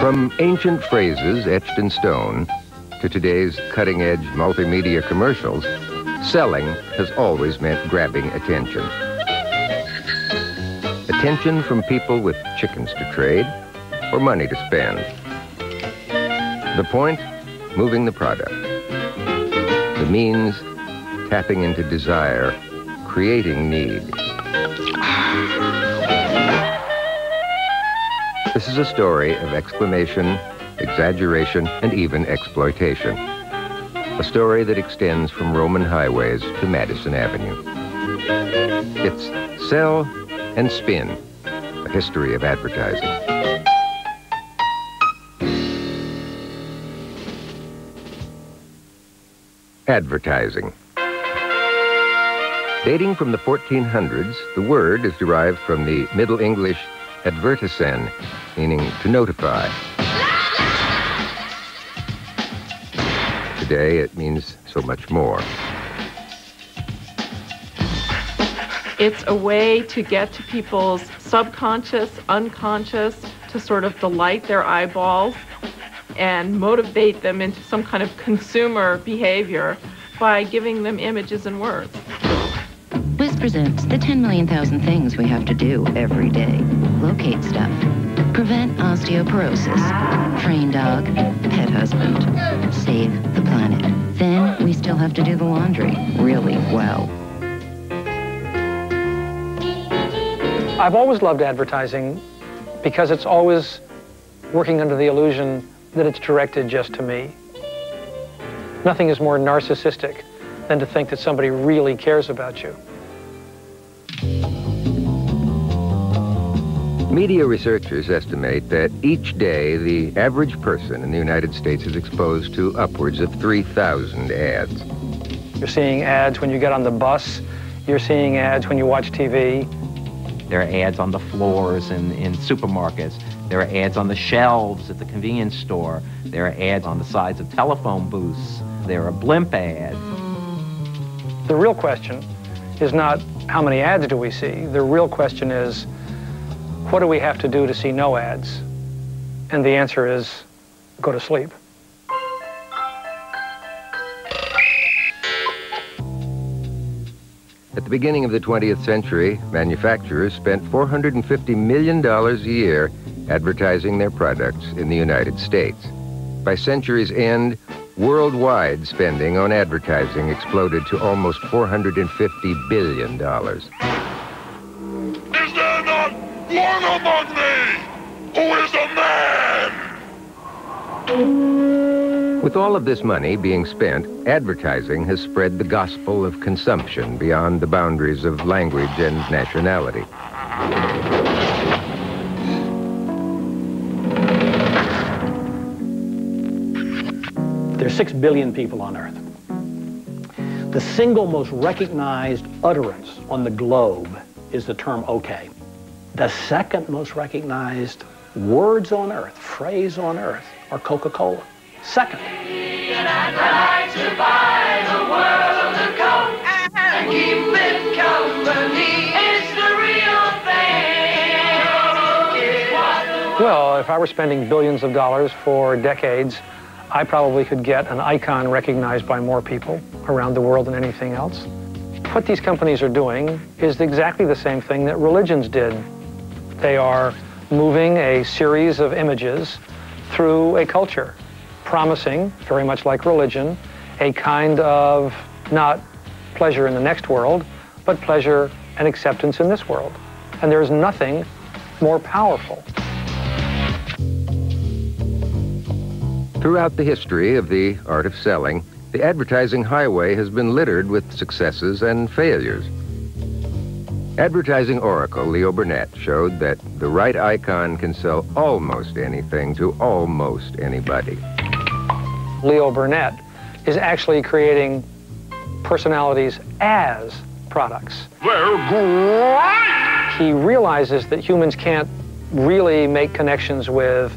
From ancient phrases etched in stone to today's cutting-edge multimedia commercials, selling has always meant grabbing attention. Attention from people with chickens to trade or money to spend. The point, moving the product. The means, tapping into desire, creating need. This is a story of exclamation, exaggeration, and even exploitation. A story that extends from Roman highways to Madison Avenue. It's Sell and Spin, a history of advertising. Advertising. Dating from the 1400s, the word is derived from the Middle English advertisen, meaning to notify. Today, it means so much more. It's a way to get to people's subconscious, unconscious, to sort of delight their eyeballs and motivate them into some kind of consumer behavior by giving them images and words. Whiz presents the 10 million thousand things we have to do every day. Locate stuff. Prevent osteoporosis. Train dog. Pet husband. Save the planet. Then we still have to do the laundry really well. I've always loved advertising because it's always working under the illusion that it's directed just to me. Nothing is more narcissistic than to think that somebody really cares about you. Media researchers estimate that each day the average person in the United States is exposed to upwards of 3,000 ads. You're seeing ads when you get on the bus. You're seeing ads when you watch TV. There are ads on the floors in, in supermarkets. There are ads on the shelves at the convenience store. There are ads on the sides of telephone booths. There are blimp ads. The real question is not how many ads do we see. The real question is what do we have to do to see no ads? And the answer is go to sleep. At the beginning of the 20th century, manufacturers spent $450 million a year advertising their products in the United States. By century's end, worldwide spending on advertising exploded to almost $450 billion. Is there not one among me who is a man? With all of this money being spent, advertising has spread the gospel of consumption beyond the boundaries of language and nationality. There's six billion people on Earth. The single most recognized utterance on the globe is the term okay. The second most recognized words on Earth, phrase on Earth, are Coca-Cola. Second. Well, if I were spending billions of dollars for decades, I probably could get an icon recognized by more people around the world than anything else. What these companies are doing is exactly the same thing that religions did. They are moving a series of images through a culture, promising, very much like religion, a kind of not pleasure in the next world, but pleasure and acceptance in this world. And there is nothing more powerful. Throughout the history of the art of selling, the advertising highway has been littered with successes and failures. Advertising oracle Leo Burnett showed that the right icon can sell almost anything to almost anybody. Leo Burnett is actually creating personalities as products. They're great! He realizes that humans can't really make connections with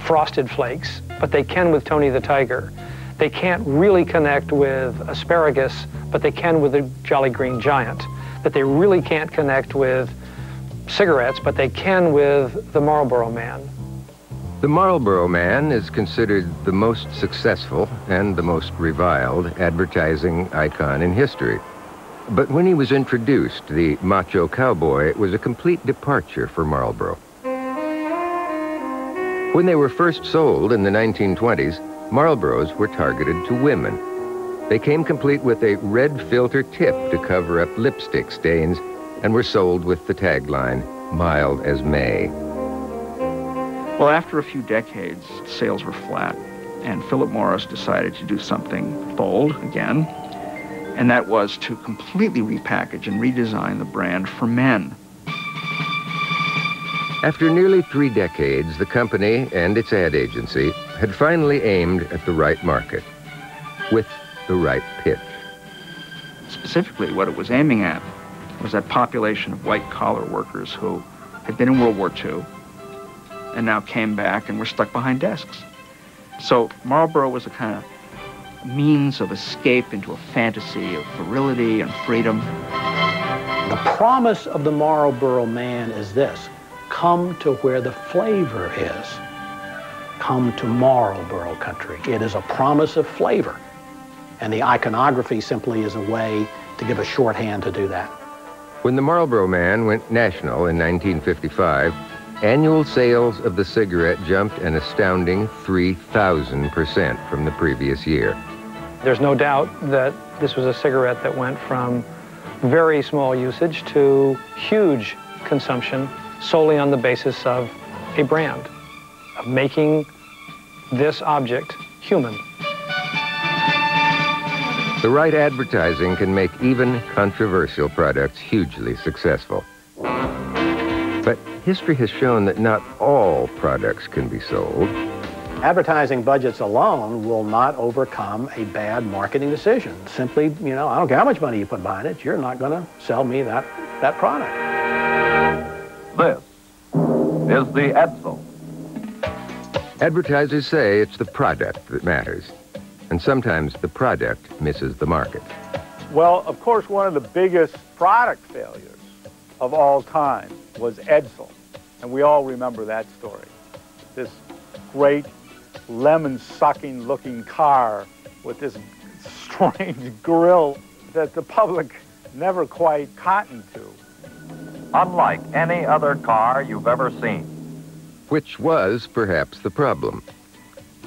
Frosted Flakes, but they can with Tony the Tiger. They can't really connect with asparagus, but they can with the Jolly Green Giant. That they really can't connect with cigarettes, but they can with the Marlboro Man. The Marlboro Man is considered the most successful and the most reviled advertising icon in history. But when he was introduced, the macho cowboy was a complete departure for Marlboro. When they were first sold in the 1920s, Marlboros were targeted to women. They came complete with a red filter tip to cover up lipstick stains and were sold with the tagline, mild as May. Well, after a few decades, sales were flat, and Philip Morris decided to do something bold again, and that was to completely repackage and redesign the brand for men. After nearly three decades, the company and its ad agency had finally aimed at the right market, with the right pitch. Specifically, what it was aiming at was that population of white-collar workers who had been in World War II and now came back and were stuck behind desks. So Marlboro was a kind of means of escape into a fantasy of virility and freedom. The promise of the Marlboro man is this come to where the flavor is. Come to Marlboro country. It is a promise of flavor. And the iconography simply is a way to give a shorthand to do that. When the Marlboro Man went national in 1955, Annual sales of the cigarette jumped an astounding 3,000% from the previous year. There's no doubt that this was a cigarette that went from very small usage to huge consumption solely on the basis of a brand, of making this object human. The right advertising can make even controversial products hugely successful. But history has shown that not all products can be sold. Advertising budgets alone will not overcome a bad marketing decision. Simply, you know, I don't care how much money you put behind it, you're not going to sell me that, that product. This is the Edsel. Advertisers say it's the product that matters, and sometimes the product misses the market. Well, of course, one of the biggest product failures of all time was Edsel. And we all remember that story. This great lemon-sucking looking car with this strange grill that the public never quite cottoned to. Unlike any other car you've ever seen. Which was perhaps the problem.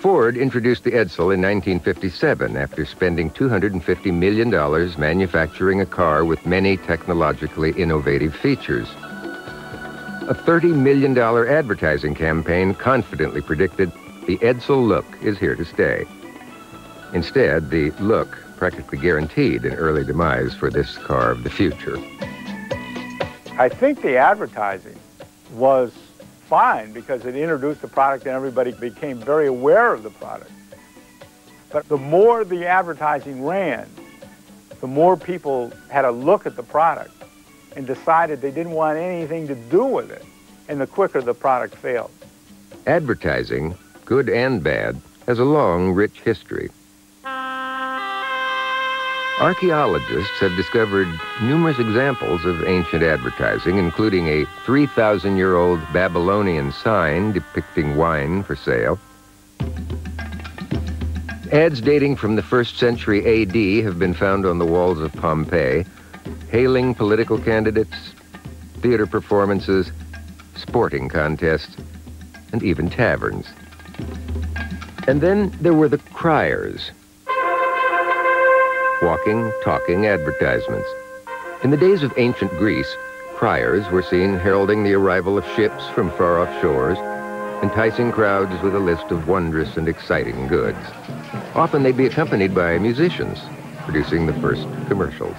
Ford introduced the Edsel in 1957 after spending $250 million manufacturing a car with many technologically innovative features. A $30 million advertising campaign confidently predicted the Edsel look is here to stay. Instead, the look practically guaranteed an early demise for this car of the future. I think the advertising was fine because it introduced the product and everybody became very aware of the product. But the more the advertising ran, the more people had a look at the product and decided they didn't want anything to do with it, and the quicker the product failed. Advertising, good and bad, has a long, rich history. Archaeologists have discovered numerous examples of ancient advertising, including a 3,000-year-old Babylonian sign depicting wine for sale. Ads dating from the first century AD have been found on the walls of Pompeii, hailing political candidates, theater performances, sporting contests, and even taverns. And then there were the criers. Walking, talking advertisements. In the days of ancient Greece, criers were seen heralding the arrival of ships from far-off shores, enticing crowds with a list of wondrous and exciting goods. Often they'd be accompanied by musicians, producing the first commercials.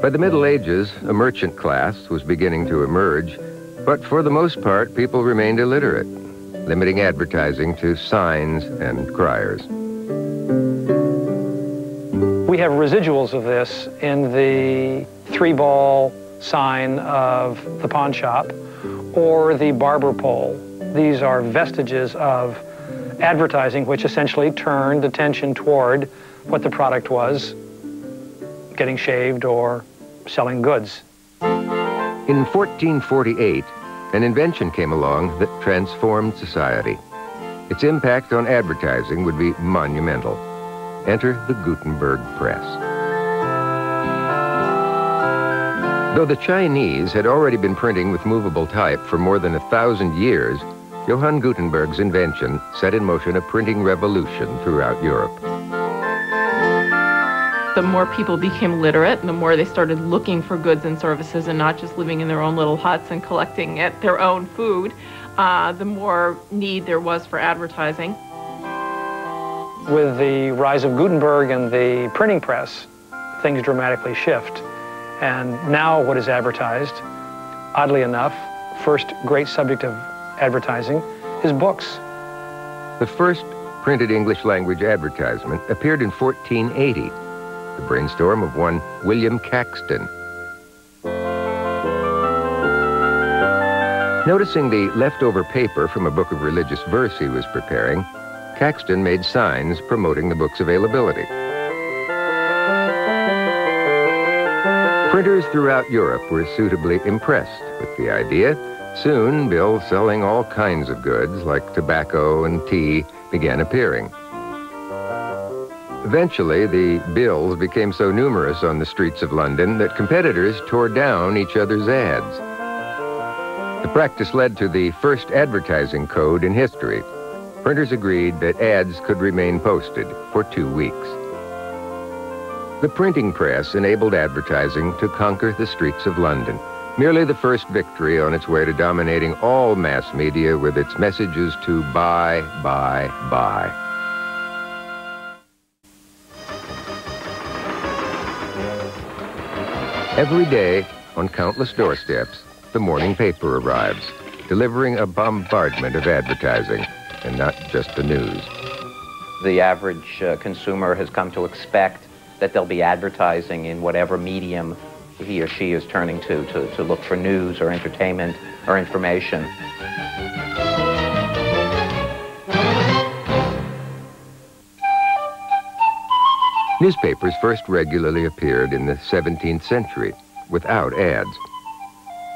By the Middle Ages, a merchant class was beginning to emerge, but for the most part, people remained illiterate, limiting advertising to signs and criers. We have residuals of this in the three-ball sign of the pawn shop or the barber pole. These are vestiges of advertising which essentially turned attention toward what the product was, getting shaved or selling goods. In 1448, an invention came along that transformed society. Its impact on advertising would be monumental. Enter the Gutenberg Press. Though the Chinese had already been printing with movable type for more than a thousand years, Johann Gutenberg's invention set in motion a printing revolution throughout Europe. The more people became literate the more they started looking for goods and services and not just living in their own little huts and collecting at their own food, uh, the more need there was for advertising. With the rise of Gutenberg and the printing press, things dramatically shift. And now what is advertised, oddly enough, first great subject of advertising is books. The first printed English language advertisement appeared in 1480, the brainstorm of one William Caxton. Noticing the leftover paper from a book of religious verse he was preparing, Caxton made signs promoting the book's availability. Printers throughout Europe were suitably impressed with the idea. Soon, bills selling all kinds of goods, like tobacco and tea, began appearing. Eventually, the bills became so numerous on the streets of London that competitors tore down each other's ads. The practice led to the first advertising code in history. Printers agreed that ads could remain posted for two weeks. The printing press enabled advertising to conquer the streets of London, merely the first victory on its way to dominating all mass media with its messages to buy, buy, buy. Every day, on countless doorsteps, the morning paper arrives, delivering a bombardment of advertising, and not just the news. The average uh, consumer has come to expect that there'll be advertising in whatever medium he or she is turning to, to, to look for news or entertainment or information. Newspapers first regularly appeared in the 17th century without ads.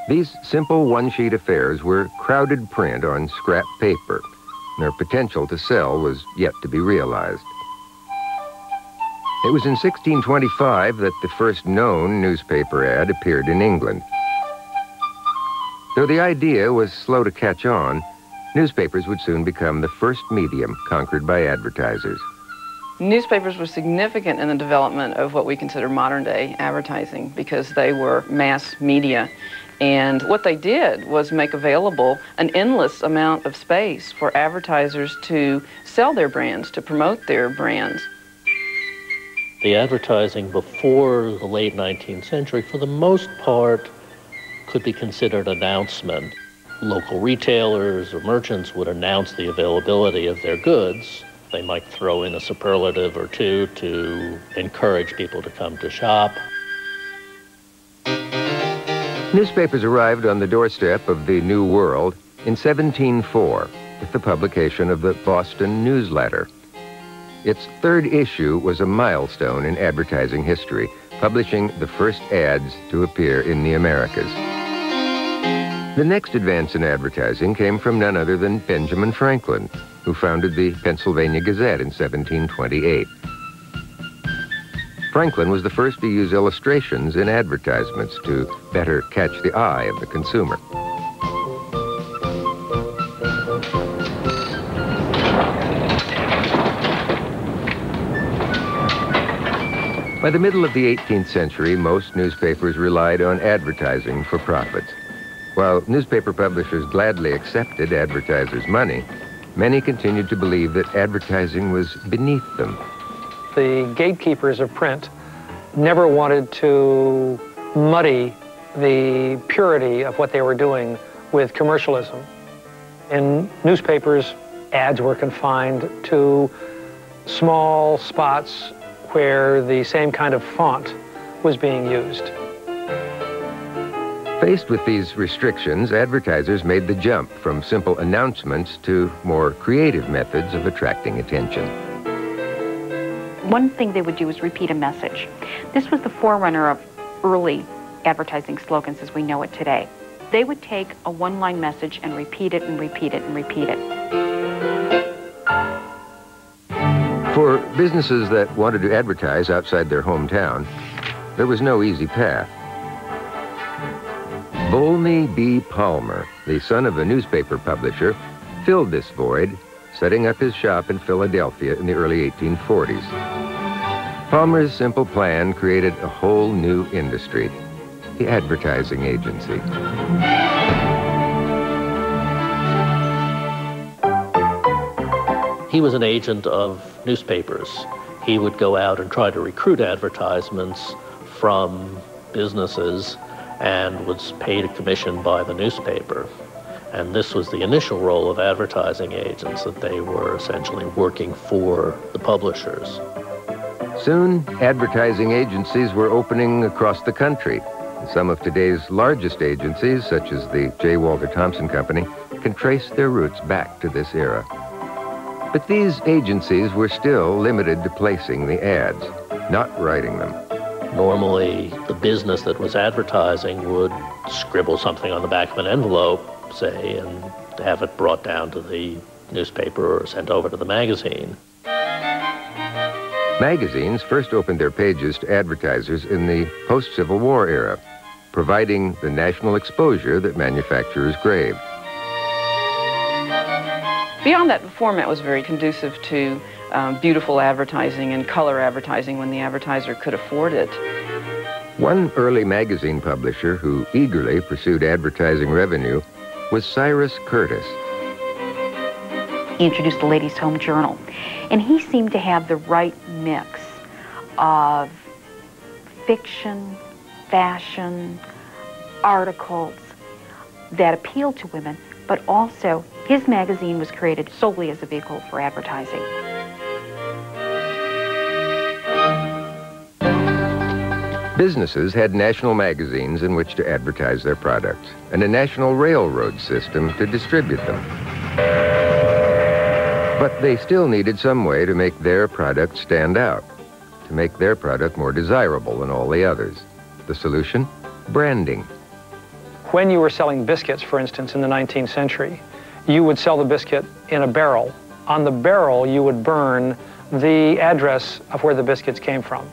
These simple one-sheet affairs were crowded print on scrap paper. Their potential to sell was yet to be realized. It was in 1625 that the first known newspaper ad appeared in England. Though the idea was slow to catch on, newspapers would soon become the first medium conquered by advertisers. Newspapers were significant in the development of what we consider modern day advertising because they were mass media. And what they did was make available an endless amount of space for advertisers to sell their brands, to promote their brands. The advertising before the late 19th century, for the most part, could be considered announcement. Local retailers or merchants would announce the availability of their goods they might throw in a superlative or two to encourage people to come to shop. Newspapers arrived on the doorstep of the New World in 1704 with the publication of the Boston Newsletter. Its third issue was a milestone in advertising history, publishing the first ads to appear in the Americas. The next advance in advertising came from none other than Benjamin Franklin, who founded the Pennsylvania Gazette in 1728. Franklin was the first to use illustrations in advertisements to better catch the eye of the consumer. By the middle of the 18th century, most newspapers relied on advertising for profits. While newspaper publishers gladly accepted advertisers' money, many continued to believe that advertising was beneath them. The gatekeepers of print never wanted to muddy the purity of what they were doing with commercialism. In newspapers, ads were confined to small spots where the same kind of font was being used. Faced with these restrictions, advertisers made the jump from simple announcements to more creative methods of attracting attention. One thing they would do is repeat a message. This was the forerunner of early advertising slogans as we know it today. They would take a one-line message and repeat it and repeat it and repeat it. For businesses that wanted to advertise outside their hometown, there was no easy path. Volney B. Palmer, the son of a newspaper publisher, filled this void, setting up his shop in Philadelphia in the early 1840s. Palmer's simple plan created a whole new industry, the advertising agency. He was an agent of newspapers. He would go out and try to recruit advertisements from businesses and was paid a commission by the newspaper. And this was the initial role of advertising agents, that they were essentially working for the publishers. Soon, advertising agencies were opening across the country. Some of today's largest agencies, such as the J. Walter Thompson Company, can trace their roots back to this era. But these agencies were still limited to placing the ads, not writing them. Normally, the business that was advertising would scribble something on the back of an envelope, say, and have it brought down to the newspaper or sent over to the magazine. Magazines first opened their pages to advertisers in the post-Civil War era, providing the national exposure that manufacturers craved. Beyond that, the format was very conducive to um, beautiful advertising and color advertising when the advertiser could afford it. One early magazine publisher who eagerly pursued advertising revenue was Cyrus Curtis. He introduced the Ladies' Home Journal, and he seemed to have the right mix of fiction, fashion, articles that appealed to women, but also his magazine was created solely as a vehicle for advertising. Businesses had national magazines in which to advertise their products and a national railroad system to distribute them. But they still needed some way to make their product stand out, to make their product more desirable than all the others. The solution? Branding. When you were selling biscuits, for instance, in the 19th century, you would sell the biscuit in a barrel. On the barrel, you would burn the address of where the biscuits came from.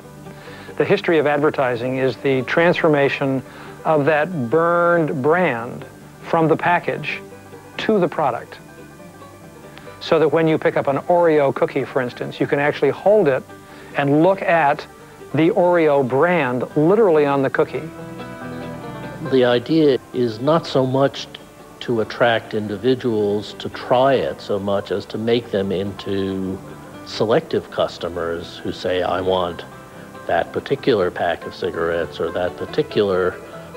The history of advertising is the transformation of that burned brand from the package to the product. So that when you pick up an Oreo cookie, for instance, you can actually hold it and look at the Oreo brand literally on the cookie. The idea is not so much to attract individuals to try it so much as to make them into selective customers who say, I want that particular pack of cigarettes or that particular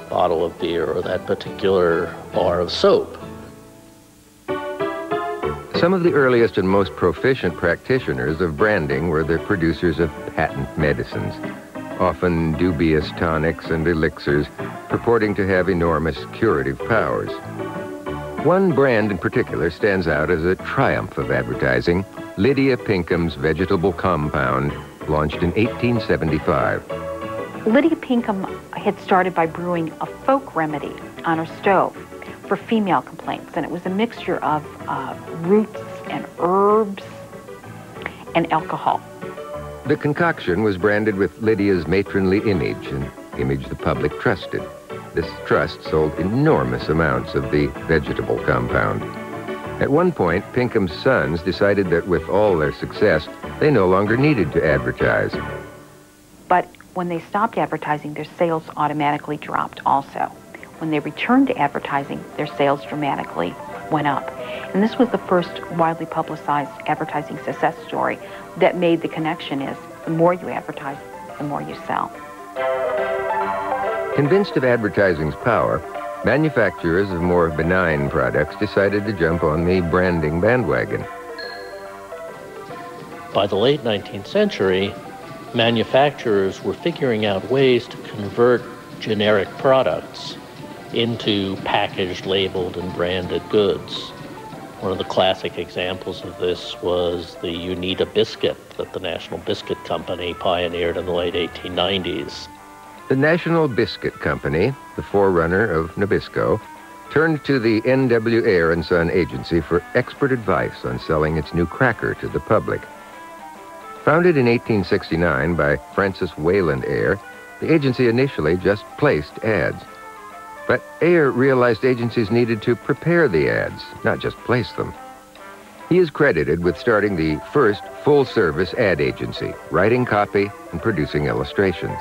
bottle of beer or that particular bar of soap. Some of the earliest and most proficient practitioners of branding were the producers of patent medicines, often dubious tonics and elixirs purporting to have enormous curative powers. One brand in particular stands out as a triumph of advertising, Lydia Pinkham's Vegetable Compound, launched in 1875. Lydia Pinkham had started by brewing a folk remedy on her stove for female complaints, and it was a mixture of uh, roots and herbs and alcohol. The concoction was branded with Lydia's matronly image, an image the public trusted. This trust sold enormous amounts of the vegetable compound. At one point, Pinkham's sons decided that with all their success, they no longer needed to advertise. But when they stopped advertising, their sales automatically dropped also. When they returned to advertising, their sales dramatically went up. And this was the first widely publicized advertising success story that made the connection is the more you advertise, the more you sell. Convinced of advertising's power, manufacturers of more benign products decided to jump on the branding bandwagon. By the late 19th century, manufacturers were figuring out ways to convert generic products into packaged, labeled, and branded goods. One of the classic examples of this was the Uneeda biscuit that the National Biscuit Company pioneered in the late 1890s. The National Biscuit Company, the forerunner of Nabisco, turned to the N.W. Ayer and Son agency for expert advice on selling its new cracker to the public. Founded in 1869 by Francis Wayland Ayer, the agency initially just placed ads. But Ayer realized agencies needed to prepare the ads, not just place them. He is credited with starting the first full-service ad agency, writing copy and producing illustrations.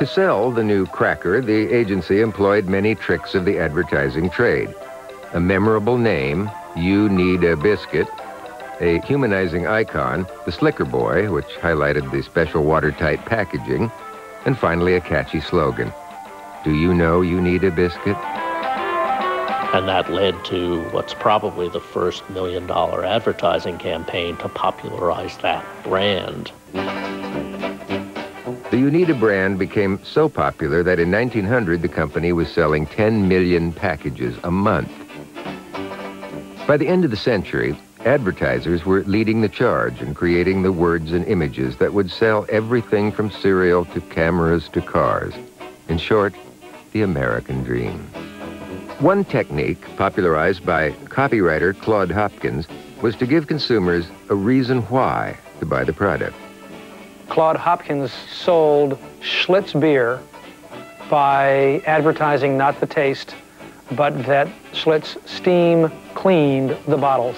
To sell the new cracker, the agency employed many tricks of the advertising trade. A memorable name, Uneeda Biscuit, a humanizing icon, the Slicker Boy, which highlighted the special watertight packaging, and finally a catchy slogan, Do you know you need a biscuit? And that led to what's probably the first million dollar advertising campaign to popularize that brand. The Uneeda brand became so popular that in 1900 the company was selling 10 million packages a month. By the end of the century, advertisers were leading the charge in creating the words and images that would sell everything from cereal to cameras to cars. In short, the American dream. One technique, popularized by copywriter Claude Hopkins, was to give consumers a reason why to buy the product. Claude Hopkins sold Schlitz beer by advertising not the taste, but that Schlitz steam cleaned the bottles.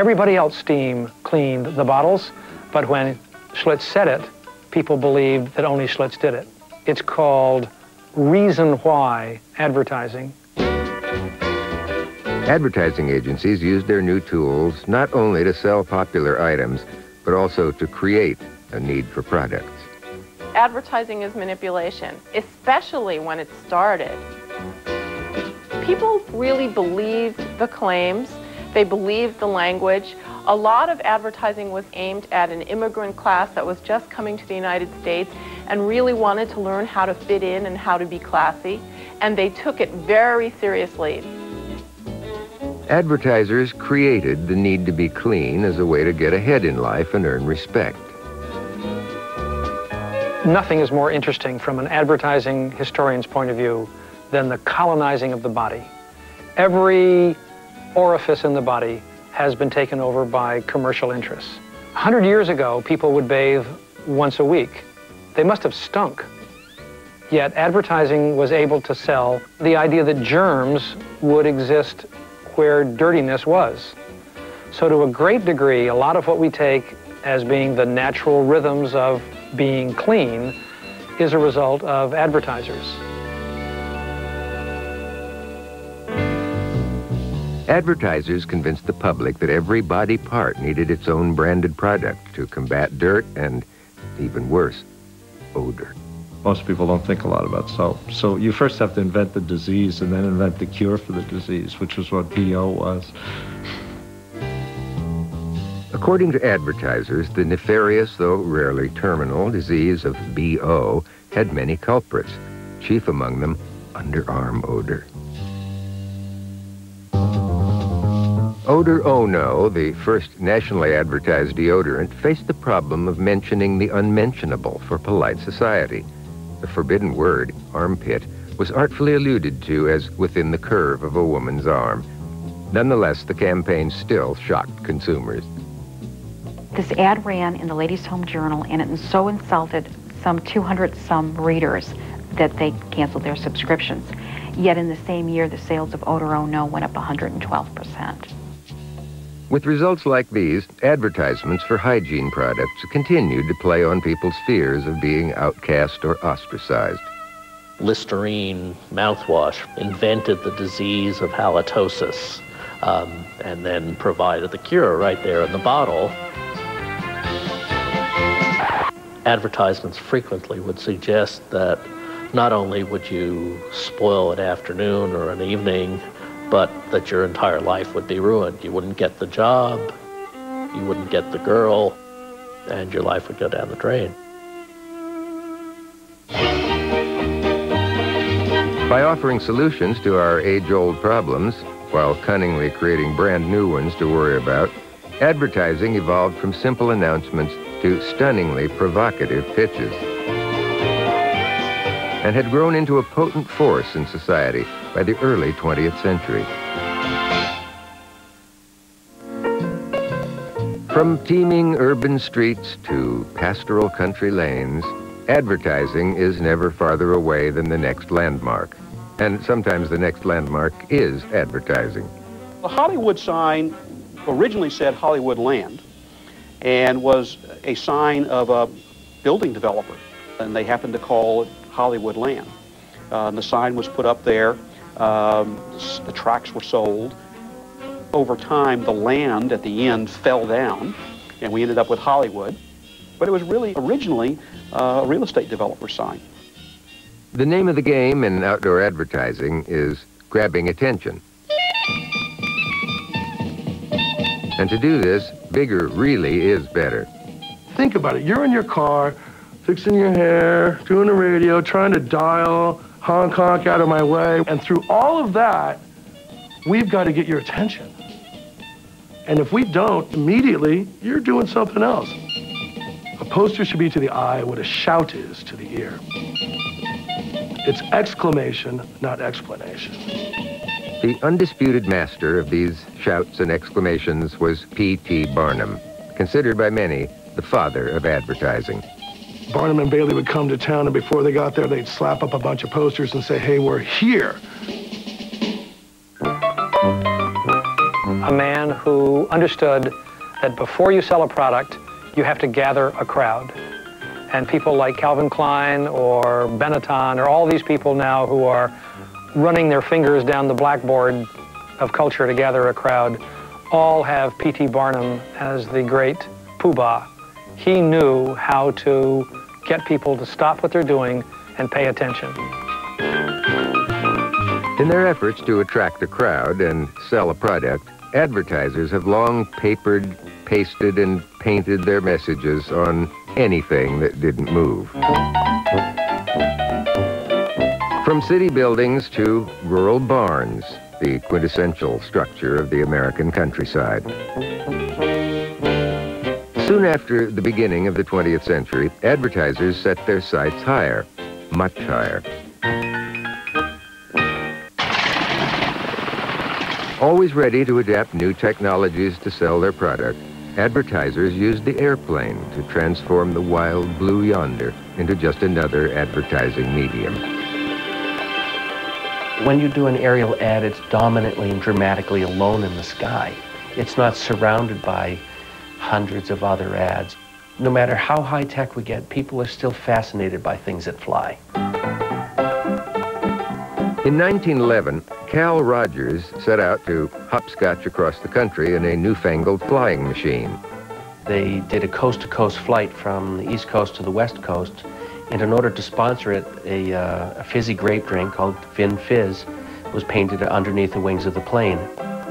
Everybody else steam cleaned the bottles, but when Schlitz said it, people believed that only Schlitz did it. It's called reason why advertising. Advertising agencies used their new tools not only to sell popular items, but also to create a need for products. Advertising is manipulation, especially when it started. People really believed the claims, they believed the language. A lot of advertising was aimed at an immigrant class that was just coming to the United States and really wanted to learn how to fit in and how to be classy, and they took it very seriously. Advertisers created the need to be clean as a way to get ahead in life and earn respect. Nothing is more interesting from an advertising historian's point of view than the colonizing of the body. Every orifice in the body has been taken over by commercial interests. A hundred years ago, people would bathe once a week. They must have stunk. Yet advertising was able to sell the idea that germs would exist where dirtiness was. So to a great degree, a lot of what we take as being the natural rhythms of being clean is a result of advertisers. Advertisers convinced the public that every body part needed its own branded product to combat dirt and, even worse, odor. Most people don't think a lot about soap. So you first have to invent the disease and then invent the cure for the disease, which was what BO was. According to advertisers, the nefarious, though rarely terminal, disease of BO had many culprits, chief among them underarm odor. Odor Oh No, the first nationally advertised deodorant, faced the problem of mentioning the unmentionable for polite society. The forbidden word, armpit, was artfully alluded to as within the curve of a woman's arm. Nonetheless, the campaign still shocked consumers. This ad ran in the Ladies' Home Journal, and it so insulted some 200 some readers that they canceled their subscriptions. Yet in the same year, the sales of Odor Oh No went up 112%. With results like these, advertisements for hygiene products continued to play on people's fears of being outcast or ostracized. Listerine mouthwash invented the disease of halitosis um, and then provided the cure right there in the bottle. Advertisements frequently would suggest that not only would you spoil an afternoon or an evening, but that your entire life would be ruined. You wouldn't get the job, you wouldn't get the girl, and your life would go down the drain. By offering solutions to our age-old problems, while cunningly creating brand new ones to worry about, advertising evolved from simple announcements to stunningly provocative pitches. and had grown into a potent force in society by the early 20th century. From teeming urban streets to pastoral country lanes, advertising is never farther away than the next landmark. And sometimes the next landmark is advertising. The Hollywood sign originally said Hollywood Land and was a sign of a building developer. And they happened to call it Hollywood Land. Uh, and the sign was put up there. Um, the tracks were sold. Over time, the land at the end fell down, and we ended up with Hollywood. But it was really originally uh, a real estate developer sign. The name of the game in outdoor advertising is grabbing attention. And to do this, bigger really is better. Think about it. You're in your car, fixing your hair, doing the radio, trying to dial honk Kong out of my way. And through all of that, we've got to get your attention. And if we don't, immediately, you're doing something else. A poster should be to the eye what a shout is to the ear. It's exclamation, not explanation. The undisputed master of these shouts and exclamations was P.T. Barnum, considered by many the father of advertising. Barnum and Bailey would come to town, and before they got there, they'd slap up a bunch of posters and say, hey, we're here. a man who understood that before you sell a product, you have to gather a crowd. And people like Calvin Klein or Benetton or all these people now who are running their fingers down the blackboard of culture to gather a crowd all have P.T. Barnum as the great poobah. He knew how to get people to stop what they're doing and pay attention. In their efforts to attract a crowd and sell a product, Advertisers have long papered, pasted, and painted their messages on anything that didn't move. From city buildings to rural barns, the quintessential structure of the American countryside. Soon after the beginning of the 20th century, advertisers set their sights higher, much higher. Always ready to adapt new technologies to sell their product, advertisers used the airplane to transform the wild blue yonder into just another advertising medium. When you do an aerial ad, it's dominantly and dramatically alone in the sky. It's not surrounded by hundreds of other ads. No matter how high tech we get, people are still fascinated by things that fly. In 1911, Cal Rogers set out to hopscotch across the country in a newfangled flying machine. They did a coast-to-coast -coast flight from the East Coast to the West Coast, and in order to sponsor it, a, uh, a fizzy grape drink called Vin Fiz was painted underneath the wings of the plane.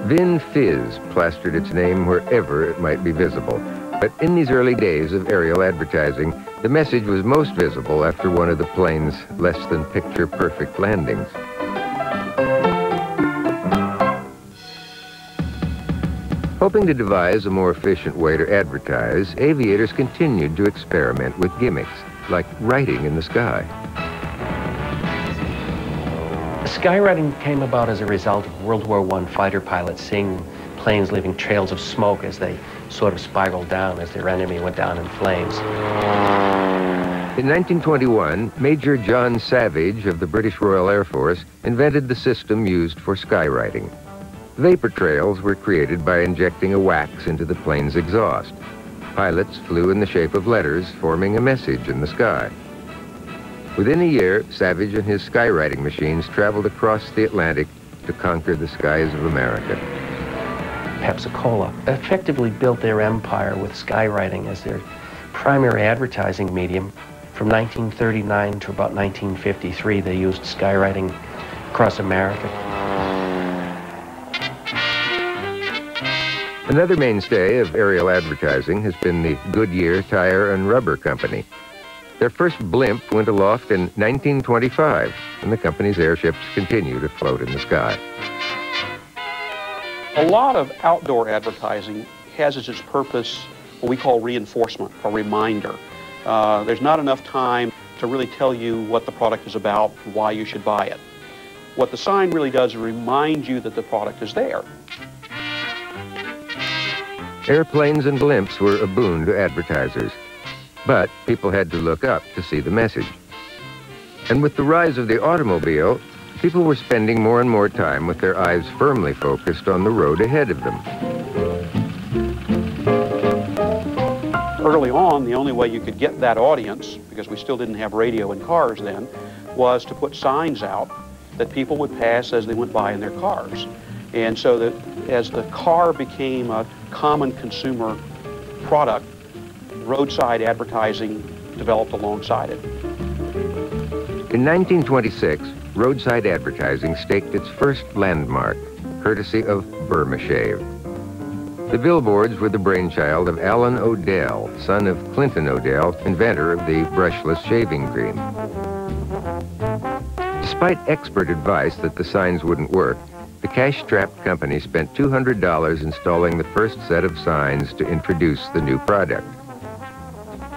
Vin Fiz plastered its name wherever it might be visible. But in these early days of aerial advertising, the message was most visible after one of the plane's less than picture perfect landings. Hoping to devise a more efficient way to advertise, aviators continued to experiment with gimmicks, like writing in the sky. Skywriting came about as a result of World War I fighter pilots seeing planes leaving trails of smoke as they sort of spiraled down as their enemy went down in flames. In 1921, Major John Savage of the British Royal Air Force invented the system used for skywriting. Vapor trails were created by injecting a wax into the plane's exhaust. Pilots flew in the shape of letters, forming a message in the sky. Within a year, Savage and his skywriting machines traveled across the Atlantic to conquer the skies of America. Pepsi-Cola effectively built their empire with skywriting as their primary advertising medium. From 1939 to about 1953, they used skywriting across America. Another mainstay of aerial advertising has been the Goodyear Tire and Rubber Company. Their first blimp went aloft in 1925, and the company's airships continue to float in the sky. A lot of outdoor advertising has as its purpose what we call reinforcement, a reminder. Uh, there's not enough time to really tell you what the product is about, why you should buy it. What the sign really does is remind you that the product is there. Airplanes and blimps were a boon to advertisers, but people had to look up to see the message. And with the rise of the automobile, people were spending more and more time with their eyes firmly focused on the road ahead of them. Early on, the only way you could get that audience, because we still didn't have radio in cars then, was to put signs out that people would pass as they went by in their cars. And so that as the car became a common consumer product, roadside advertising developed alongside it. In 1926, roadside advertising staked its first landmark, courtesy of Burma Shave. The billboards were the brainchild of Allen Odell, son of Clinton Odell, inventor of the brushless shaving cream. Despite expert advice that the signs wouldn't work, the cash-strapped company spent $200 installing the first set of signs to introduce the new product.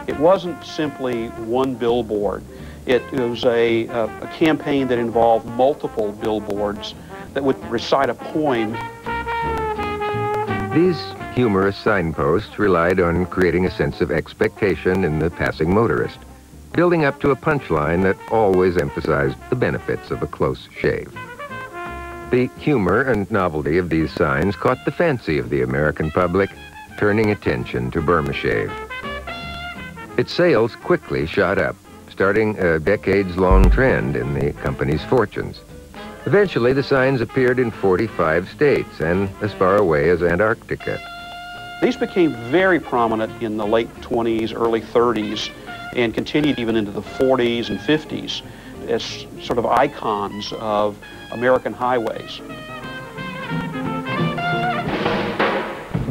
It wasn't simply one billboard. It was a, a, campaign that involved multiple billboards that would recite a poem. These humorous signposts relied on creating a sense of expectation in the passing motorist, building up to a punchline that always emphasized the benefits of a close shave. The humor and novelty of these signs caught the fancy of the American public, turning attention to Burma Shave. Its sales quickly shot up, starting a decades-long trend in the company's fortunes. Eventually, the signs appeared in 45 states and as far away as Antarctica. These became very prominent in the late 20s, early 30s, and continued even into the 40s and 50s as sort of icons of American highways.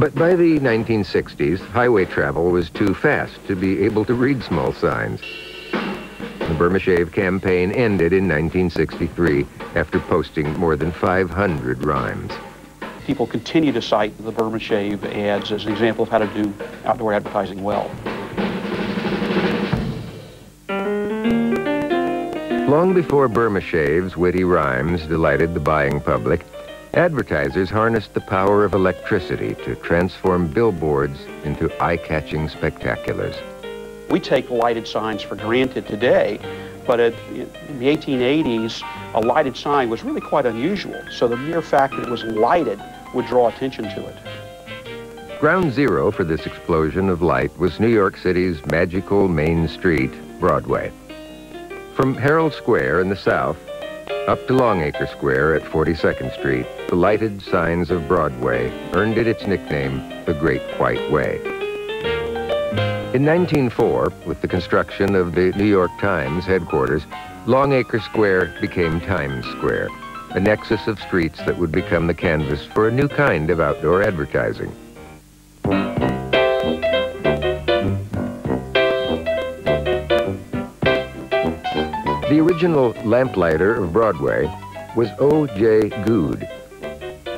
But by the 1960s, highway travel was too fast to be able to read small signs. The Burma Shave campaign ended in 1963 after posting more than 500 rhymes. People continue to cite the Burma Shave ads as an example of how to do outdoor advertising well. Long before Burma Shave's witty rhymes delighted the buying public, advertisers harnessed the power of electricity to transform billboards into eye-catching spectaculars. We take lighted signs for granted today, but in the 1880s, a lighted sign was really quite unusual. So the mere fact that it was lighted would draw attention to it. Ground zero for this explosion of light was New York City's magical Main Street, Broadway. From Herald Square in the south up to Longacre Square at 42nd Street, the lighted signs of Broadway earned it its nickname, the Great White Way. In 1904, with the construction of the New York Times headquarters, Longacre Square became Times Square, a nexus of streets that would become the canvas for a new kind of outdoor advertising. Original lamplighter of Broadway was O.J. Gude.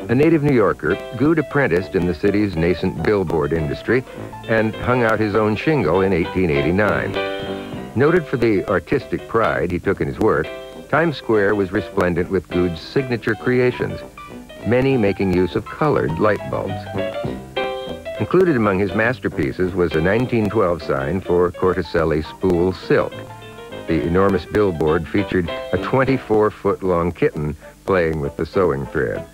A native New Yorker, Gude apprenticed in the city's nascent billboard industry and hung out his own shingle in 1889. Noted for the artistic pride he took in his work, Times Square was resplendent with Gude's signature creations, many making use of colored light bulbs. Included among his masterpieces was a 1912 sign for Corticelli Spool Silk, the enormous billboard featured a 24-foot-long kitten playing with the sewing thread.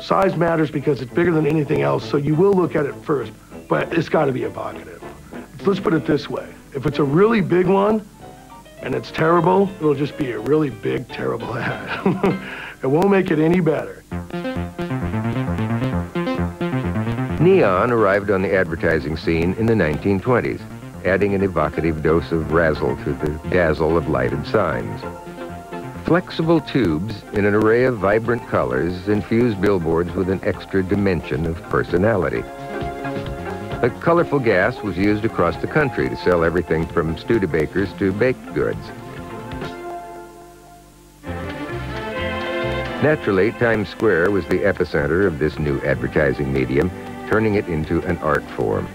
Size matters because it's bigger than anything else, so you will look at it first, but it's got to be evocative. Let's put it this way. If it's a really big one and it's terrible, it'll just be a really big, terrible ad. it won't make it any better. Neon arrived on the advertising scene in the 1920s adding an evocative dose of razzle to the dazzle of lighted signs. Flexible tubes in an array of vibrant colors infuse billboards with an extra dimension of personality. The colorful gas was used across the country to sell everything from Studebakers to baked goods. Naturally, Times Square was the epicenter of this new advertising medium, turning it into an art form.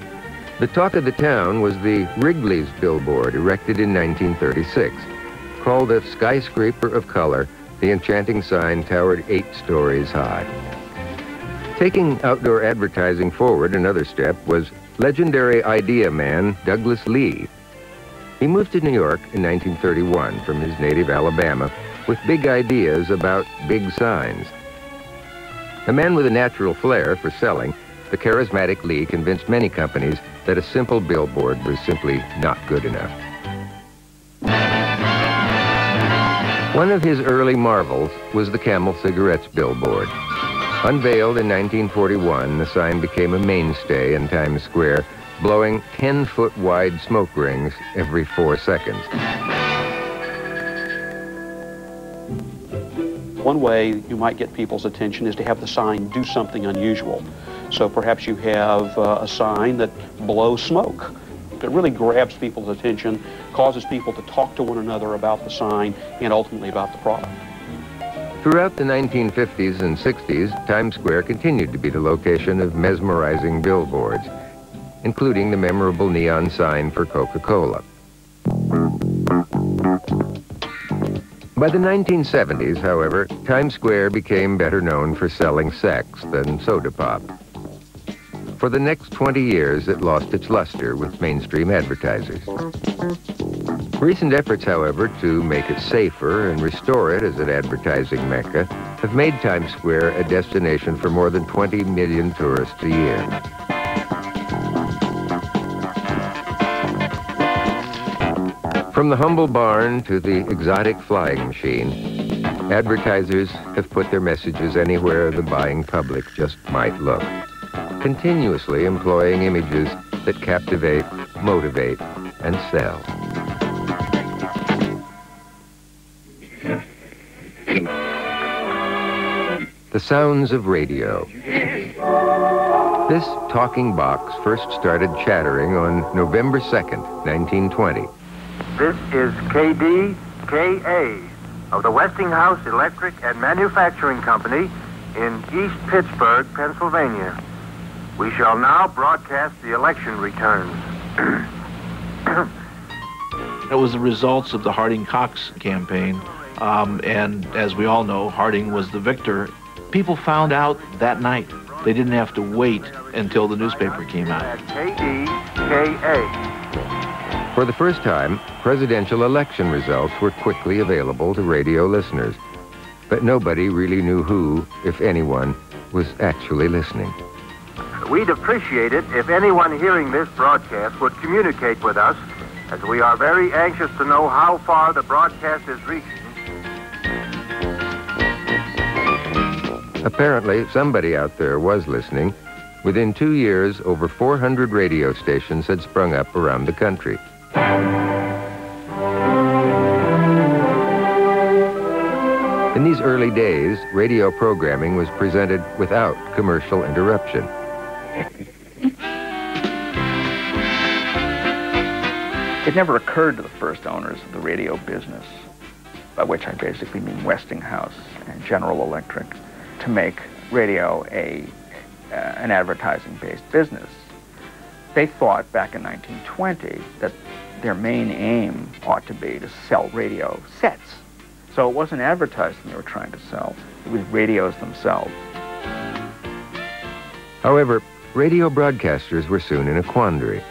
The talk of the town was the Wrigley's billboard erected in 1936. Called a skyscraper of color, the enchanting sign towered eight stories high. Taking outdoor advertising forward another step was legendary idea man Douglas Leigh. He moved to New York in 1931 from his native Alabama with big ideas about big signs. A man with a natural flair for selling, the charismatic Leigh convinced many companies that a simple billboard was simply not good enough. One of his early marvels was the Camel Cigarettes billboard. Unveiled in 1941, the sign became a mainstay in Times Square, blowing 10-foot wide smoke rings every four seconds. One way you might get people's attention is to have the sign do something unusual. So perhaps you have uh, a sign that blows smoke. It really grabs people's attention, causes people to talk to one another about the sign and ultimately about the product. Throughout the 1950s and 60s, Times Square continued to be the location of mesmerizing billboards, including the memorable neon sign for Coca-Cola. By the 1970s, however, Times Square became better known for selling sex than soda pop. For the next 20 years, it lost its luster with mainstream advertisers. Recent efforts, however, to make it safer and restore it as an advertising mecca have made Times Square a destination for more than 20 million tourists a year. From the humble barn to the exotic flying machine, advertisers have put their messages anywhere the buying public just might look, continuously employing images that captivate, motivate, and sell. The sounds of radio. This talking box first started chattering on November 2nd, 1920. This is KDKA of the Westinghouse Electric and Manufacturing Company in East Pittsburgh, Pennsylvania. We shall now broadcast the election returns. That was the results of the Harding Cox campaign. Um, and as we all know, Harding was the victor people found out that night. They didn't have to wait until the newspaper came out. KDKA. For the first time, presidential election results were quickly available to radio listeners. But nobody really knew who, if anyone, was actually listening. We'd appreciate it if anyone hearing this broadcast would communicate with us, as we are very anxious to know how far the broadcast is reaching. Apparently, somebody out there was listening. Within two years, over 400 radio stations had sprung up around the country. In these early days, radio programming was presented without commercial interruption. It never occurred to the first owners of the radio business, by which I basically mean Westinghouse and General Electric, to make radio a, uh, an advertising-based business. They thought back in 1920 that their main aim ought to be to sell radio sets. So it wasn't advertising they were trying to sell, it was radios themselves. However, radio broadcasters were soon in a quandary.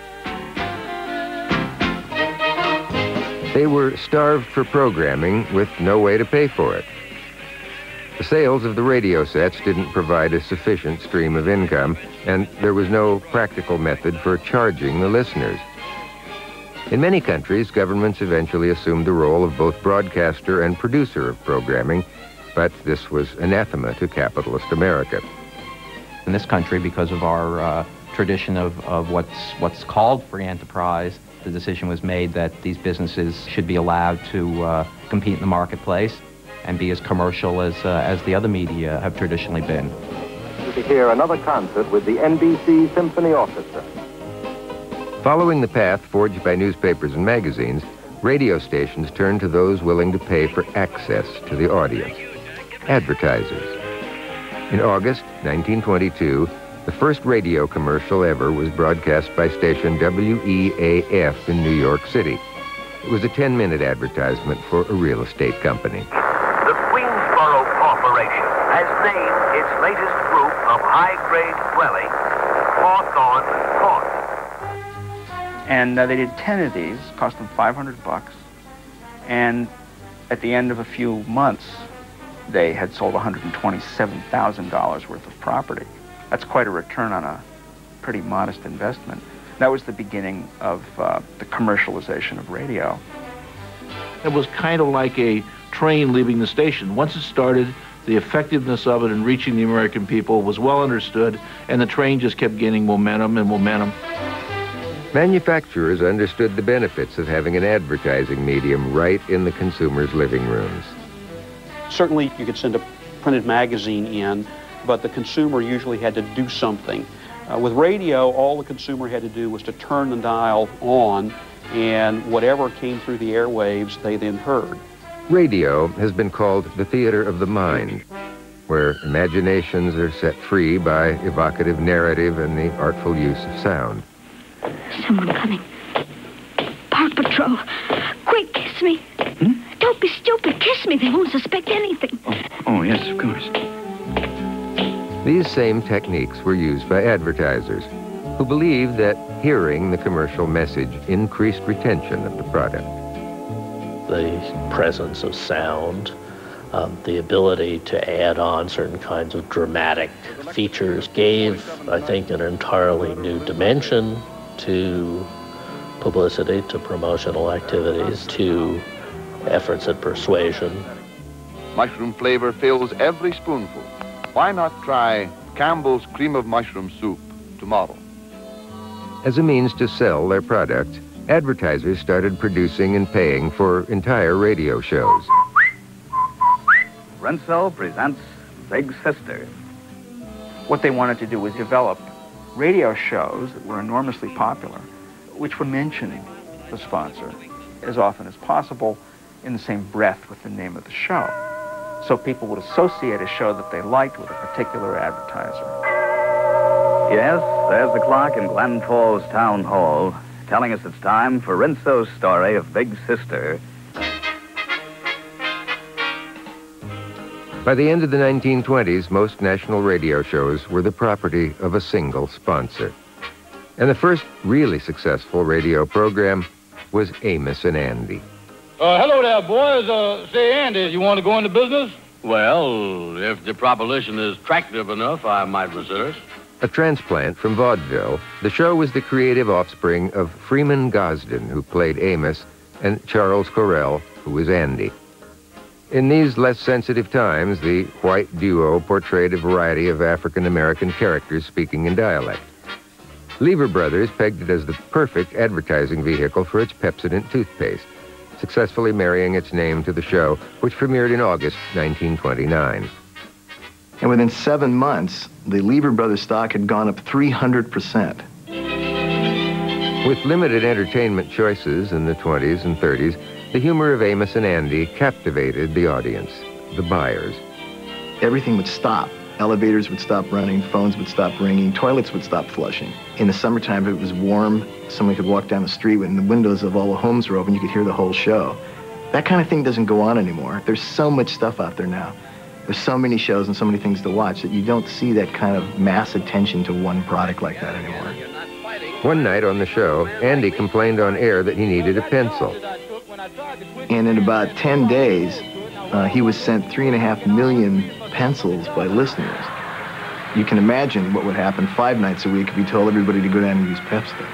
They were starved for programming with no way to pay for it. The sales of the radio sets didn't provide a sufficient stream of income, and there was no practical method for charging the listeners. In many countries, governments eventually assumed the role of both broadcaster and producer of programming, but this was anathema to capitalist America. In this country, because of our uh, tradition of, of what's, what's called free enterprise, the decision was made that these businesses should be allowed to uh, compete in the marketplace and be as commercial as, uh, as the other media have traditionally been. To hear another concert with the NBC Symphony Orchestra. Following the path forged by newspapers and magazines, radio stations turned to those willing to pay for access to the audience, advertisers. In August 1922, the first radio commercial ever was broadcast by station WEAF in New York City. It was a 10-minute advertisement for a real estate company. The Queensboro Corporation has named its latest group of high-grade dwellings Hawthorne Court. And uh, they did 10 of these, cost them 500 bucks. And at the end of a few months, they had sold $127,000 worth of property. That's quite a return on a pretty modest investment. That was the beginning of uh, the commercialization of radio. It was kind of like a train leaving the station. Once it started, the effectiveness of it in reaching the American people was well understood, and the train just kept gaining momentum and momentum. Manufacturers understood the benefits of having an advertising medium right in the consumer's living rooms. Certainly, you could send a printed magazine in, but the consumer usually had to do something. Uh, with radio, all the consumer had to do was to turn the dial on, and whatever came through the airwaves, they then heard. Radio has been called the theater of the mind, where imaginations are set free by evocative narrative and the artful use of sound. Someone coming. Park Patrol. Quick, kiss me. Don't be stupid. Kiss me. They won't suspect anything. Oh, yes, of course. These same techniques were used by advertisers who believed that hearing the commercial message increased retention of the product. The presence of sound, um, the ability to add on certain kinds of dramatic features gave, I think, an entirely new dimension to publicity, to promotional activities, to efforts at persuasion. Mushroom flavor fills every spoonful. Why not try Campbell's cream of mushroom soup tomorrow? As a means to sell their product, advertisers started producing and paying for entire radio shows. Rinso presents Big Sister. What they wanted to do was develop radio shows that were enormously popular, which would mention the sponsor as often as possible in the same breath with the name of the show. So people would associate a show that they liked with a particular advertiser. Yes, there's the clock in Glen Falls Town Hall telling us it's time for Rinso's story of Big Sister. By the end of the 1920s, most national radio shows were the property of a single sponsor. And the first really successful radio program was Amos and Andy. Uh, hello there, boys. Uh, say, Andy, you want to go into business? Well, if the proposition is attractive enough, I might research. A transplant from vaudeville, the show was the creative offspring of Freeman Gosden, who played Amos, and Charles Correll, who was Andy. In these less sensitive times, the white duo portrayed a variety of African American characters speaking in dialect. Lever Brothers pegged it as the perfect advertising vehicle for its Pepsodent toothpaste, successfully marrying its name to the show, which premiered in August 1929. And within seven months, the Lever Brothers stock had gone up 300%. With limited entertainment choices in the 20s and 30s, the humor of Amos and Andy captivated the audience, the buyers. Everything would stop. Elevators would stop running, phones would stop ringing, toilets would stop flushing. In the summertime, if it was warm, someone could walk down the street and the windows of all the homes were open, you could hear the whole show. That kind of thing doesn't go on anymore. There's so much stuff out there now. There's so many shows and so many things to watch that you don't see that kind of mass attention to one product like that anymore. One night on the show, Andy complained on air that he needed a pencil. And in about 10 days, uh, he was sent three and a half million pencils by listeners. You can imagine what would happen five nights a week if he told everybody to go down and use Pepsi.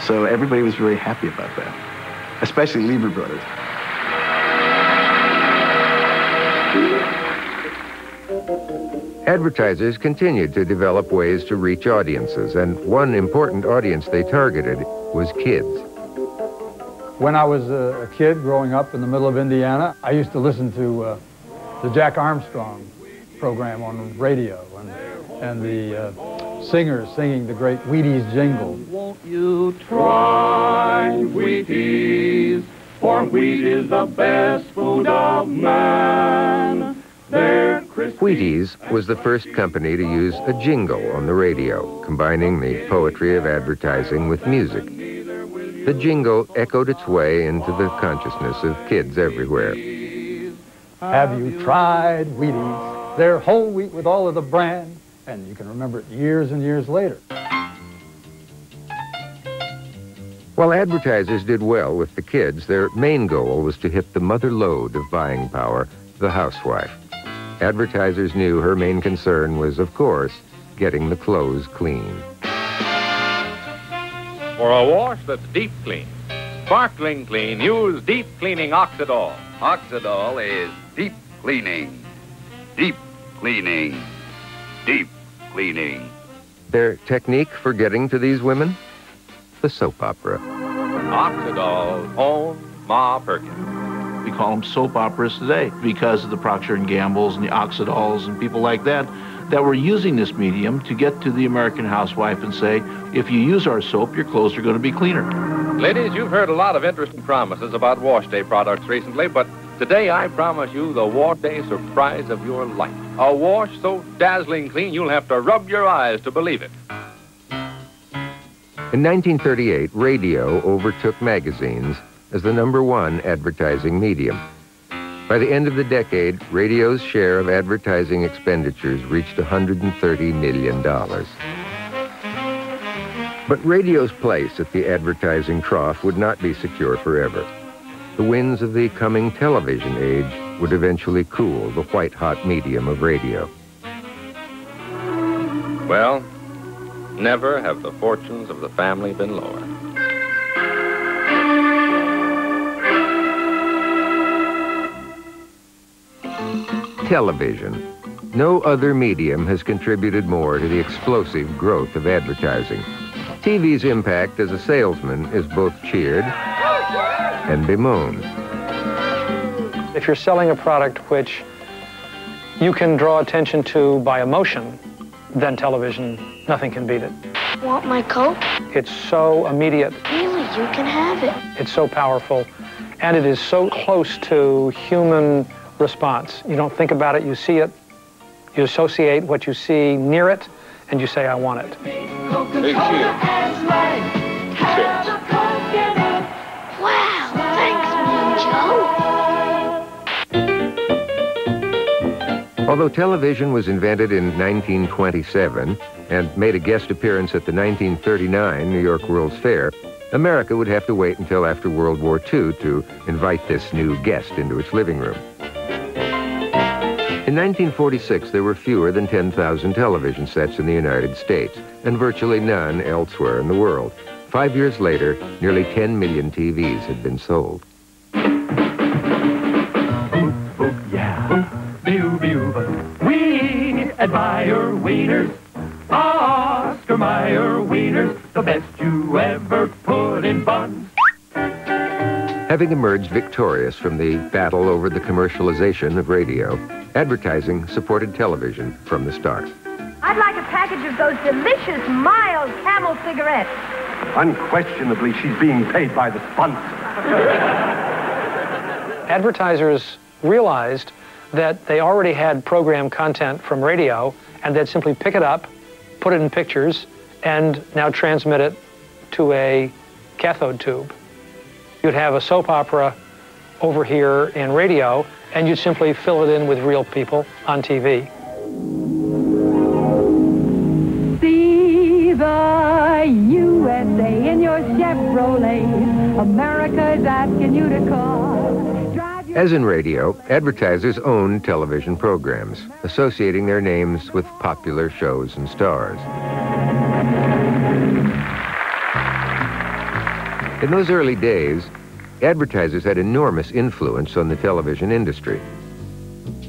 So everybody was very happy about that, especially Lever Brothers. Advertisers continued to develop ways to reach audiences, and one important audience they targeted was kids. When I was a kid growing up in the middle of Indiana, I used to listen to uh, the Jack Armstrong program on radio and, and the uh, singers singing the great Wheaties jingle. Won't you try Wheaties? For wheat is the best food of man. They're Wheaties was the first company to use a jingle on the radio, combining the poetry of advertising with music. The jingle echoed its way into the consciousness of kids everywhere. Have you tried Wheaties? They're whole wheat with all of the bran, and you can remember it years and years later. While advertisers did well with the kids, their main goal was to hit the mother lode of buying power, the housewife. Advertisers knew her main concern was, of course, getting the clothes clean. For a wash that's deep clean, sparkling clean, use deep cleaning Oxidol. Oxidol is deep cleaning, deep cleaning, deep cleaning. Their technique for getting to these women? The soap opera. Oxidol, own Ma Perkins. We call them soap operas today because of the Procter & Gambles and the Oxidols and people like that that were using this medium to get to the American housewife and say, if you use our soap, your clothes are going to be cleaner. Ladies, you've heard a lot of interesting promises about wash day products recently, but today I promise you the wash day surprise of your life. A wash so dazzling clean you'll have to rub your eyes to believe it. In 1938, radio overtook magazines as the number one advertising medium. By the end of the decade, radio's share of advertising expenditures reached $130 million. But radio's place at the advertising trough would not be secure forever. The winds of the coming television age would eventually cool the white-hot medium of radio. Well, never have the fortunes of the family been lower. Television. No other medium has contributed more to the explosive growth of advertising. TV's impact as a salesman is both cheered and bemoaned. If you're selling a product which you can draw attention to by emotion, then television, nothing can beat it. Want my Coke? It's so immediate, Really, you can have it. it's so powerful, and it is so close to human response. You don't think about it, you see it, you associate what you see near it, and you say, I want it. Wow, thanks, Mean Joe. Although television was invented in 1927 and made a guest appearance at the 1939 New York World's Fair, America would have to wait until after World War II to invite this new guest into its living room. In 1946, there were fewer than 10,000 television sets in the United States and virtually none elsewhere in the world. Five years later, nearly 10 million TVs had been sold. We admire wieners, Oscar Mayer wieners, the best you ever put in buns. Having emerged victorious from the battle over the commercialization of radio, advertising supported television from the start. I'd like a package of those delicious mild camel cigarettes. Unquestionably, she's being paid by the sponsor. Advertisers realized that they already had program content from radio, and they'd simply pick it up, put it in pictures, and now transmit it to a cathode tube. You'd have a soap opera over here in radio, and you'd simply fill it in with real people on TV. See the USA in your Chevrolet. America's asking you to call. As in radio, advertisers owned television programs, associating their names with popular shows and stars. In those early days, advertisers had enormous influence on the television industry.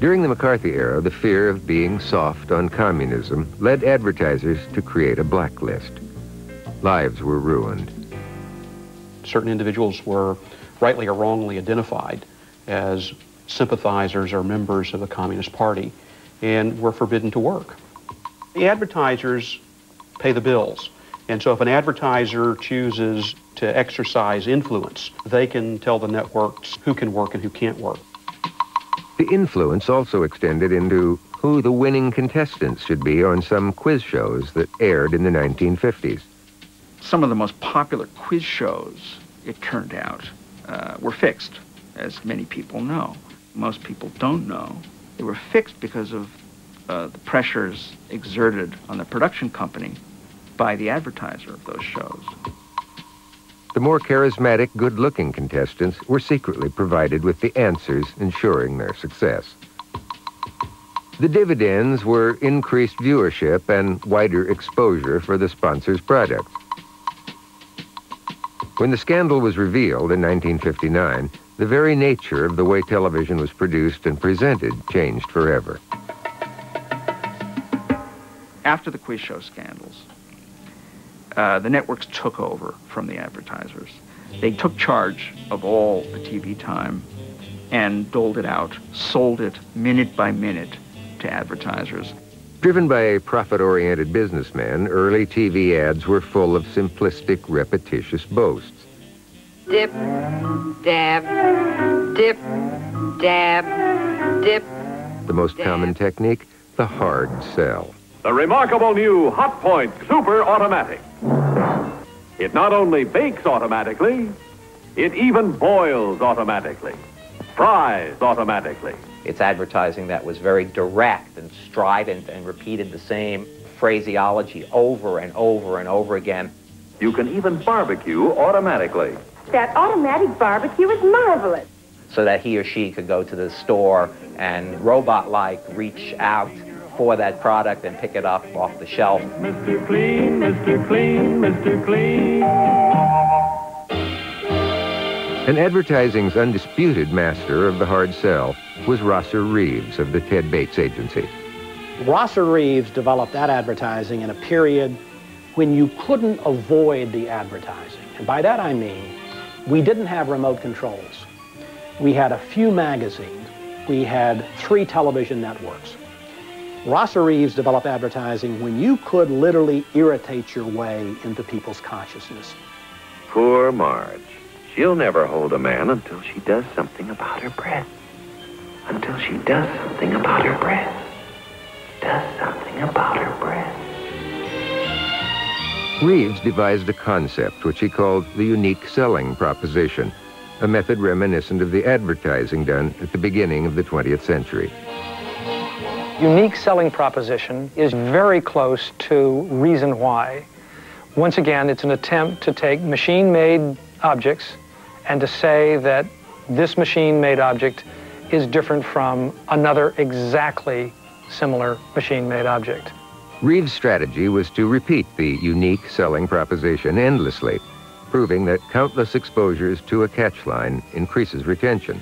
During the McCarthy era, the fear of being soft on communism led advertisers to create a blacklist. Lives were ruined. Certain individuals were rightly or wrongly identified as sympathizers or members of the Communist Party and were forbidden to work. The advertisers pay the bills. And so if an advertiser chooses to exercise influence, they can tell the networks who can work and who can't work. The influence also extended into who the winning contestants should be on some quiz shows that aired in the 1950s. Some of the most popular quiz shows, it turned out, uh, were fixed, as many people know. Most people don't know. They were fixed because of uh, the pressures exerted on the production company by the advertiser of those shows. The more charismatic, good-looking contestants were secretly provided with the answers ensuring their success. The dividends were increased viewership and wider exposure for the sponsor's products. When the scandal was revealed in 1959, the very nature of the way television was produced and presented changed forever. After the quiz show scandals, uh, the networks took over from the advertisers. They took charge of all the TV time and doled it out, sold it minute by minute to advertisers. Driven by a profit-oriented businessman, early TV ads were full of simplistic, repetitious boasts. Dip, dab, dip, dab, dip. The most common technique, the hard sell. The remarkable new Hotpoint Super Automatic. It not only bakes automatically, it even boils automatically, fries automatically. It's advertising that was very direct and strident and repeated the same phraseology over and over and over again. You can even barbecue automatically. That automatic barbecue is marvelous. So that he or she could go to the store and robot-like reach out for that product and pick it up off the shelf. Mr. Clean, Mr. Clean, Mr. Clean. And advertising's undisputed master of the hard sell was Rosser Reeves of the Ted Bates Agency. Rosser Reeves developed that advertising in a period when you couldn't avoid the advertising. And by that I mean, we didn't have remote controls. We had a few magazines. We had three television networks. Rosser Reeves developed advertising when you could literally irritate your way into people's consciousness. Poor Marge. She'll never hold a man until she does something about her breath. Until she does something about her breath. Does something about her breath. Reeves devised a concept which he called the unique selling proposition, a method reminiscent of the advertising done at the beginning of the 20th century. Unique selling proposition is very close to reason why. Once again, it's an attempt to take machine-made objects and to say that this machine-made object is different from another exactly similar machine-made object. Reeves' strategy was to repeat the unique selling proposition endlessly, proving that countless exposures to a catchline increases retention.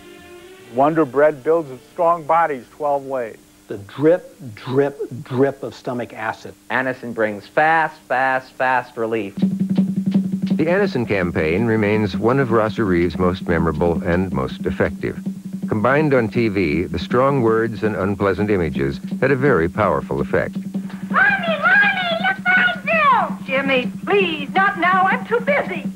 Wonder Bread builds its strong bodies 12 ways. The drip, drip, drip of stomach acid. Anacin brings fast, fast, fast relief. The Anacin campaign remains one of Rosser Reeves' most memorable and most effective. Combined on TV, the strong words and unpleasant images had a very powerful effect. Mommy, Mommy, look what I do! Jimmy, please, not now. I'm too busy.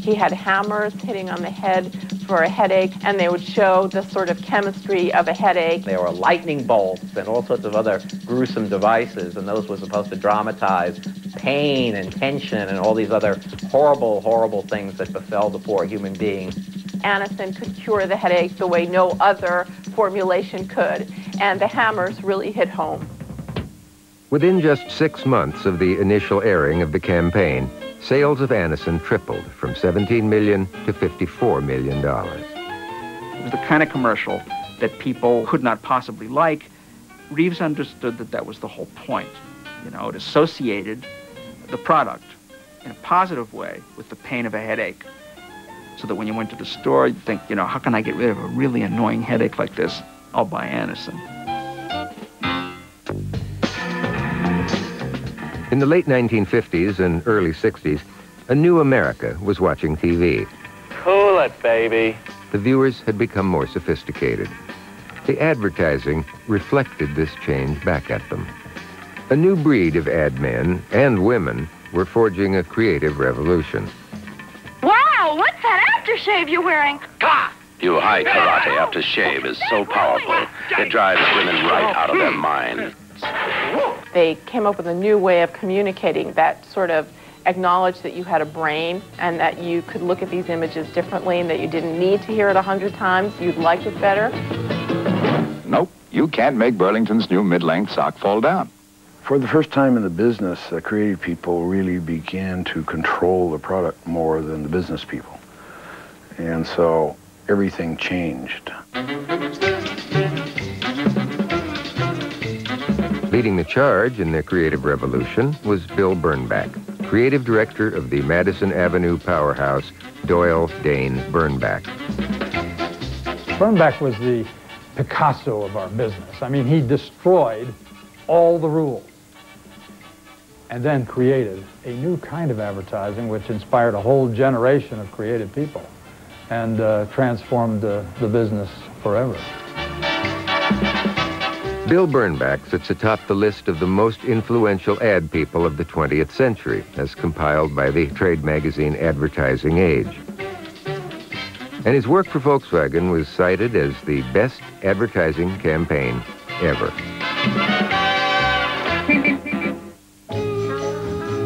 He had hammers hitting on the head for a headache, and they would show the sort of chemistry of a headache. There were lightning bolts and all sorts of other gruesome devices, and those were supposed to dramatize pain and tension and all these other horrible, horrible things that befell the poor human being. Anacin could cure the headache the way no other formulation could, and the hammers really hit home. Within just six months of the initial airing of the campaign, sales of Anacin tripled from 17 million to 54 million dollars. It was the kind of commercial that people could not possibly like. Reeves understood that that was the whole point. You know, it associated the product in a positive way with the pain of a headache. So that when you went to the store, you'd think, you know, how can I get rid of a really annoying headache like this? I'll buy Anacin. In the late 1950s and early 60s, a new America was watching TV. Cool it, baby. The viewers had become more sophisticated. The advertising reflected this change back at them. A new breed of ad men and women were forging a creative revolution. Wow, what's that aftershave you're wearing? Ah! You Hai Karate aftershave is so powerful, it drives women right out of their minds. They came up with a new way of communicating that sort of acknowledged that you had a brain and that you could look at these images differently and that you didn't need to hear it a hundred times. You'd like it better. Nope, you can't make Burlington's new mid-length sock fall down. For the first time in the business, the creative people really began to control the product more than the business people. And so everything changed. Leading the charge in the creative revolution was Bill Bernbach, creative director of the Madison Avenue powerhouse, Doyle Dane Bernbach. Bernbach was the Picasso of our business. I mean, he destroyed all the rules and then created a new kind of advertising which inspired a whole generation of creative people and uh, transformed uh, the business forever. Bill Bernbach sits atop the list of the most influential ad people of the 20th century, as compiled by the trade magazine Advertising Age. And his work for Volkswagen was cited as the best advertising campaign ever.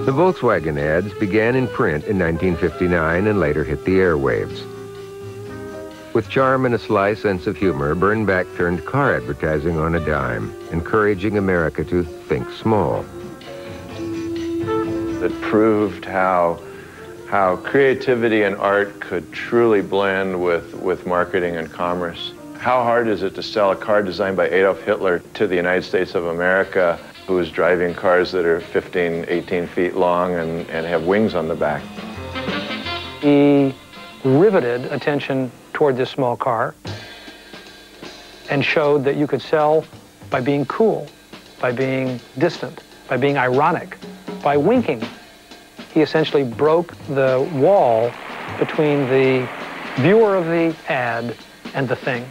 The Volkswagen ads began in print in 1959 and later hit the airwaves. With charm and a sly sense of humor, Bernbach turned car advertising on a dime, encouraging America to think small. It proved how how creativity and art could truly blend with, with marketing and commerce. How hard is it to sell a car designed by Adolf Hitler to the United States of America who is driving cars that are 15, 18 feet long and, and have wings on the back? He riveted attention toward this small car and showed that you could sell by being cool, by being distant, by being ironic, by winking. He essentially broke the wall between the viewer of the ad and the thing.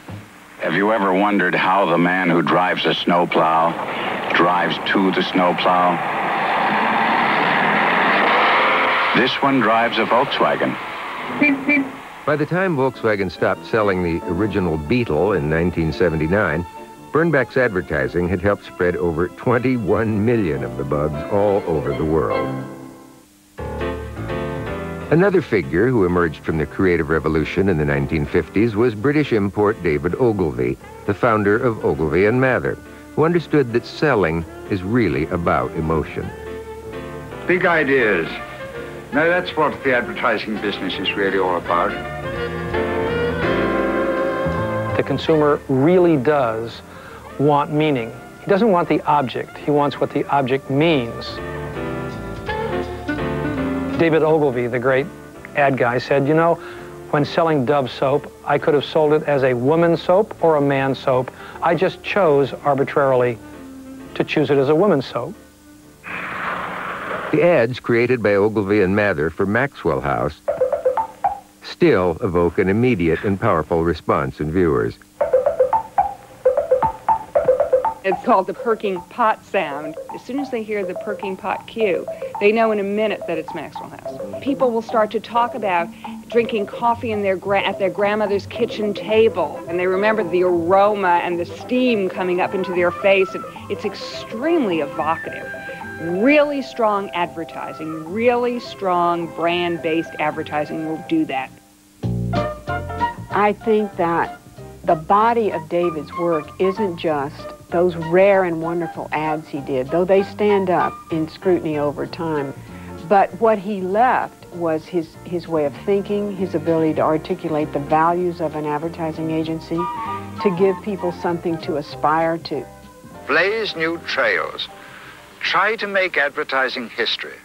Have you ever wondered how the man who drives a snowplow drives to the snowplow? This one drives a Volkswagen. By the time Volkswagen stopped selling the original Beetle in 1979, Bernbach's advertising had helped spread over 21 million of the bugs all over the world. Another figure who emerged from the creative revolution in the 1950s was British import David Ogilvy, the founder of Ogilvy and Mather, who understood that selling is really about emotion. Big ideas. Now that's what the advertising business is really all about. The consumer really does want meaning. He doesn't want the object, he wants what the object means. David Ogilvy, the great ad guy, said, you know, when selling Dove soap, I could have sold it as a woman's soap or a man's soap. I just chose arbitrarily to choose it as a woman's soap. The ads created by Ogilvy and Mather for Maxwell House still evoke an immediate and powerful response in viewers. It's called the perking pot sound. As soon as they hear the perking pot cue, they know in a minute that it's Maxwell House. People will start to talk about drinking coffee in their at their grandmother's kitchen table, and they remember the aroma and the steam coming up into their face, and it's extremely evocative. Really strong advertising, really strong brand-based advertising will do that. I think that the body of David's work isn't just those rare and wonderful ads he did, though they stand up in scrutiny over time. But what he left was his, his way of thinking, his ability to articulate the values of an advertising agency, to give people something to aspire to. Blaze new trails. Try to make advertising history.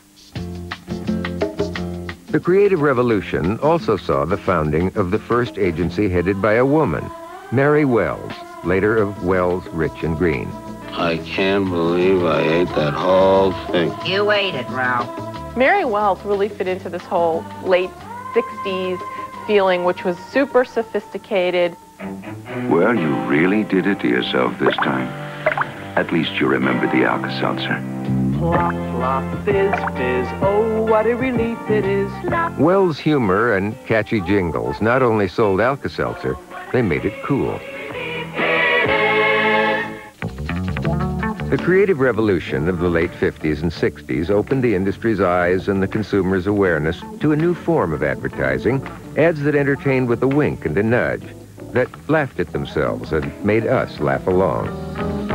The Creative Revolution also saw the founding of the first agency headed by a woman, Mary Wells, later of Wells, Rich and Greene. I can't believe I ate that whole thing. You ate it, Ralph. Mary Wells really fit into this whole late 60s feeling, which was super sophisticated. Well, you really did it to yourself this time. At least you remember the Alka-Seltzer. Plop, plop, fizz, fizz, oh, what a relief it is. Wells' humor and catchy jingles not only sold Alka-Seltzer, they made it cool. The creative revolution of the late 50s and 60s opened the industry's eyes and the consumer's awareness to a new form of advertising, ads that entertained with a wink and a nudge, that laughed at themselves and made us laugh along.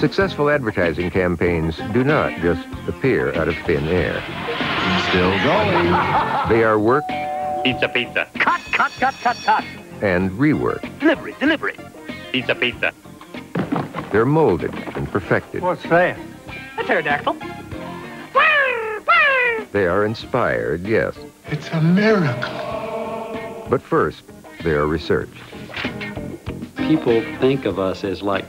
Successful advertising campaigns do not just appear out of thin air. Still going. They are work Pizza, pizza. Cut, cut, cut, cut, cut. and rework. Delivery, delivery. Pizza, pizza. They're molded and perfected. What's that? A pterodactyl. They are inspired, yes. It's a miracle. But first, they are researched. People think of us as like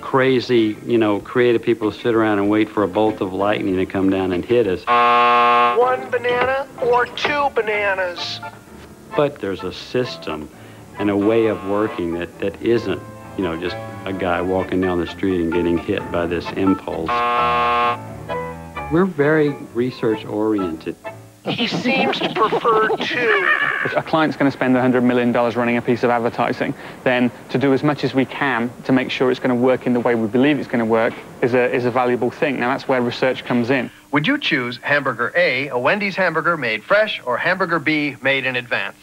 crazy, you know, creative people sit around and wait for a bolt of lightning to come down and hit us. One banana or two bananas? But there's a system and a way of working that, that isn't, you know, just a guy walking down the street and getting hit by this impulse. We're very research oriented. He seems to prefer two. If a client's going to spend $100 million running a piece of advertising, then to do as much as we can to make sure it's going to work in the way we believe it's going to work is a, is a valuable thing. Now, that's where research comes in. Would you choose hamburger A, a Wendy's hamburger made fresh, or hamburger B, made in advance?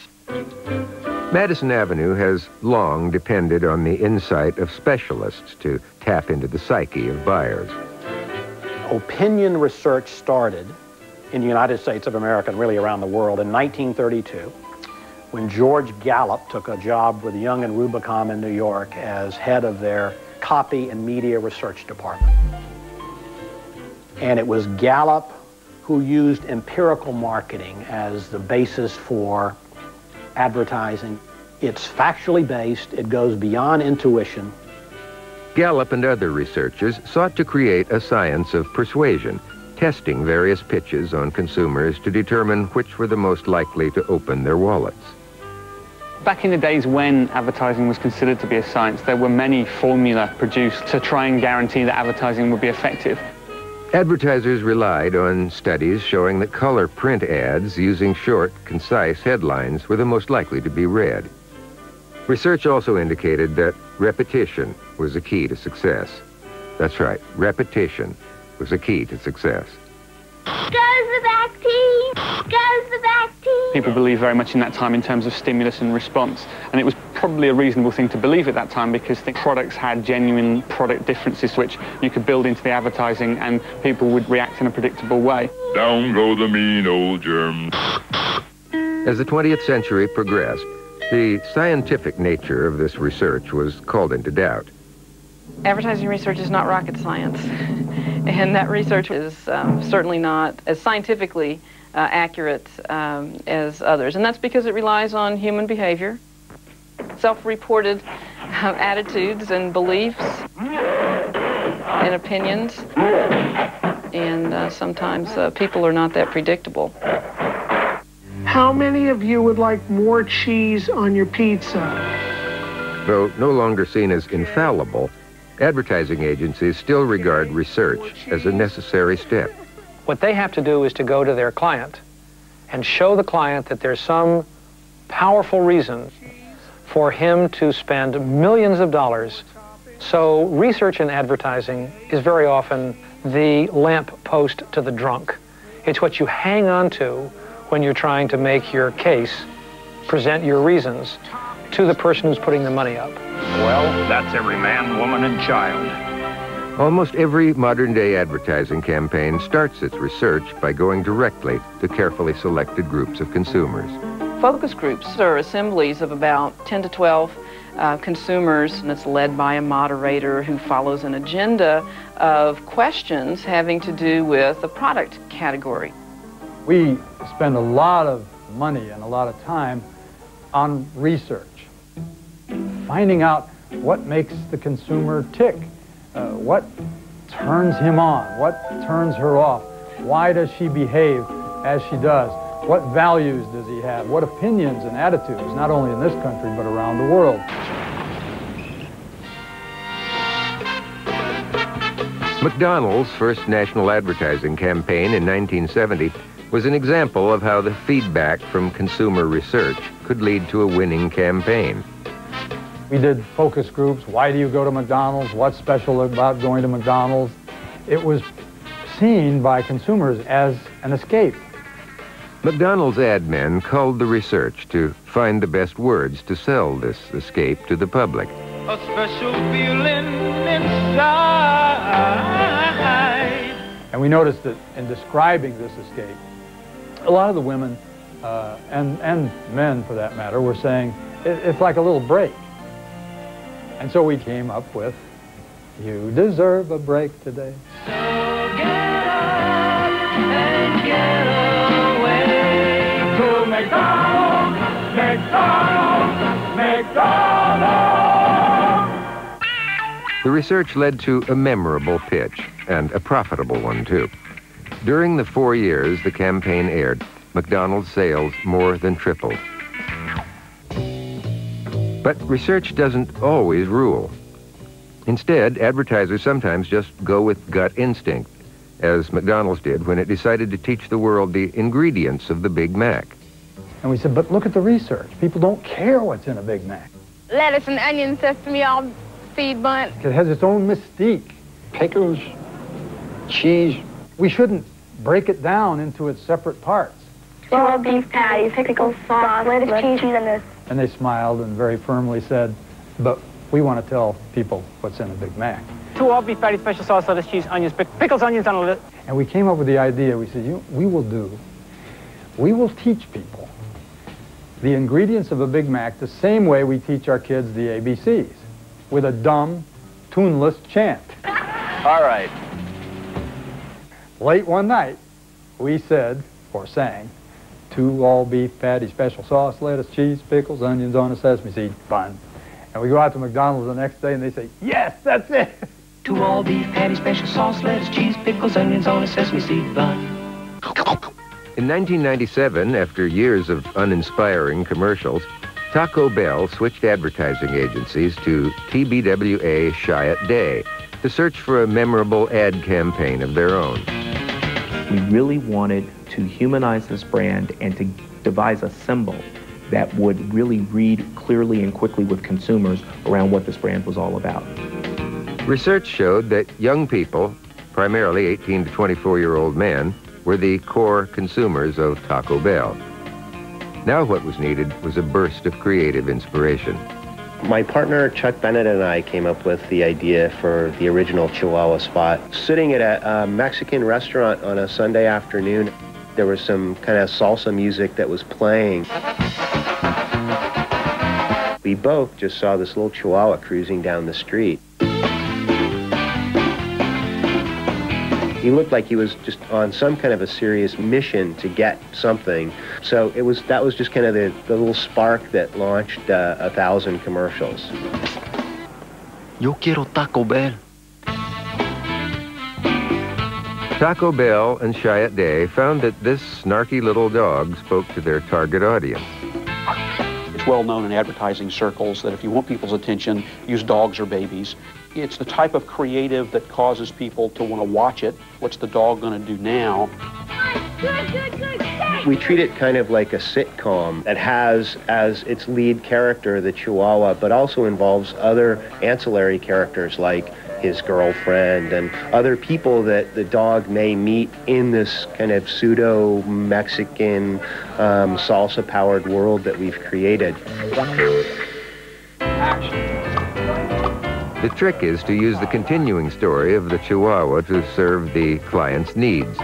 Madison Avenue has long depended on the insight of specialists to tap into the psyche of buyers. Opinion research started in the United States of America and really around the world in 1932 when George Gallup took a job with Young and Rubicam in New York as head of their copy and media research department. And it was Gallup who used empirical marketing as the basis for advertising. It's factually based, it goes beyond intuition. Gallup and other researchers sought to create a science of persuasion, testing various pitches on consumers to determine which were the most likely to open their wallets. Back in the days when advertising was considered to be a science, there were many formula produced to try and guarantee that advertising would be effective. Advertisers relied on studies showing that color print ads using short, concise headlines were the most likely to be read. Research also indicated that repetition was a key to success. That's right, repetition was a key to success. Goes the back team. Goes the back team. People believed very much in that time in terms of stimulus and response. And it was probably a reasonable thing to believe at that time because the products had genuine product differences which you could build into the advertising and people would react in a predictable way. Down go the mean old germs. As the 20th century progressed, the scientific nature of this research was called into doubt. Advertising research is not rocket science, and that research is um, certainly not as scientifically uh, accurate um, as others. And that's because it relies on human behavior, self-reported uh, attitudes and beliefs and opinions, and uh, sometimes uh, people are not that predictable. How many of you would like more cheese on your pizza? Though no longer seen as infallible, advertising agencies still regard research as a necessary step. What they have to do is to go to their client and show the client that there's some powerful reason for him to spend millions of dollars. So research in advertising is very often the lamp post to the drunk. It's what you hang on to when you're trying to make your case, present your reasons to the person who's putting the money up. Well, that's every man, woman, and child. Almost every modern-day advertising campaign starts its research by going directly to carefully selected groups of consumers. Focus groups are assemblies of about 10 to 12 uh, consumers, and it's led by a moderator who follows an agenda of questions having to do with a product category. We spend a lot of money and a lot of time on research, finding out what makes the consumer tick, uh, what turns him on, what turns her off, why does she behave as she does, what values does he have, what opinions and attitudes, not only in this country but around the world. McDonald's first national advertising campaign in 1970 was an example of how the feedback from consumer research could lead to a winning campaign. We did focus groups. Why do you go to McDonald's? What's special about going to McDonald's? It was seen by consumers as an escape. McDonald's ad men culled the research to find the best words to sell this escape to the public. A special feeling inside. And we noticed that in describing this escape, a lot of the women, uh, and, and men for that matter, were saying, it, it's like a little break. And so we came up with, you deserve a break today. So get up and get away to McDonald's, McDonald's, McDonald's. The research led to a memorable pitch, and a profitable one, too. During the four years the campaign aired, McDonald's sales more than tripled. But research doesn't always rule. Instead, advertisers sometimes just go with gut instinct, as McDonald's did when it decided to teach the world the ingredients of the Big Mac. And we said, but look at the research. People don't care what's in a Big Mac. Lettuce and onion, sesame, all seed bun. It has its own mystique. Pickles, cheese. We shouldn't break it down into its separate parts. Raw beef patties, pickle sauce, lettuce, cheese, and this. And they smiled and very firmly said, but we want to tell people what's in a Big Mac. Two all beef patty, special sauce, lettuce, cheese, onions, pick, pickles, onions on it. And we came up with the idea, we said, you, we will do, we will teach people the ingredients of a Big Mac the same way we teach our kids the ABCs, with a dumb, tuneless chant. All right. Late one night, we said, or sang, two all beef patty, special sauce, lettuce, cheese, pickles, onions on a sesame seed bun. And we go out to McDonald's the next day and they say, yes, that's it. Two all beef patty, special sauce, lettuce, cheese, pickles, onions on a sesame seed bun. In 1997, after years of uninspiring commercials, Taco Bell switched advertising agencies to TBWA Chiat Day to search for a memorable ad campaign of their own. We really wanted to humanize this brand and to devise a symbol that would really read clearly and quickly with consumers around what this brand was all about. Research showed that young people, primarily 18 to 24 year old men, were the core consumers of Taco Bell. Now what was needed was a burst of creative inspiration. My partner Chuck Bennett and I came up with the idea for the original Chihuahua spot. Sitting at a, a Mexican restaurant on a Sunday afternoon, there was some kind of salsa music that was playing. We both just saw this little Chihuahua cruising down the street. He looked like he was just on some kind of a serious mission to get something. So it was that was just kind of the, the little spark that launched uh, a thousand commercials. Yo quiero Taco Bell. Taco Bell and Chiat Day found that this snarky little dog spoke to their target audience. It's well known in advertising circles that if you want people's attention, use dogs or babies. It's the type of creative that causes people to want to watch it. What's the dog going to do now? We treat it kind of like a sitcom that has as its lead character the Chihuahua, but also involves other ancillary characters like his girlfriend and other people that the dog may meet in this kind of pseudo Mexican um, salsa powered world that we've created. The trick is to use the continuing story of the Chihuahua to serve the client's needs.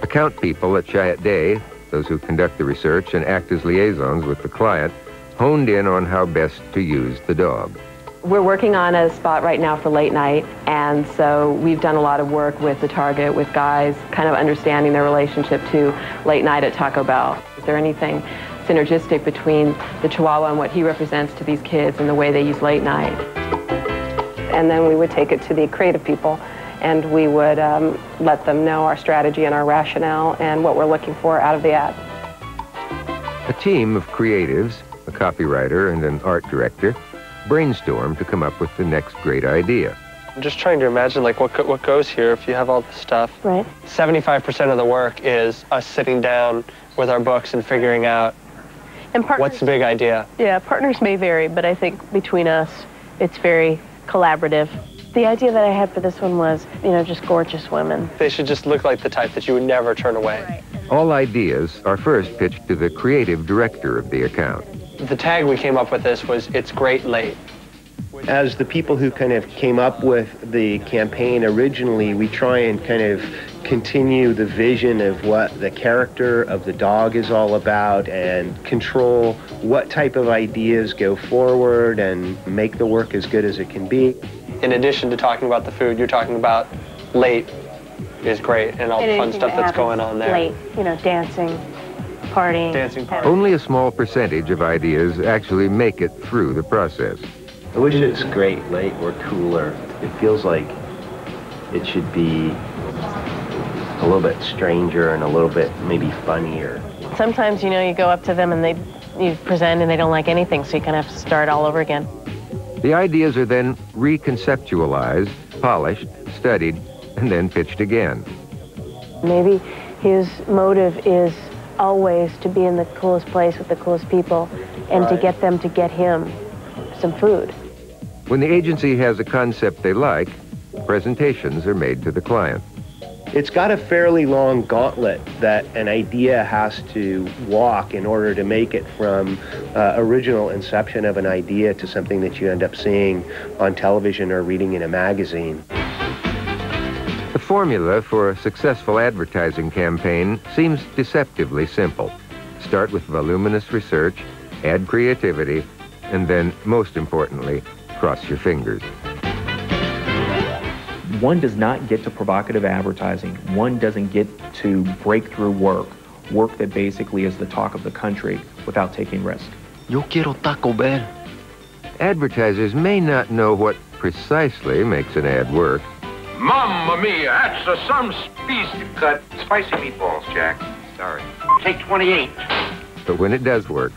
Account people at Chiat Day, those who conduct the research and act as liaisons with the client, honed in on how best to use the dog. We're working on a spot right now for late night, and so we've done a lot of work with the target, with guys, kind of understanding their relationship to late night at Taco Bell. Is there anything synergistic between the Chihuahua and what he represents to these kids and the way they use late night? And then we would take it to the creative people, and we would um, let them know our strategy and our rationale and what we're looking for out of the ad. A team of creatives, a copywriter and an art director, brainstorm to come up with the next great idea. I'm just trying to imagine like what, what goes here if you have all this stuff. Right. 75% of the work is us sitting down with our books and figuring out And partners, what's the big idea. Yeah, partners may vary, but I think between us, it's very collaborative. The idea that I had for this one was, you know, just gorgeous women. They should just look like the type that you would never turn away. All ideas are first pitched to the creative director of the account. The tag we came up with this was "It's Great Late." As the people who kind of came up with the campaign originally, we try and kind of continue the vision of what the character of the dog is all about and control what type of ideas go forward and make the work as good as it can be. In addition to talking about the food, you're talking about late is great and all the fun stuff that that's going on there. Late, you know, dancing, partying. Dancing party. Only a small percentage of ideas actually make it through the process. I wish it's great late or cooler. It feels like it should be a little bit stranger and a little bit maybe funnier. Sometimes, you know, you go up to them and they, you present and they don't like anything, so you kind of have to start all over again. The ideas are then reconceptualized, polished, studied, and then pitched again. Maybe his motive is always to be in the coolest place with the coolest people and to get them to get him some food. When the agency has a concept they like, presentations are made to the client. It's got a fairly long gauntlet that an idea has to walk in order to make it from uh, original inception of an idea to something that you end up seeing on television or reading in a magazine. The formula for a successful advertising campaign seems deceptively simple. Start with voluminous research, add creativity, and then, most importantly, cross your fingers. One does not get to provocative advertising. One doesn't get to breakthrough work, work that basically is the talk of the country without taking risk. Yo quiero Taco Bell. Advertisers may not know what precisely makes an ad work, Mamma mia, that's a, some species. Uh, spicy meatballs, Jack. Sorry. Take 28. but when it does work,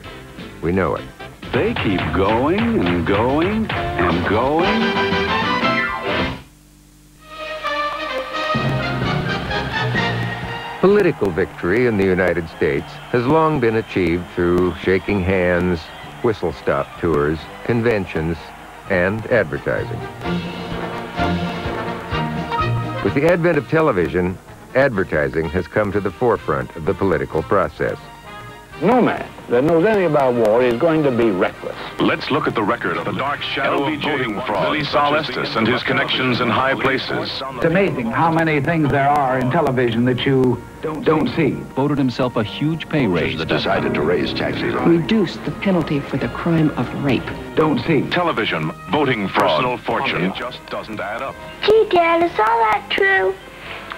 we know it. They keep going and going and going. Political victory in the United States has long been achieved through shaking hands, whistle stop tours, conventions, and advertising. With the advent of television, advertising has come to the forefront of the political process. No man that knows anything about war is going to be reckless. Let's look at the record of the dark shadow of voting fraud. Billie Sol Estes and his connections in high places. It's amazing how many things there are in television that you don't, see. Voted himself a huge pay raise. decided to raise taxes Reduce the penalty for the crime of rape. Don't see. Television, voting fraud. Personal fortune It just doesn't add up. Gee, Dad, is all that true?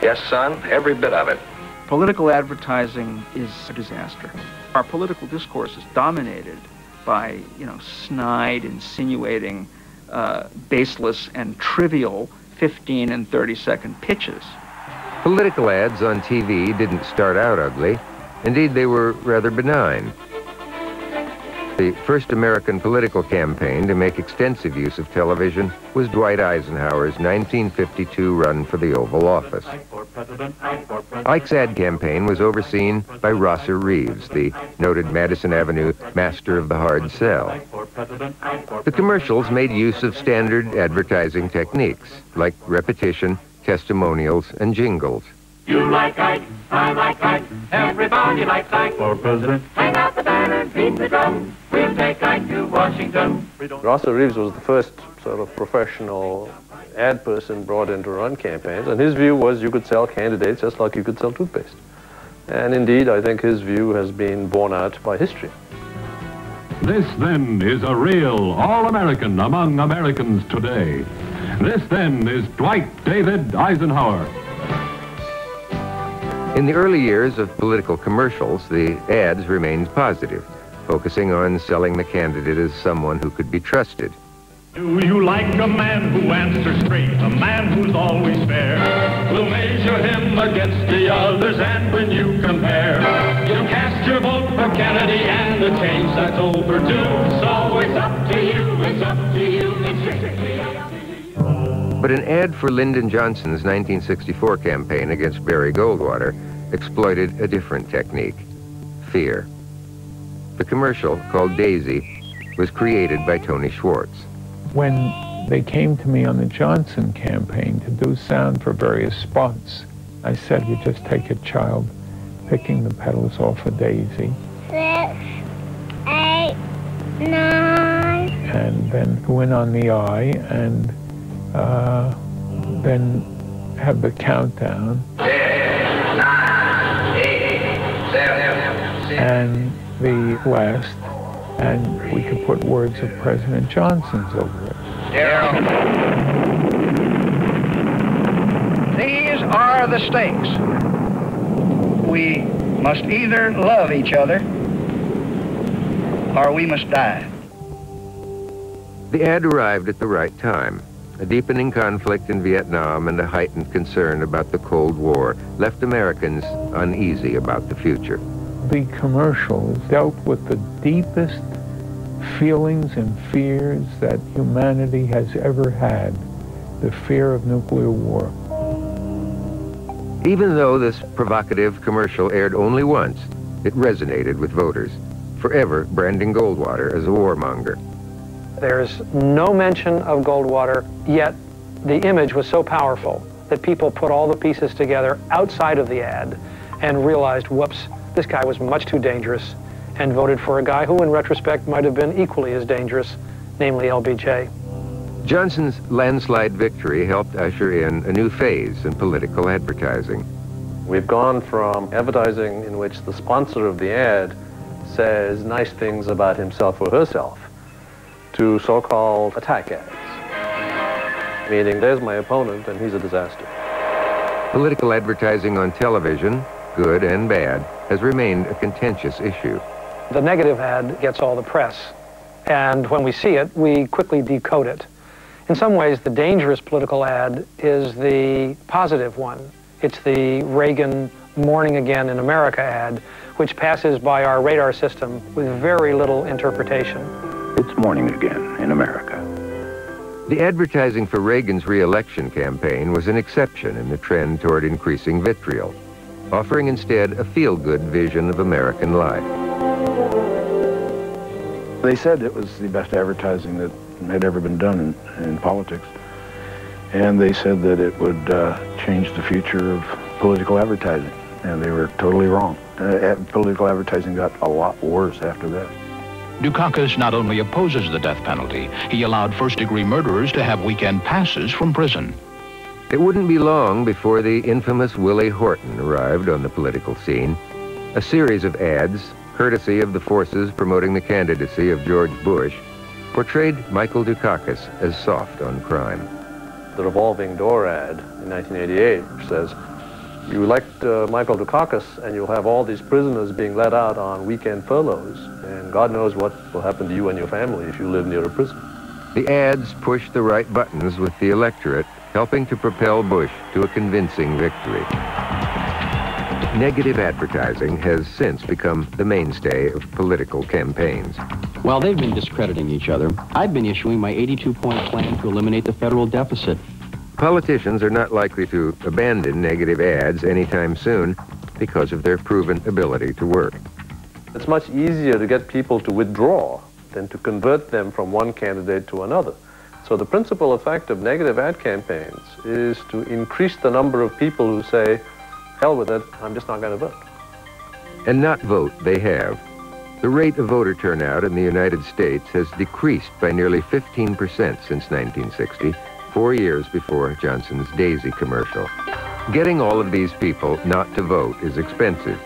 Yes, son, every bit of it. Political advertising is a disaster. Our political discourse is dominated by, you know, snide, insinuating, uh, baseless, and trivial 15 and 30 second pitches. Political ads on TV didn't start out ugly. Indeed, they were rather benign. The first American political campaign to make extensive use of television was Dwight Eisenhower's 1952 run for the Oval Office. Ike's ad campaign was overseen by Rosser Reeves, the noted Madison Avenue master of the hard sell. The commercials made use of standard advertising techniques, like repetition, testimonials, and jingles. You like Ike, I like Ike, everybody likes Ike. For president. Hang out the banner, beat the drum, we'll take Ike to Washington. Rosser Reeves was the first sort of professional ad person brought in to run campaigns, and his view was you could sell candidates just like you could sell toothpaste. And indeed, I think his view has been borne out by history. This, then, is a real All-American among Americans today. This, then, is Dwight David Eisenhower. In the early years of political commercials, the ads remained positive, focusing on selling the candidate as someone who could be trusted. Do you like a man who answers straight, a man who's always fair? We'll measure him against the others, and when you compare, you cast your vote for Kennedy and the change that's overdue. So it's up to you, it's up to you, it's strictly up to you. But an ad for Lyndon Johnson's 1964 campaign against Barry Goldwater exploited a different technique, fear. The commercial, called Daisy, was created by Tony Schwartz. When they came to me on the Johnson campaign to do sound for various spots, I said, you just take a child picking the petals off a daisy. Six, eight, nine. And then go in on the eye and uh, then have the countdown. And the last, and we could put words of President Johnson's over it. These are the stakes. We must either love each other or we must die. The ad arrived at the right time. A deepening conflict in Vietnam and a heightened concern about the Cold War left Americans uneasy about the future. The commercials dealt with the deepest feelings and fears that humanity has ever had, the fear of nuclear war. Even though this provocative commercial aired only once, it resonated with voters, forever branding Goldwater as a warmonger. There's no mention of Goldwater, yet the image was so powerful that people put all the pieces together outside of the ad and realized, whoops, this guy was much too dangerous and voted for a guy who, in retrospect, might have been equally as dangerous, namely LBJ. Johnson's landslide victory helped usher in a new phase in political advertising. We've gone from advertising in which the sponsor of the ad says nice things about himself or herself to so-called attack ads, meaning there's my opponent and he's a disaster. Political advertising on television, good and bad, has remained a contentious issue. The negative ad gets all the press, and when we see it, we quickly decode it. In some ways, the dangerous political ad is the positive one. It's the Reagan Morning Again in America ad, which passes by our radar system with very little interpretation. It's morning again in America. The advertising for Reagan's reelection campaign was an exception in the trend toward increasing vitriol, offering instead a feel-good vision of American life. They said it was the best advertising that had ever been done in, in politics. And they said that it would uh, change the future of political advertising. And they were totally wrong. Uh, political advertising got a lot worse after that. Dukakis not only opposes the death penalty, he allowed first-degree murderers to have weekend passes from prison. It wouldn't be long before the infamous Willie Horton arrived on the political scene. A series of ads, courtesy of the forces promoting the candidacy of George Bush, portrayed Michael Dukakis as soft on crime. The revolving door ad in 1988 says, you elect uh, Michael Dukakis and you'll have all these prisoners being let out on weekend furloughs, and God knows what will happen to you and your family if you live near a prison. The ads pushed the right buttons with the electorate, helping to propel Bush to a convincing victory. Negative advertising has since become the mainstay of political campaigns. While they've been discrediting each other, I've been issuing my 82-point plan to eliminate the federal deficit. Politicians are not likely to abandon negative ads anytime soon because of their proven ability to work. It's much easier to get people to withdraw than to convert them from one candidate to another. So the principal effect of negative ad campaigns is to increase the number of people who say, hell with it, I'm just not going to vote. And not vote they have. The rate of voter turnout in the United States has decreased by nearly 15% since 1960, four years before Johnson's Daisy commercial. Getting all of these people not to vote is expensive.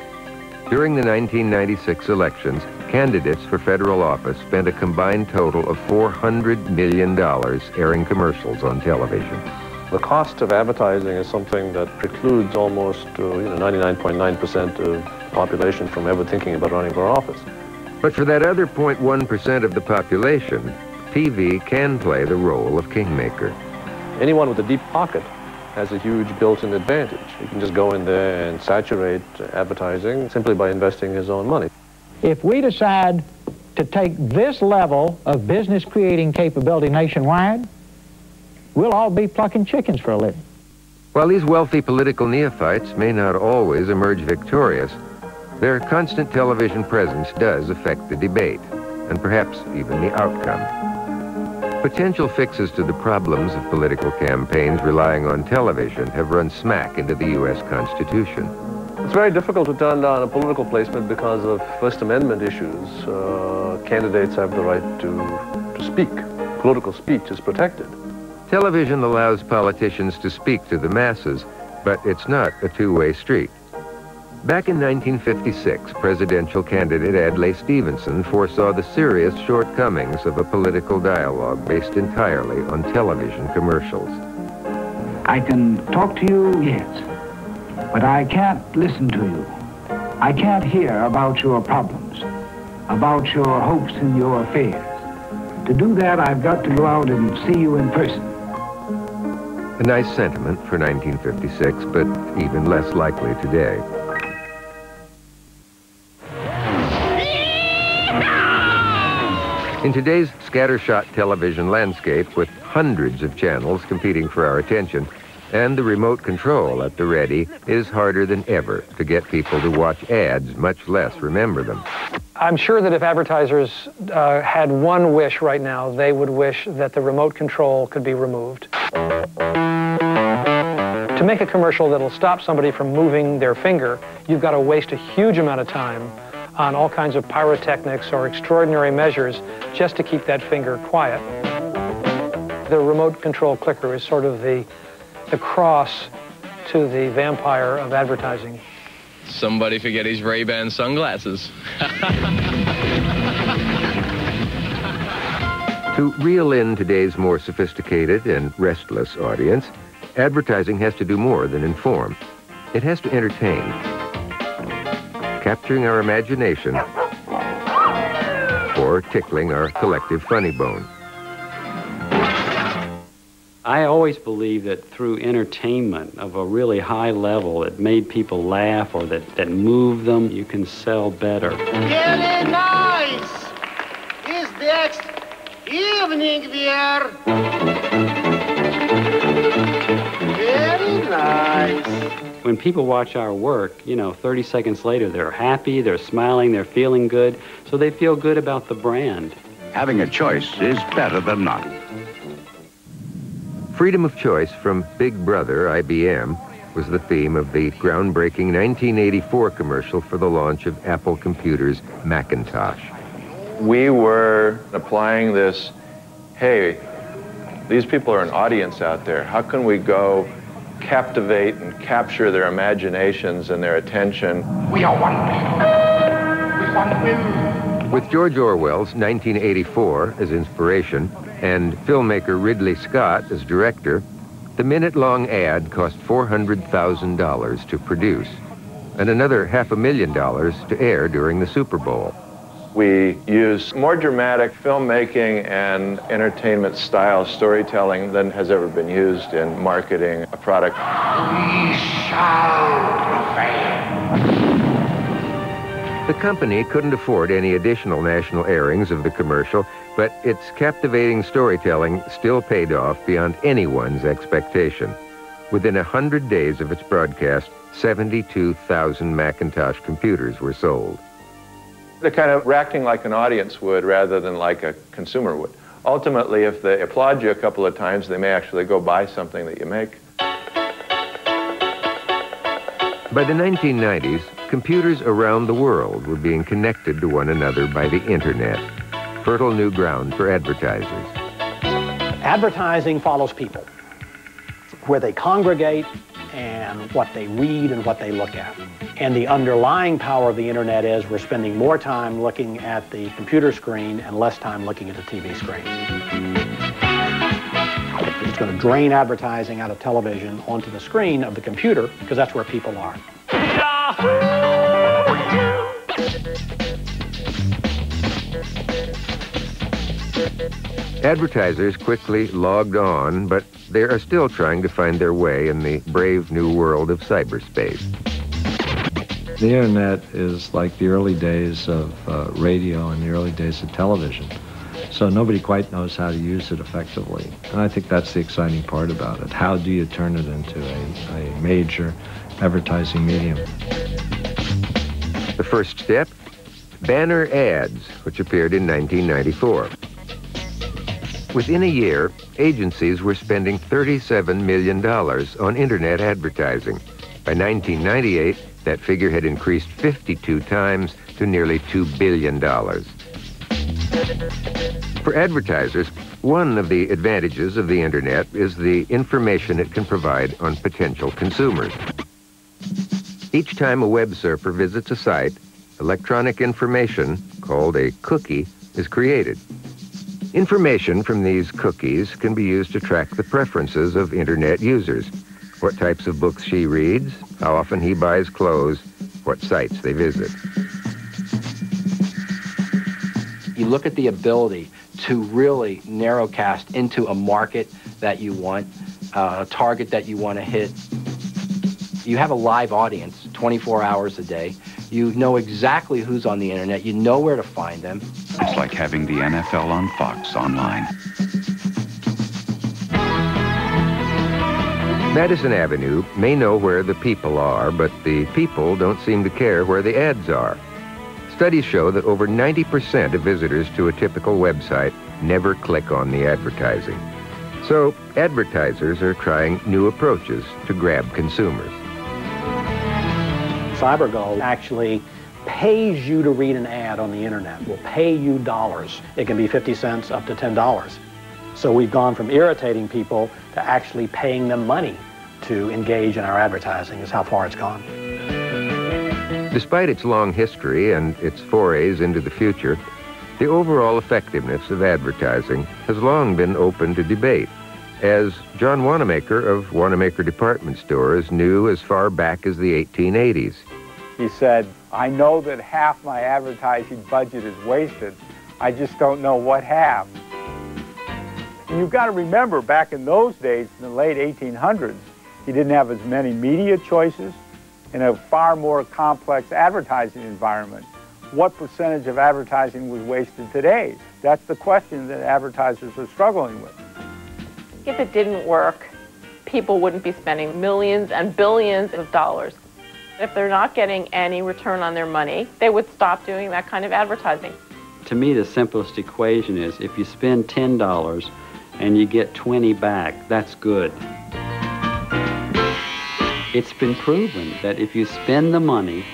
During the 1996 elections, candidates for federal office spent a combined total of $400 million airing commercials on television. The cost of advertising is something that precludes almost uh, you know, 99.9% of the population from ever thinking about running for office. But for that other 0.1% of the population, TV can play the role of kingmaker. Anyone with a deep pocket has a huge built-in advantage. He can just go in there and saturate advertising simply by investing his own money. If we decide to take this level of business creating capability nationwide, we'll all be plucking chickens for a living. While these wealthy political neophytes may not always emerge victorious, their constant television presence does affect the debate, and perhaps even the outcome. Potential fixes to the problems of political campaigns relying on television have run smack into the U.S. Constitution. It's very difficult to turn down a political placement because of First Amendment issues. Uh, candidates have the right to, to speak. Political speech is protected. Television allows politicians to speak to the masses, but it's not a two-way street. Back in 1956, presidential candidate Adlai Stevenson foresaw the serious shortcomings of a political dialogue based entirely on television commercials. I can talk to you, yes, but I can't listen to you. I can't hear about your problems, about your hopes and your fears. To do that, I've got to go out and see you in person. A nice sentiment for 1956, but even less likely today. In today's scattershot television landscape, with hundreds of channels competing for our attention, and the remote control at the ready is harder than ever to get people to watch ads, much less remember them. I'm sure that if advertisers uh, had one wish right now, they would wish that the remote control could be removed. To make a commercial that'll stop somebody from moving their finger, you've got to waste a huge amount of time on all kinds of pyrotechnics or extraordinary measures just to keep that finger quiet. The remote control clicker is sort of the the cross to the vampire of advertising. Somebody forget his Ray-Ban sunglasses. to reel in today's more sophisticated and restless audience, advertising has to do more than inform. It has to entertain, capturing our imagination or tickling our collective funny bone. I always believe that through entertainment of a really high level that made people laugh or that, that moved them, you can sell better. Very nice! Is next evening wear. Very nice. When people watch our work, you know, 30 seconds later, they're happy, they're smiling, they're feeling good, so they feel good about the brand. Having a choice is better than not. Freedom of choice from Big Brother, IBM, was the theme of the groundbreaking 1984 commercial for the launch of Apple Computer's Macintosh. We were applying this, hey, these people are an audience out there. How can we go captivate and capture their imaginations and their attention? We are one. We one will. With George Orwell's 1984 as inspiration, and filmmaker Ridley Scott as director, the minute-long ad cost $400,000 to produce and another half a million dollars to air during the Super Bowl. We use more dramatic filmmaking and entertainment style storytelling than has ever been used in marketing a product. We shall prevail. The company couldn't afford any additional national airings of the commercial, but its captivating storytelling still paid off beyond anyone's expectation. Within a hundred days of its broadcast, 72,000 Macintosh computers were sold. They're kind of acting like an audience would rather than like a consumer would. Ultimately, if they applaud you a couple of times, they may actually go buy something that you make. By the 1990s, computers around the world were being connected to one another by the internet. Fertile new ground for advertisers. Advertising follows people, where they congregate and what they read and what they look at. And the underlying power of the internet is we're spending more time looking at the computer screen and less time looking at the TV screen. It's going to drain advertising out of television onto the screen of the computer because that's where people are. Advertisers quickly logged on, but they are still trying to find their way in the brave new world of cyberspace. The internet is like the early days of uh, radio and the early days of television. So nobody quite knows how to use it effectively. And I think that's the exciting part about it. How do you turn it into a, a major advertising medium? The first step, banner ads, which appeared in 1994. Within a year, agencies were spending $37 million on internet advertising. By 1998, that figure had increased 52 times to nearly $2 billion. For advertisers, one of the advantages of the internet is the information it can provide on potential consumers. Each time a web surfer visits a site, electronic information, called a cookie, is created. Information from these cookies can be used to track the preferences of internet users, what types of books she reads, how often he buys clothes, what sites they visit. You look at the ability to really narrowcast into a market that you want, uh, a target that you want to hit. You have a live audience 24 hours a day. You know exactly who's on the internet. You know where to find them. It's like having the NFL on Fox online. Madison Avenue may know where the people are, but the people don't seem to care where the ads are. Studies show that over 90% of visitors to a typical website never click on the advertising. So advertisers are trying new approaches to grab consumers. CyberGold actually pays you to read an ad on the internet, will pay you dollars. It can be 50 cents up to $10. So we've gone from irritating people to actually paying them money to engage in our advertising is how far it's gone. Despite its long history and its forays into the future, the overall effectiveness of advertising has long been open to debate, as John Wanamaker of Wanamaker Department Stores knew as far back as the 1880s. He said, I know that half my advertising budget is wasted. I just don't know what half. And you've got to remember, back in those days, in the late 1800s, he didn't have as many media choices in a far more complex advertising environment. What percentage of advertising was wasted today? That's the question that advertisers are struggling with. If it didn't work, people wouldn't be spending millions and billions of dollars. If they're not getting any return on their money, they would stop doing that kind of advertising. To me, the simplest equation is if you spend $10 and you get 20 back, that's good. It's been proven that if you spend the money,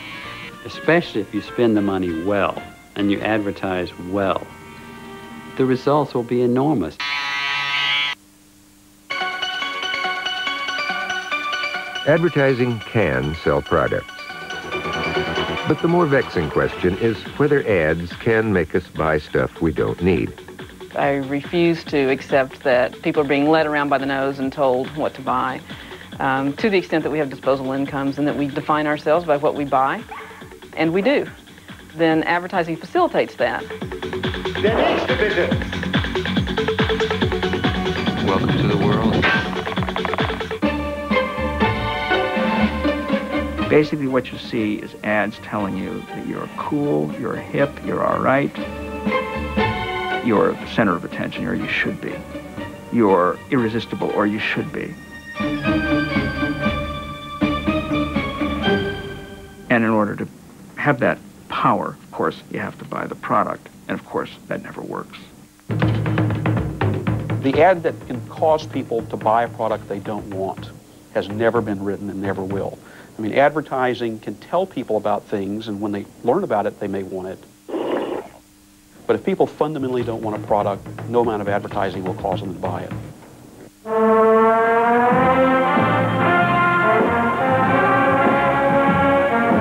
especially if you spend the money well and you advertise well, the results will be enormous. Advertising can sell products. But the more vexing question is whether ads can make us buy stuff we don't need. I refuse to accept that people are being led around by the nose and told what to buy. Um, to the extent that we have disposable incomes and that we define ourselves by what we buy, and we do, then advertising facilitates that. The next division. Welcome to the world. Basically, what you see is ads telling you that you're cool, you're hip, you're all right, you're the center of attention, or you should be. You're irresistible, or you should be. And in order to have that power, of course, you have to buy the product. And of course, that never works. The ad that can cause people to buy a product they don't want has never been written and never will. I mean, advertising can tell people about things, and when they learn about it, they may want it. But if people fundamentally don't want a product, no amount of advertising will cause them to buy it.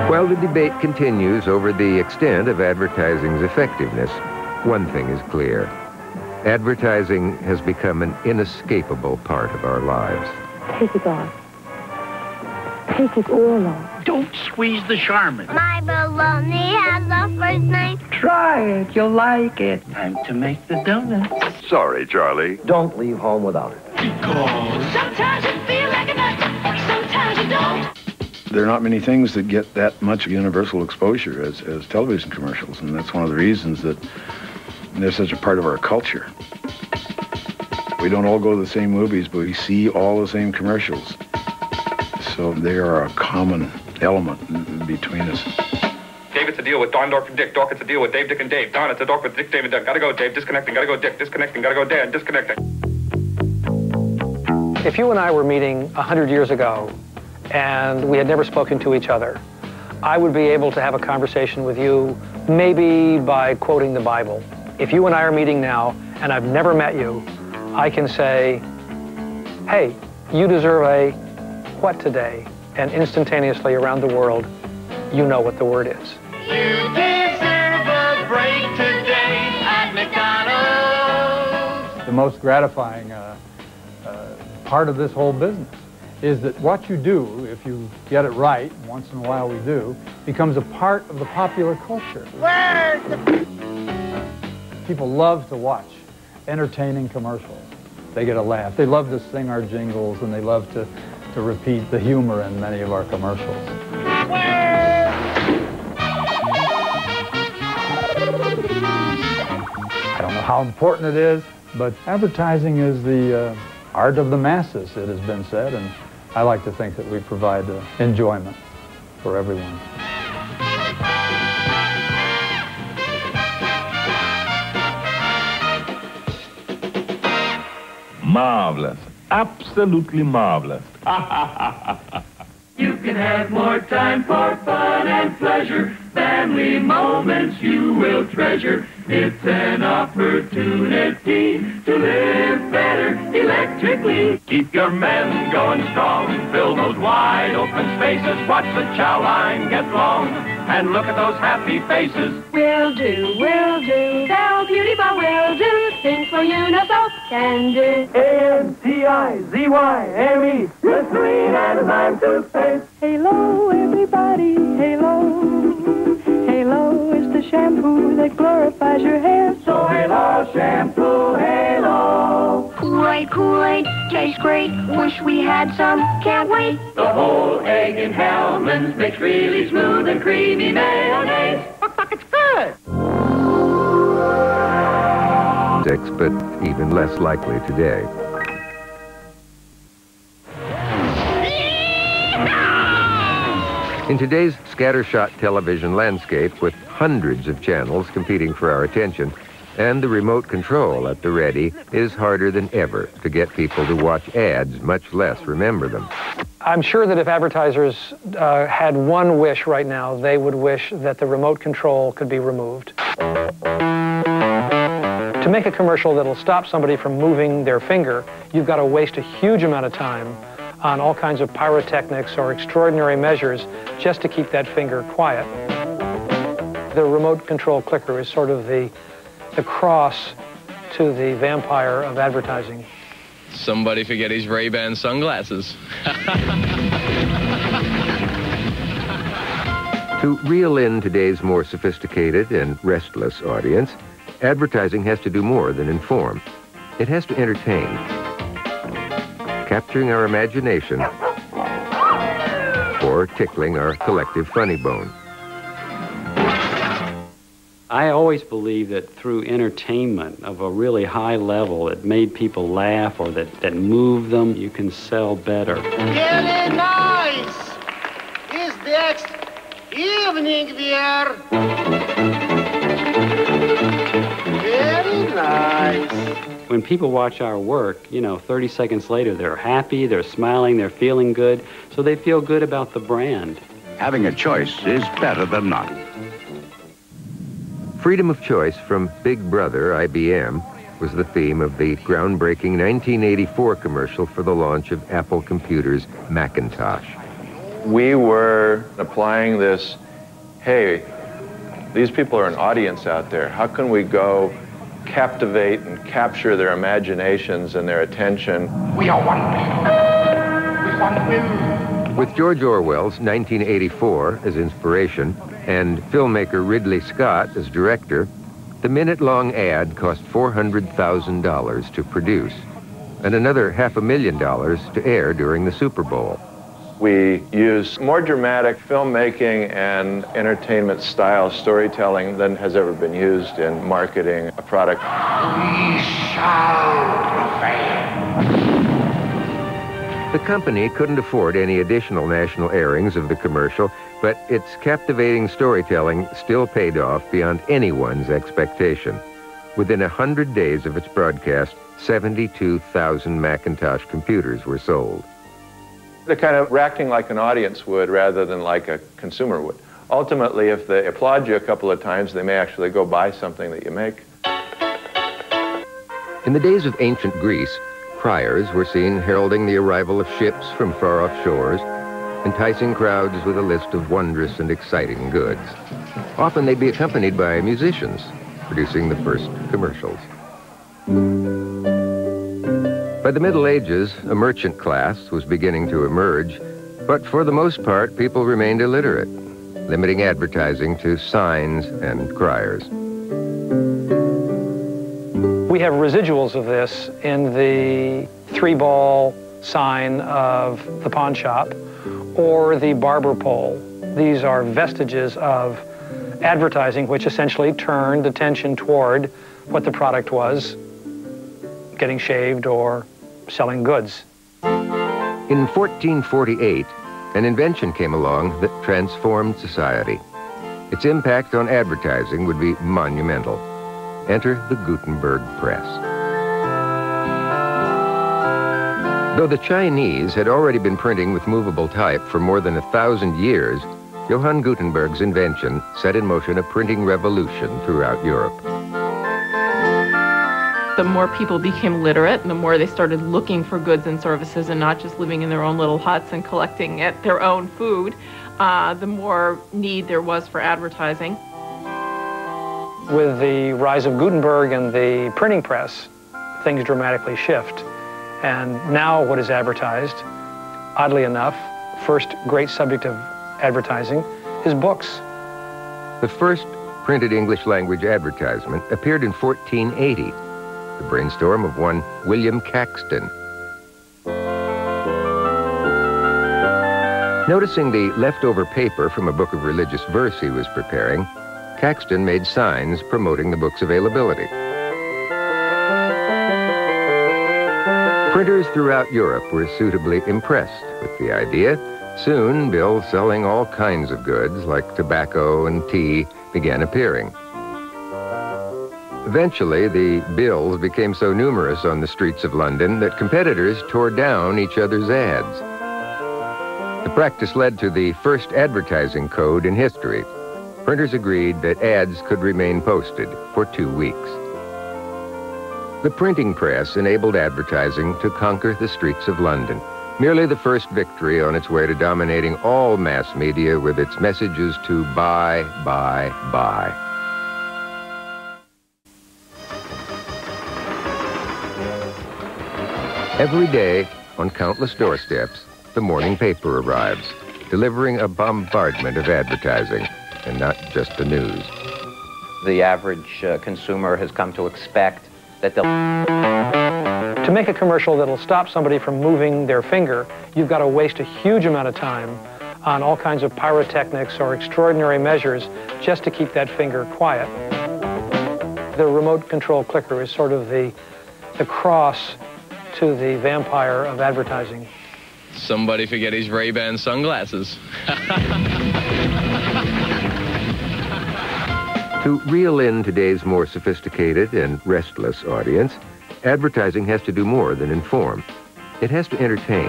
While the debate continues over the extent of advertising's effectiveness, one thing is clear. Advertising has become an inescapable part of our lives. Take it off. Take it all off. Don't squeeze the Charmin. My baloney has a first name. Try it. You'll like it. Time to make the donuts. Sorry, Charlie. Don't leave home without it. Because Sometimes you feel like a nut, sometimes you don't. There are not many things that get that much universal exposure as, as television commercials, and that's one of the reasons that they're such a part of our culture. We don't all go to the same movies, but we see all the same commercials. So they are a common element between us. Dave, it's a deal with Don, Dork, and Dick. Dork, it's a deal with Dave, Dick, and Dave. Don, it's a Dork with Dick, Dave, and Dick. Gotta go, Dave. Disconnecting. Gotta go, Dick. Disconnecting. Gotta go, Dan. Disconnecting. If you and I were meeting 100 years ago and we had never spoken to each other, I would be able to have a conversation with you maybe by quoting the Bible. If you and I are meeting now and I've never met you, I can say, hey, you deserve a what today? And instantaneously around the world, you know what the word is. You deserve a break today at McDonald's. The most gratifying uh, uh, part of this whole business is that what you do, if you get it right, once in a while we do, becomes a part of the popular culture. Where's the... People love to watch entertaining commercials. They get a laugh. They love to sing our jingles and they love to, to repeat the humor in many of our commercials. I don't know how important it is, but advertising is the uh, art of the masses, it has been said, and I like to think that we provide uh, enjoyment for everyone. Marvelous. Absolutely marvelous. You can have more time for fun and pleasure. Family moments you will treasure. It's an opportunity to live better electrically. Keep your men going strong. Fill those wide open spaces. Watch the chow line get long. And look at those happy faces. Will do, will do. Bell Beauty Bar will do. Things for you no soap can do. A-N-T-I-Z-Y-M-E. Listerine enzyme toothpaste. Hello, everybody, hello, Halo is the shampoo that glorifies your hair. So Halo shampoo, Halo. Kool-Aid, Kool-Aid, tastes great. Wish we had some, can't wait. The whole egg in Hellmann's makes really smooth and creamy mayonnaise. Fuck, it's good. Six, but even less likely today. In today's scattershot television landscape, with hundreds of channels competing for our attention, and the remote control at the ready, is harder than ever to get people to watch ads, much less remember them. I'm sure that if advertisers uh, had one wish right now, they would wish that the remote control could be removed. To make a commercial that'll stop somebody from moving their finger, you've got to waste a huge amount of time on all kinds of pyrotechnics or extraordinary measures just to keep that finger quiet. The remote control clicker is sort of the, the cross to the vampire of advertising. Somebody forget his Ray-Ban sunglasses. To reel in today's more sophisticated and restless audience, advertising has to do more than inform. It has to entertain, capturing our imagination or tickling our collective funny bone. I always believe that through entertainment of a really high level that made people laugh or that, that moved them, you can sell better. Very nice. Is next evening wear. Very nice. When people watch our work, you know, 30 seconds later, they're happy, they're smiling, they're feeling good, so they feel good about the brand. Having a choice is better than none. Freedom of choice from Big Brother, IBM, was the theme of the groundbreaking 1984 commercial for the launch of Apple Computer's Macintosh. We were applying this, hey, these people are an audience out there. How can we go captivate and capture their imaginations and their attention? We are one. With one will. With George Orwell's 1984 as inspiration and filmmaker Ridley Scott as director, the minute-long ad cost $400,000 to produce and another half a million dollars to air during the Super Bowl. We use more dramatic filmmaking and entertainment style storytelling than has ever been used in marketing a product. We shall prevail. The company couldn't afford any additional national airings of the commercial, but its captivating storytelling still paid off beyond anyone's expectation. Within a hundred days of its broadcast, 72,000 Macintosh computers were sold. They're kind of acting like an audience would rather than like a consumer would. Ultimately, if they applaud you a couple of times, they may actually go buy something that you make. In the days of ancient Greece, criers were seen heralding the arrival of ships from far-off shores, enticing crowds with a list of wondrous and exciting goods. Often they'd be accompanied by musicians, producing the first commercials. By the Middle Ages, a merchant class was beginning to emerge, but for the most part, people remained illiterate, limiting advertising to signs and criers. We have residuals of this in the three-ball sign of the pawn shop or the barber pole. These are vestiges of advertising which essentially turned attention toward what the product was, getting shaved or selling goods. In 1448, an invention came along that transformed society. Its impact on advertising would be monumental. Enter the Gutenberg Press. Though the Chinese had already been printing with movable type for more than a thousand years, Johann Gutenberg's invention set in motion a printing revolution throughout Europe. The more people became literate, and the more they started looking for goods and services and not just living in their own little huts and collecting at their own food, uh, the more need there was for advertising. With the rise of Gutenberg and the printing press, things dramatically shift. And now what is advertised, oddly enough, first great subject of advertising is books. The first printed English language advertisement appeared in 1480, the brainstorm of one William Caxton. Noticing the leftover paper from a book of religious verse he was preparing, Caxton made signs promoting the book's availability. Printers throughout Europe were suitably impressed with the idea. Soon, bills selling all kinds of goods, like tobacco and tea, began appearing. Eventually, the bills became so numerous on the streets of London that competitors tore down each other's ads. The practice led to the first advertising code in history. Printers agreed that ads could remain posted for two weeks. The printing press enabled advertising to conquer the streets of London, merely the first victory on its way to dominating all mass media with its messages to buy, buy, buy. Every day, on countless doorsteps, the morning paper arrives, delivering a bombardment of advertising, and not just the news. The average uh, consumer has come to expect that they'll... To make a commercial that'll stop somebody from moving their finger, you've got to waste a huge amount of time on all kinds of pyrotechnics or extraordinary measures just to keep that finger quiet. The remote control clicker is sort of the, the cross to the vampire of advertising. Somebody forget his Ray-Ban sunglasses. To reel in today's more sophisticated and restless audience, advertising has to do more than inform. It has to entertain,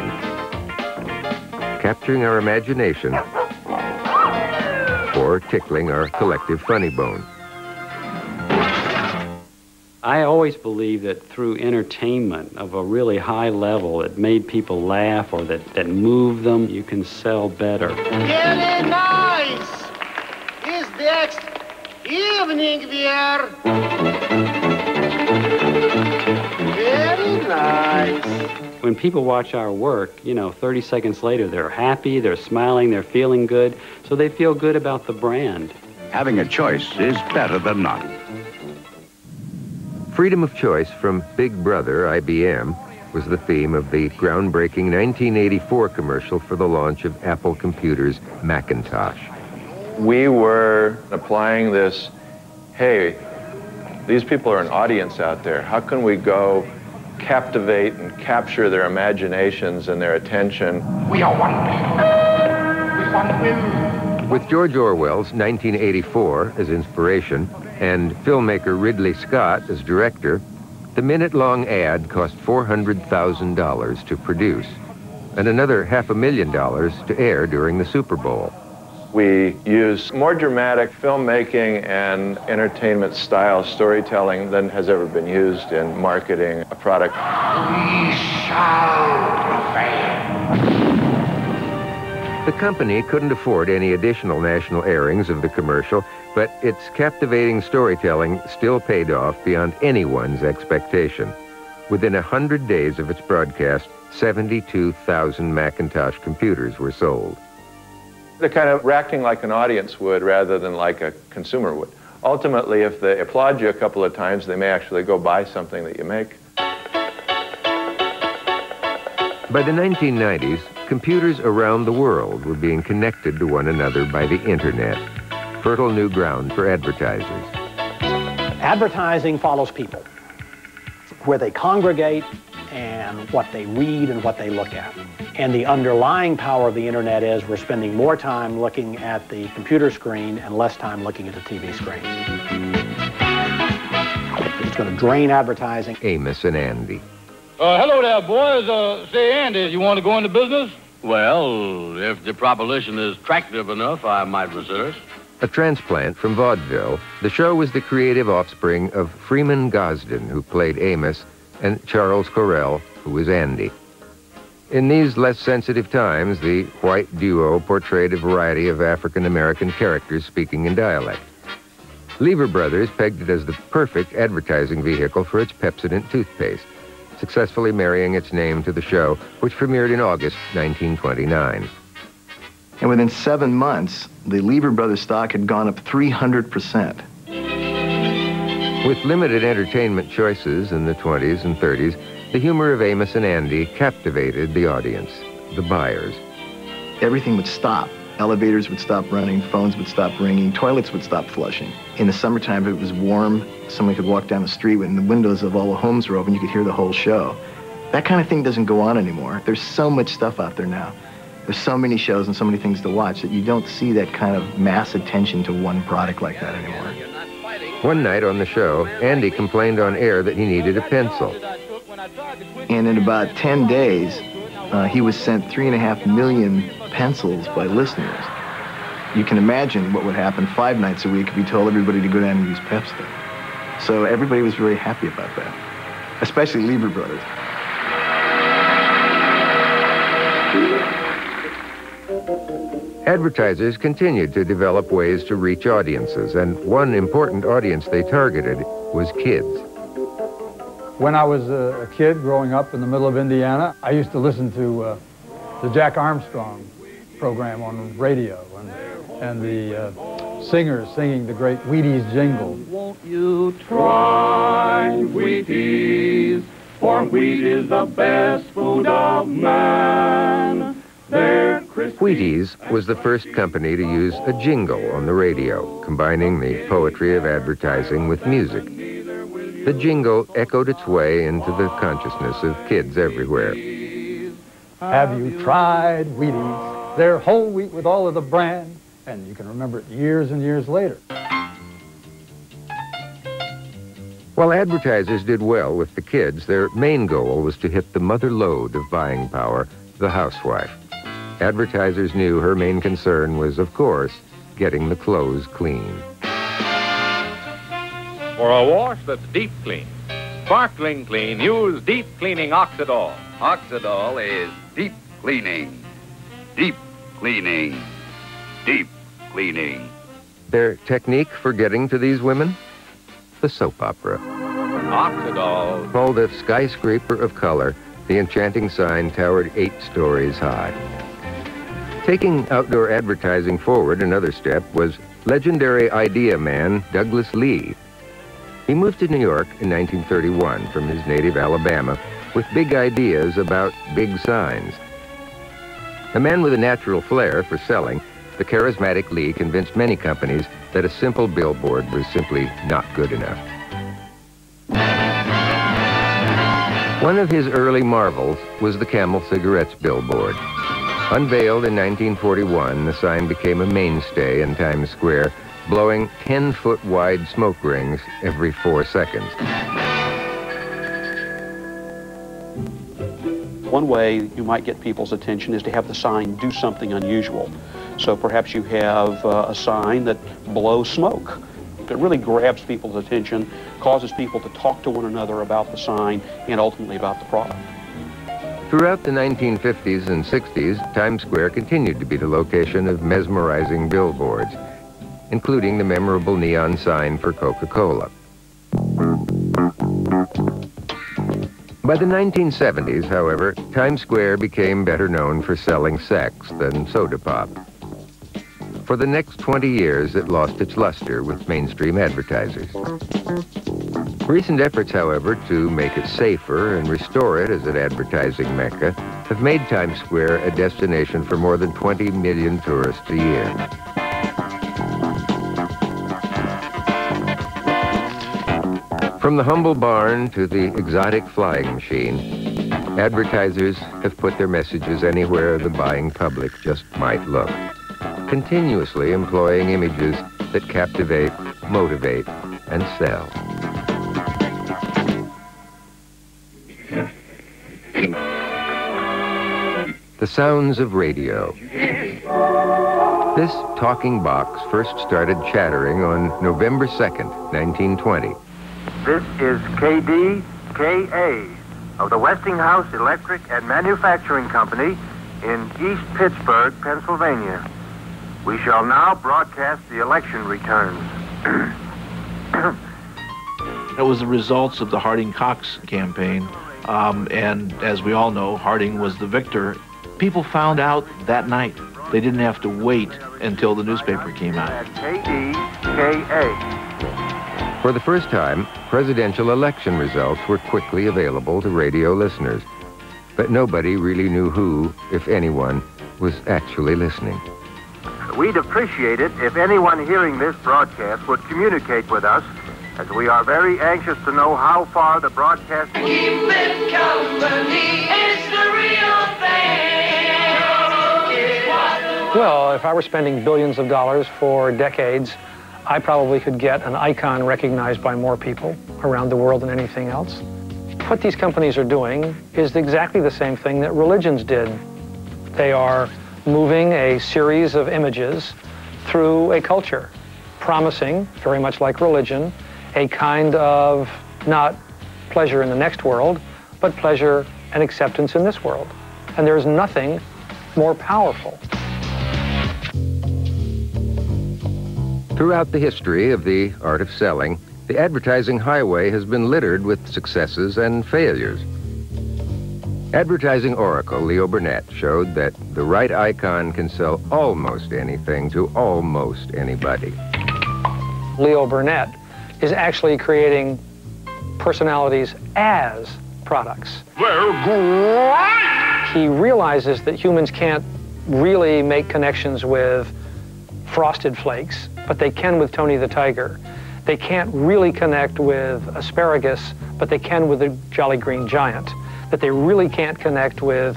capturing our imagination or tickling our collective funny bone. I always believe that through entertainment of a really high level that made people laugh or that, that moved them, you can sell better. Really nice! Is next evening wear. Very nice. When people watch our work, you know, 30 seconds later, they're happy, they're smiling, they're feeling good, so they feel good about the brand. Having a choice is better than none. Freedom of choice from Big Brother, IBM, was the theme of the groundbreaking 1984 commercial for the launch of Apple Computer's Macintosh. We were applying this, hey, these people are an audience out there. How can we go captivate and capture their imaginations and their attention? We are one people. with one will. With George Orwell's 1984 as inspiration and filmmaker Ridley Scott as director, the minute-long ad cost $400,000 to produce and another half a million dollars to air during the Super Bowl. We use more dramatic filmmaking and entertainment style storytelling than has ever been used in marketing a product. We shall prevail. The company couldn't afford any additional national airings of the commercial, but its captivating storytelling still paid off beyond anyone's expectation. Within a hundred days of its broadcast, 72,000 Macintosh computers were sold. They're kind of acting like an audience would rather than like a consumer would. Ultimately, if they applaud you a couple of times, they may actually go buy something that you make. By the 1990s, computers around the world were being connected to one another by the internet, fertile new ground for advertisers. Advertising follows people, where they congregate and what they read and what they look at. And the underlying power of the internet is we're spending more time looking at the computer screen and less time looking at the TV screen. It's going to drain advertising. Amos and Andy. Uh, hello there, boys. Uh, say, Andy, you want to go into business? Well, if the proposition is attractive enough, I might research. A transplant from vaudeville, the show was the creative offspring of Freeman Gosden, who played Amos, and Charles Correll, who was Andy. In these less sensitive times, the white duo portrayed a variety of African American characters speaking in dialect. Lever Brothers pegged it as the perfect advertising vehicle for its Pepsodent toothpaste, successfully marrying its name to the show, which premiered in August 1929. And within seven months, the Lever Brothers stock had gone up 300%. With limited entertainment choices in the 20s and 30s, the humor of Amos and Andy captivated the audience, the buyers. Everything would stop. Elevators would stop running, phones would stop ringing, toilets would stop flushing. In the summertime, if it was warm, someone could walk down the street when the windows of all the homes were open, you could hear the whole show. That kind of thing doesn't go on anymore. There's so much stuff out there now. There's so many shows and so many things to watch that you don't see that kind of mass attention to one product like that anymore. One night on the show, Andy complained on air that he needed a pencil. And in about 10 days, uh, he was sent three and a half million pencils by listeners. You can imagine what would happen five nights a week if he told everybody to go down and use Pepsi. So everybody was very happy about that, especially Lever Brothers. Advertisers continued to develop ways to reach audiences, and one important audience they targeted was kids. When I was a kid growing up in the middle of Indiana, I used to listen to uh, the Jack Armstrong program on radio and, and the uh, singers singing the great Wheaties jingle. Won't you try Wheaties? For wheat is the best food of man. They're Wheaties was the first company to use a jingle on the radio, combining the poetry of advertising with music. The jingle echoed its way into the consciousness of kids everywhere. Have you tried Wheaties? They're whole wheat with all of the bran. And you can remember it years and years later. While advertisers did well with the kids, their main goal was to hit the mother lode of buying power, the housewife. Advertisers knew her main concern was, of course, getting the clothes clean. For a wash that's deep clean, sparkling clean, use deep cleaning Oxydol. Oxydol is deep cleaning. Deep cleaning. Deep Their technique for getting to these women? The soap opera. Called the skyscraper of color, the enchanting sign towered eight stories high. Taking outdoor advertising forward another step was legendary idea man Douglas Leigh. He moved to New York in 1931 from his native Alabama with big ideas about big signs. A man with a natural flair for selling, the charismatic Leigh convinced many companies that a simple billboard was simply not good enough. One of his early marvels was the Camel Cigarettes billboard. Unveiled in 1941, the sign became a mainstay in Times Square, blowing 10-foot wide smoke rings every four seconds. One way you might get people's attention is to have the sign do something unusual. So perhaps you have uh, a sign that blows smoke. It really grabs people's attention, causes people to talk to one another about the sign and ultimately about the product. Throughout the 1950s and 60s, Times Square continued to be the location of mesmerizing billboards, including the memorable neon sign for Coca-Cola. By the 1970s, however, Times Square became better known for selling sex than soda pop. For the next 20 years, it lost its luster with mainstream advertisers. Recent efforts, however, to make it safer and restore it as an advertising mecca have made Times Square a destination for more than 20 million tourists a year. From the humble barn to the exotic flying machine, advertisers have put their messages anywhere the buying public just might look, continuously employing images that captivate, motivate, and sell. The sounds of radio. This talking box first started chattering on November 2nd, 1920. This is KDKA of the Westinghouse Electric and Manufacturing Company in East Pittsburgh, Pennsylvania. We shall now broadcast the election returns. That was the results of the Harding Cox campaign. Um, and as we all know, Harding was the victor. People found out that night. They didn't have to wait until the newspaper came out. KDKA. For the first time, presidential election results were quickly available to radio listeners. But nobody really knew who, if anyone, was actually listening. We'd appreciate it if anyone hearing this broadcast would communicate with us, as we are very anxious to know how far the broadcast. Keep it company. It's the real thing. Well, if I were spending billions of dollars for decades, I probably could get an icon recognized by more people around the world than anything else. What these companies are doing is exactly the same thing that religions did. They are moving a series of images through a culture, promising, very much like religion, a kind of not pleasure in the next world, but pleasure and acceptance in this world. And there is nothing more powerful. Throughout the history of the art of selling, the advertising highway has been littered with successes and failures. Advertising oracle Leo Burnett showed that the right icon can sell almost anything to almost anybody. Leo Burnett is actually creating personalities as products. They're great! He realizes that humans can't really make connections with Frosted Flakes, but they can with Tony the Tiger. They can't really connect with asparagus, but they can with the Jolly Green Giant. That they really can't connect with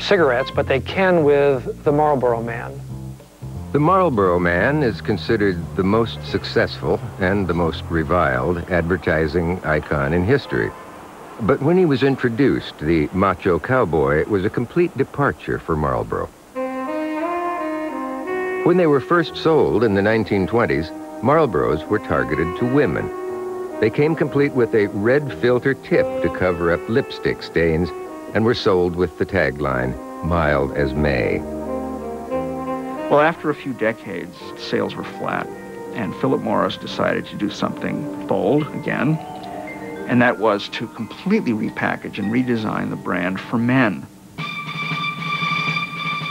cigarettes, but they can with the Marlboro Man. The Marlboro Man is considered the most successful and the most reviled advertising icon in history. But when he was introduced, the macho cowboy was a complete departure for Marlboro. When they were first sold in the 1920s, Marlboros were targeted to women. They came complete with a red filter tip to cover up lipstick stains and were sold with the tagline, mild as May. Well, after a few decades, sales were flat, and Philip Morris decided to do something bold again, and that was to completely repackage and redesign the brand for men.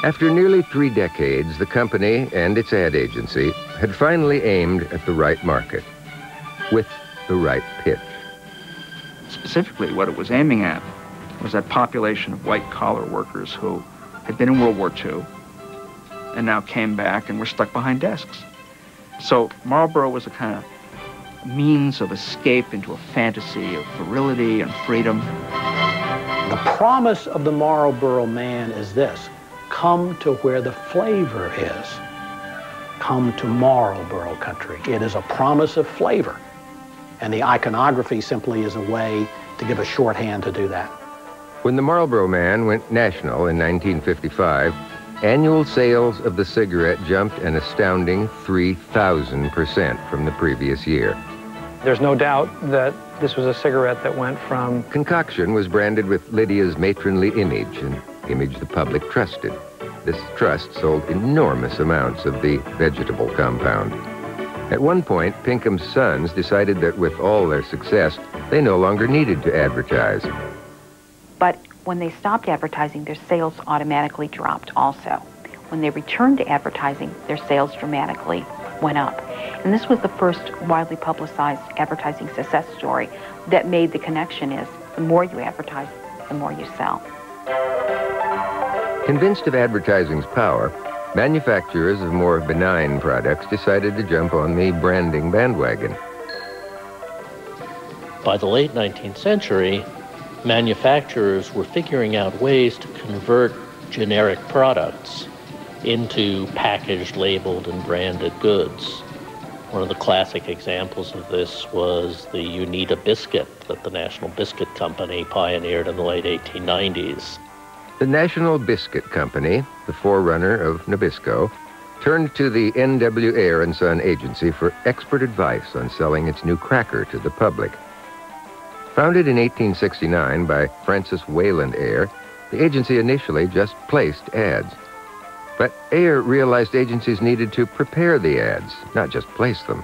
After nearly three decades, the company and its ad agency had finally aimed at the right market with the right pitch. Specifically, what it was aiming at was that population of white collar workers who had been in World War II and now came back and were stuck behind desks. So Marlboro was a kind of means of escape into a fantasy of virility and freedom. The promise of the Marlboro man is this come to where the flavor is. Come to Marlboro country. It is a promise of flavor. And the iconography simply is a way to give a shorthand to do that. When the Marlboro Man went national in 1955, annual sales of the cigarette jumped an astounding 3,000% from the previous year. There's no doubt that this was a cigarette that went from... Concoction was branded with Lydia's matronly image, an image the public trusted. This trust sold enormous amounts of the vegetable compound. At one point, Pinkham's sons decided that with all their success, they no longer needed to advertise. But when they stopped advertising, their sales automatically dropped also. When they returned to advertising, their sales dramatically went up. And this was the first widely publicized advertising success story that made the connection is the more you advertise, the more you sell. Convinced of advertising's power, manufacturers of more benign products decided to jump on the branding bandwagon. By the late 19th century, manufacturers were figuring out ways to convert generic products into packaged, labeled, and branded goods. One of the classic examples of this was the Uneeda biscuit that the National Biscuit Company pioneered in the late 1890s. The National Biscuit Company, the forerunner of Nabisco, turned to the N.W. Ayer and Son agency for expert advice on selling its new cracker to the public. Founded in 1869 by Francis Wayland Ayer, the agency initially just placed ads. But Ayer realized agencies needed to prepare the ads, not just place them.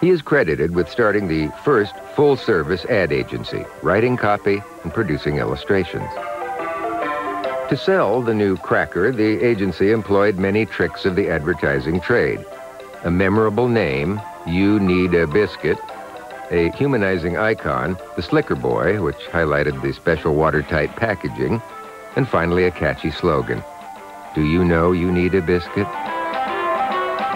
He is credited with starting the first full-service ad agency, writing copy and producing illustrations. To sell the new cracker, the agency employed many tricks of the advertising trade. A memorable name, Uneeda Biscuit, a humanizing icon, the Slicker Boy, which highlighted the special watertight packaging, and finally a catchy slogan, Do you know you need a biscuit?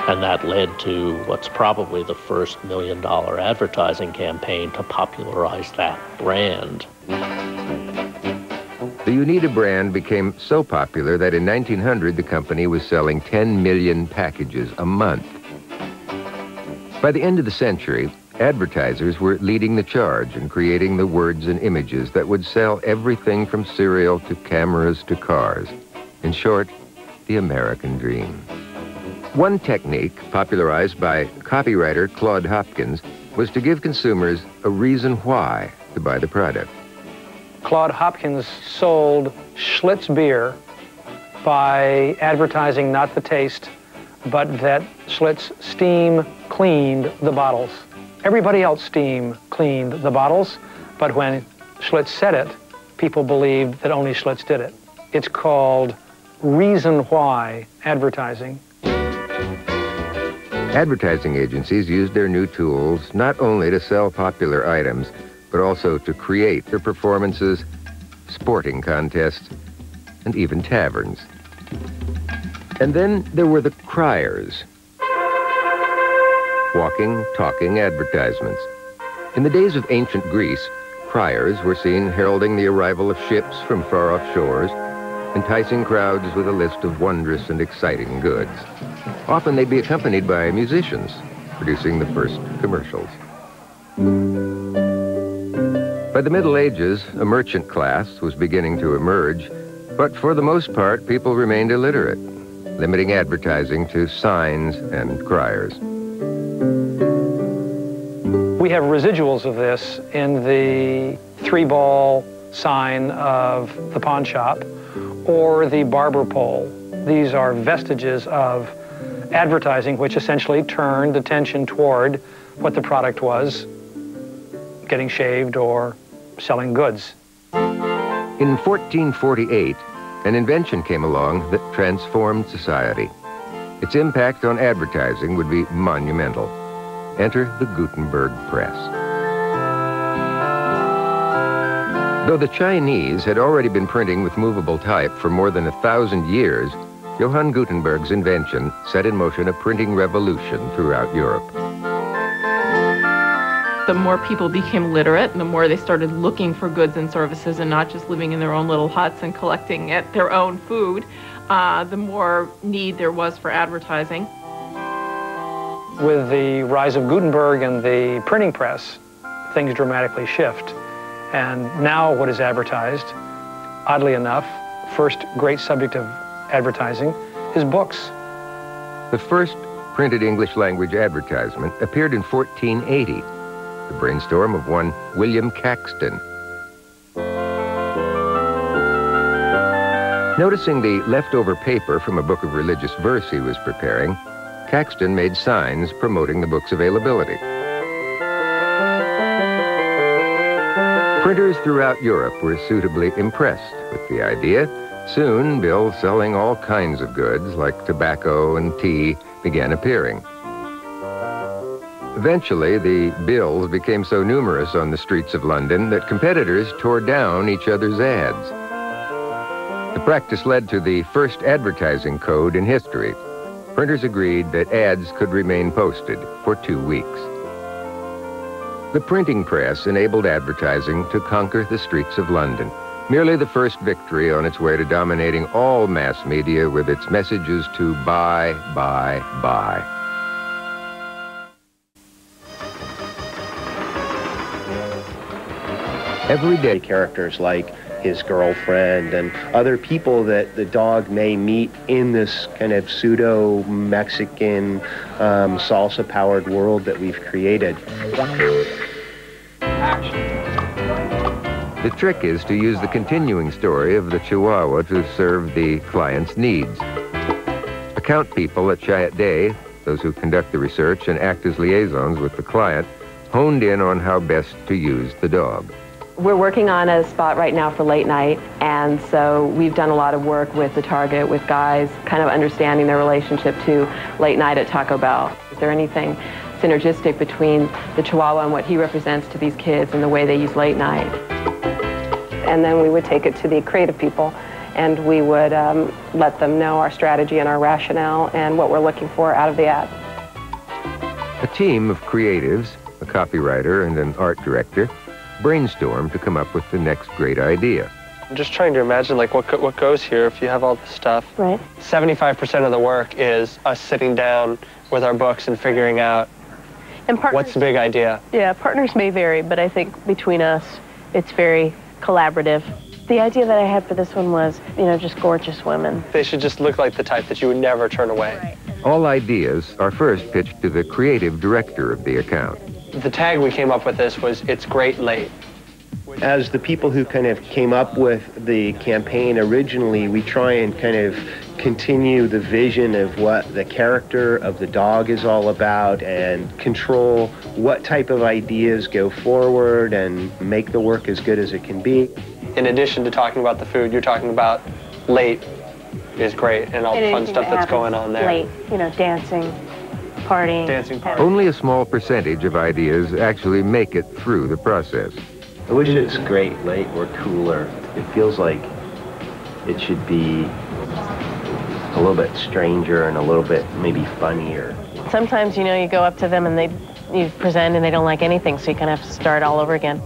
And that led to what's probably the first million dollar advertising campaign to popularize that brand. The Uneeda brand became so popular that in 1900 the company was selling 10 million packages a month. By the end of the century, Advertisers were leading the charge in creating the words and images that would sell everything from cereal to cameras to cars. In short, the American dream. One technique, popularized by copywriter Claude Hopkins, was to give consumers a reason why to buy the product. Claude Hopkins sold Schlitz beer by advertising not the taste, but that Schlitz steam cleaned the bottles. Everybody else steam cleaned the bottles, but when Schlitz said it, people believed that only Schlitz did it. It's called reason why advertising. Advertising agencies used their new tools not only to sell popular items, but also to create their performances, sporting contests, and even taverns. And then there were the criers, walking, talking advertisements. In the days of ancient Greece, criers were seen heralding the arrival of ships from far-off shores, enticing crowds with a list of wondrous and exciting goods. Often they'd be accompanied by musicians, producing the first commercials. By the Middle Ages, a merchant class was beginning to emerge, but for the most part, people remained illiterate, limiting advertising to signs and criers. We have residuals of this in the three-ball sign of the pawn shop or the barber pole. These are vestiges of advertising which essentially turned attention toward what the product was, getting shaved or selling goods. In 1448, an invention came along that transformed society. Its impact on advertising would be monumental. Enter the Gutenberg Press. Though the Chinese had already been printing with movable type for more than a thousand years, Johann Gutenberg's invention set in motion a printing revolution throughout Europe. The more people became literate, and the more they started looking for goods and services and not just living in their own little huts and collecting at their own food, uh, the more need there was for advertising. With the rise of Gutenberg and the printing press, things dramatically shift. And now what is advertised, oddly enough, first great subject of advertising is books. The first printed English language advertisement appeared in 1480, the brainstorm of one William Caxton. Noticing the leftover paper from a book of religious verse he was preparing, Caxton made signs promoting the book's availability. Printers throughout Europe were suitably impressed with the idea. Soon, bills selling all kinds of goods like tobacco and tea began appearing. Eventually, the bills became so numerous on the streets of London that competitors tore down each other's ads. The practice led to the first advertising code in history. Printers agreed that ads could remain posted for two weeks. The printing press enabled advertising to conquer the streets of London, merely the first victory on its way to dominating all mass media with its messages to buy, buy, buy. Everyday characters like his girlfriend and other people that the dog may meet in this kind of pseudo Mexican um, salsa powered world that we've created. The trick is to use the continuing story of the Chihuahua to serve the client's needs. Account people at Chiat Day, those who conduct the research and act as liaisons with the client, honed in on how best to use the dog. We're working on a spot right now for late night, and so we've done a lot of work with the target, with guys, kind of understanding their relationship to late night at Taco Bell. Is there anything synergistic between the Chihuahua and what he represents to these kids and the way they use late night? And then we would take it to the creative people, and we would um, let them know our strategy and our rationale and what we're looking for out of the ad. A team of creatives, a copywriter, and an art director brainstorm to come up with the next great idea. I'm just trying to imagine like what, what goes here if you have all this stuff. Right. 75% of the work is us sitting down with our books and figuring out and partners, what's the big idea. Yeah, partners may vary, but I think between us, it's very collaborative. The idea that I had for this one was, you know, just gorgeous women. They should just look like the type that you would never turn away. All ideas are first pitched to the creative director of the account the tag we came up with this was it's great late. As the people who kind of came up with the campaign originally, we try and kind of continue the vision of what the character of the dog is all about and control what type of ideas go forward and make the work as good as it can be. In addition to talking about the food, you're talking about late is great and all the fun stuff that that's going on there. Late, you know, dancing, partying. Dancing party. Only a small percentage of ideas actually make it through the process. I wish it's great late or cooler. It feels like it should be a little bit stranger and a little bit maybe funnier. Sometimes, you know, you go up to them and they you present and they don't like anything, so you kind of have to start all over again.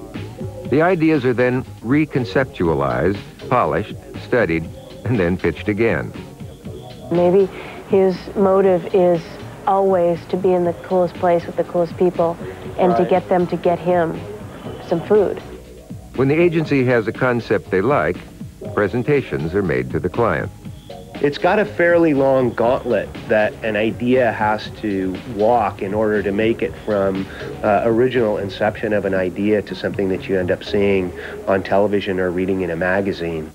The ideas are then reconceptualized, polished, studied, and then pitched again. Maybe his motive is always to be in the coolest place with the coolest people and right. to get them to get him some food. When the agency has a concept they like, presentations are made to the client. It's got a fairly long gauntlet that an idea has to walk in order to make it from uh, original inception of an idea to something that you end up seeing on television or reading in a magazine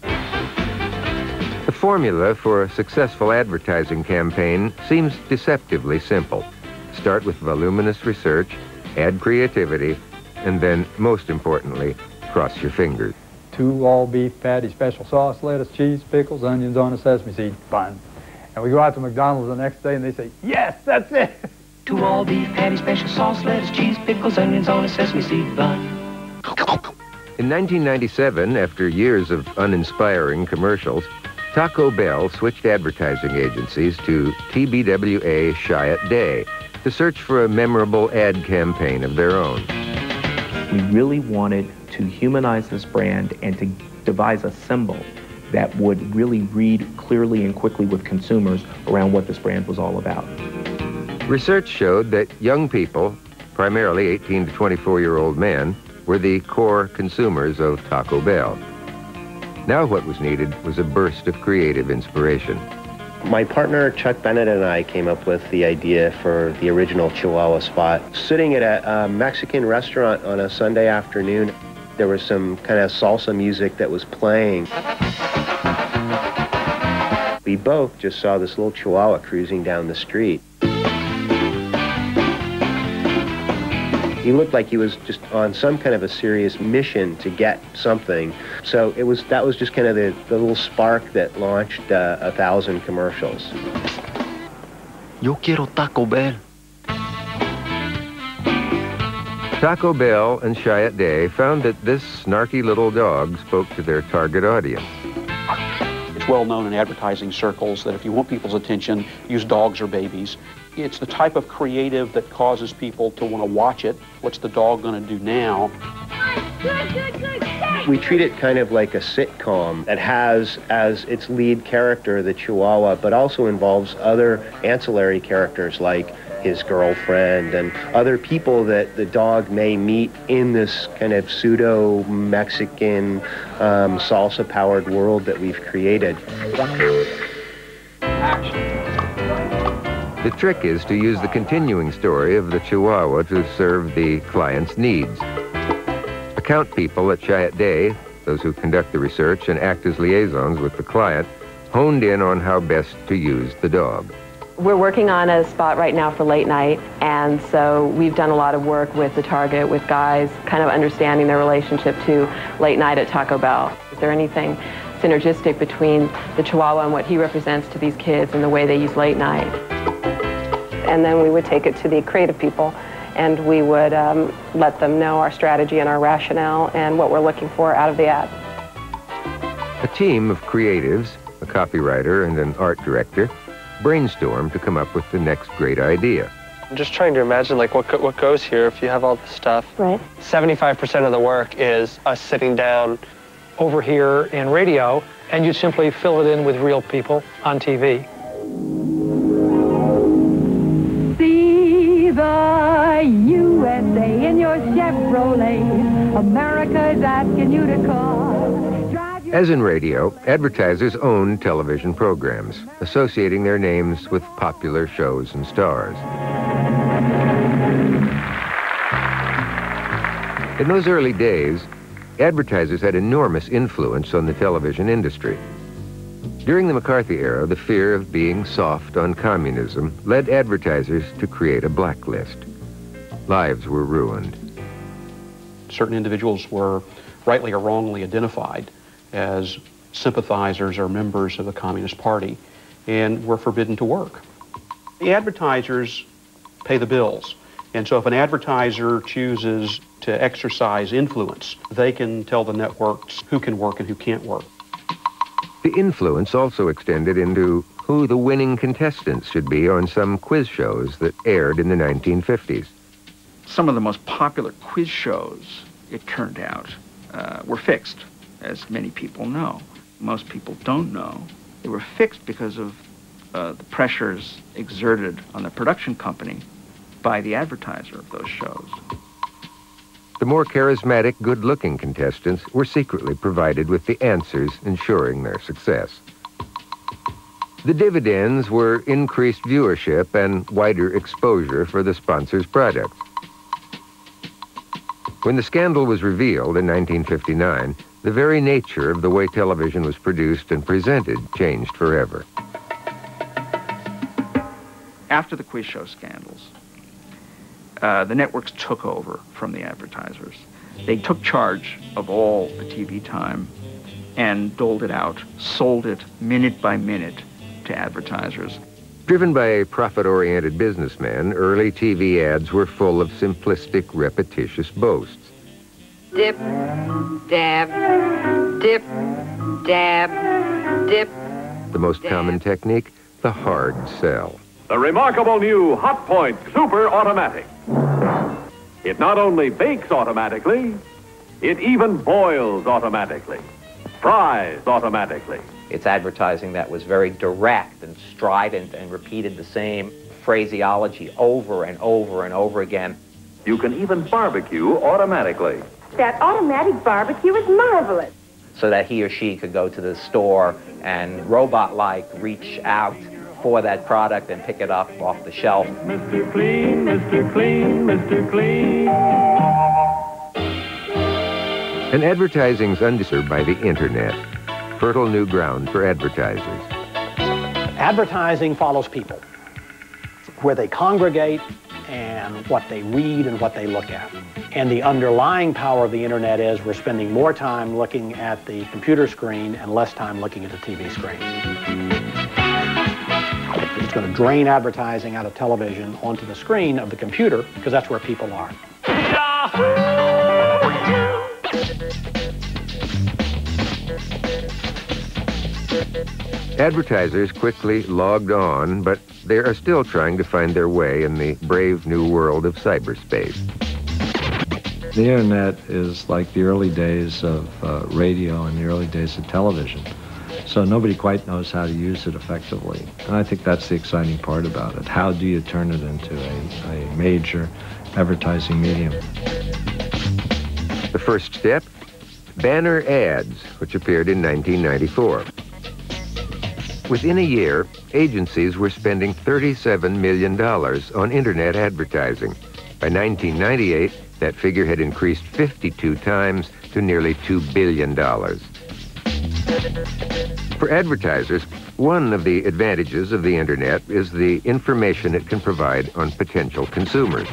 formula for a successful advertising campaign seems deceptively simple. Start with voluminous research, add creativity, and then, most importantly, cross your fingers. Two all-beef patty, special sauce, lettuce, cheese, pickles, onions on a sesame seed bun. And we go out to McDonald's the next day and they say, yes, that's it. Two all-beef patty, special sauce, lettuce, cheese, pickles, onions on a sesame seed bun. In 1997, after years of uninspiring commercials, Taco Bell switched advertising agencies to TBWA Chiat Day to search for a memorable ad campaign of their own. We really wanted to humanize this brand and to devise a symbol that would really read clearly and quickly with consumers around what this brand was all about. Research showed that young people, primarily 18 to 24 year old men, were the core consumers of Taco Bell. Now what was needed was a burst of creative inspiration. My partner Chuck Bennett and I came up with the idea for the original Chihuahua spot. Sitting at a, a Mexican restaurant on a Sunday afternoon, there was some kind of salsa music that was playing. We both just saw this little Chihuahua cruising down the street. He looked like he was just on some kind of a serious mission to get something. So it was that was just kind of the, the little spark that launched uh, a thousand commercials. Yo quiero Taco Bell. Taco Bell and Chiat Day found that this snarky little dog spoke to their target audience. It's well known in advertising circles that if you want people's attention, use dogs or babies. It's the type of creative that causes people to want to watch it. What's the dog going to do now? We treat it kind of like a sitcom that has as its lead character the Chihuahua, but also involves other ancillary characters like his girlfriend and other people that the dog may meet in this kind of pseudo Mexican um, salsa powered world that we've created. The trick is to use the continuing story of the Chihuahua to serve the client's needs. Account people at Chiat Day, those who conduct the research and act as liaisons with the client, honed in on how best to use the dog. We're working on a spot right now for late night, and so we've done a lot of work with the target, with guys, kind of understanding their relationship to late night at Taco Bell. Is there anything synergistic between the Chihuahua and what he represents to these kids and the way they use late night? And then we would take it to the creative people and we would um, let them know our strategy and our rationale and what we're looking for out of the ad. A team of creatives, a copywriter and an art director, brainstorm to come up with the next great idea. I'm just trying to imagine like what, what goes here if you have all this stuff. Right. 75% of the work is us sitting down over here in radio, and you simply fill it in with real people on TV. The USA in your Chevrolet. America's asking you to call. As in radio, advertisers own television programs, associating their names with popular shows and stars. In those early days, advertisers had enormous influence on the television industry. During the McCarthy era, the fear of being soft on communism led advertisers to create a blacklist. Lives were ruined. Certain individuals were rightly or wrongly identified as sympathizers or members of the Communist Party and were forbidden to work. The advertisers pay the bills. And so if an advertiser chooses to exercise influence, they can tell the networks who can work and who can't work. The influence also extended into who the winning contestants should be on some quiz shows that aired in the 1950s. Some of the most popular quiz shows, it turned out, uh, were fixed, as many people know. Most people don't know. They were fixed because of uh, the pressures exerted on the production company by the advertiser of those shows. The more charismatic, good-looking contestants were secretly provided with the answers ensuring their success. The dividends were increased viewership and wider exposure for the sponsor's products. When the scandal was revealed in 1959, the very nature of the way television was produced and presented changed forever. After the quiz show scandals, uh, the networks took over from the advertisers. They took charge of all the TV time and doled it out, sold it minute by minute to advertisers. Driven by a profit-oriented businessman, early TV ads were full of simplistic, repetitious boasts. dip, dab, dip, dab, dip. The most common technique, the hard sell. The remarkable new Hotpoint Super Automatic. It not only bakes automatically, it even boils automatically, fries automatically. It's advertising that was very direct and strident and repeated the same phraseology over and over and over again. You can even barbecue automatically. That automatic barbecue is marvelous. So that he or she could go to the store and robot-like reach out for that product and pick it up off the shelf. Mr. Clean, Mr. Clean, Mr. Clean. And advertising's undisturbed by the internet. Fertile new ground for advertisers. Advertising follows people, where they congregate and what they read and what they look at. And the underlying power of the internet is we're spending more time looking at the computer screen and less time looking at the TV screen. It's going to drain advertising out of television onto the screen of the computer because that's where people are. Advertisers quickly logged on, but they are still trying to find their way in the brave new world of cyberspace. The internet is like the early days of uh, radio and the early days of television. So nobody quite knows how to use it effectively. And I think that's the exciting part about it. How do you turn it into a, a major advertising medium? The first step, banner ads, which appeared in 1994. Within a year, agencies were spending $37 million on internet advertising. By 1998, that figure had increased 52 times to nearly $2 billion. For advertisers, one of the advantages of the internet is the information it can provide on potential consumers.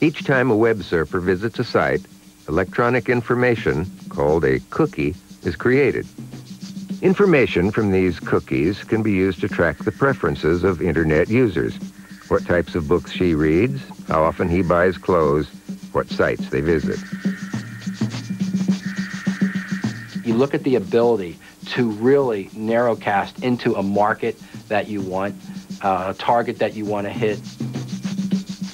Each time a web surfer visits a site, electronic information, called a cookie, is created. Information from these cookies can be used to track the preferences of internet users. What types of books she reads, how often he buys clothes, what sites they visit. You look at the ability to really narrowcast into a market that you want, uh, a target that you want to hit.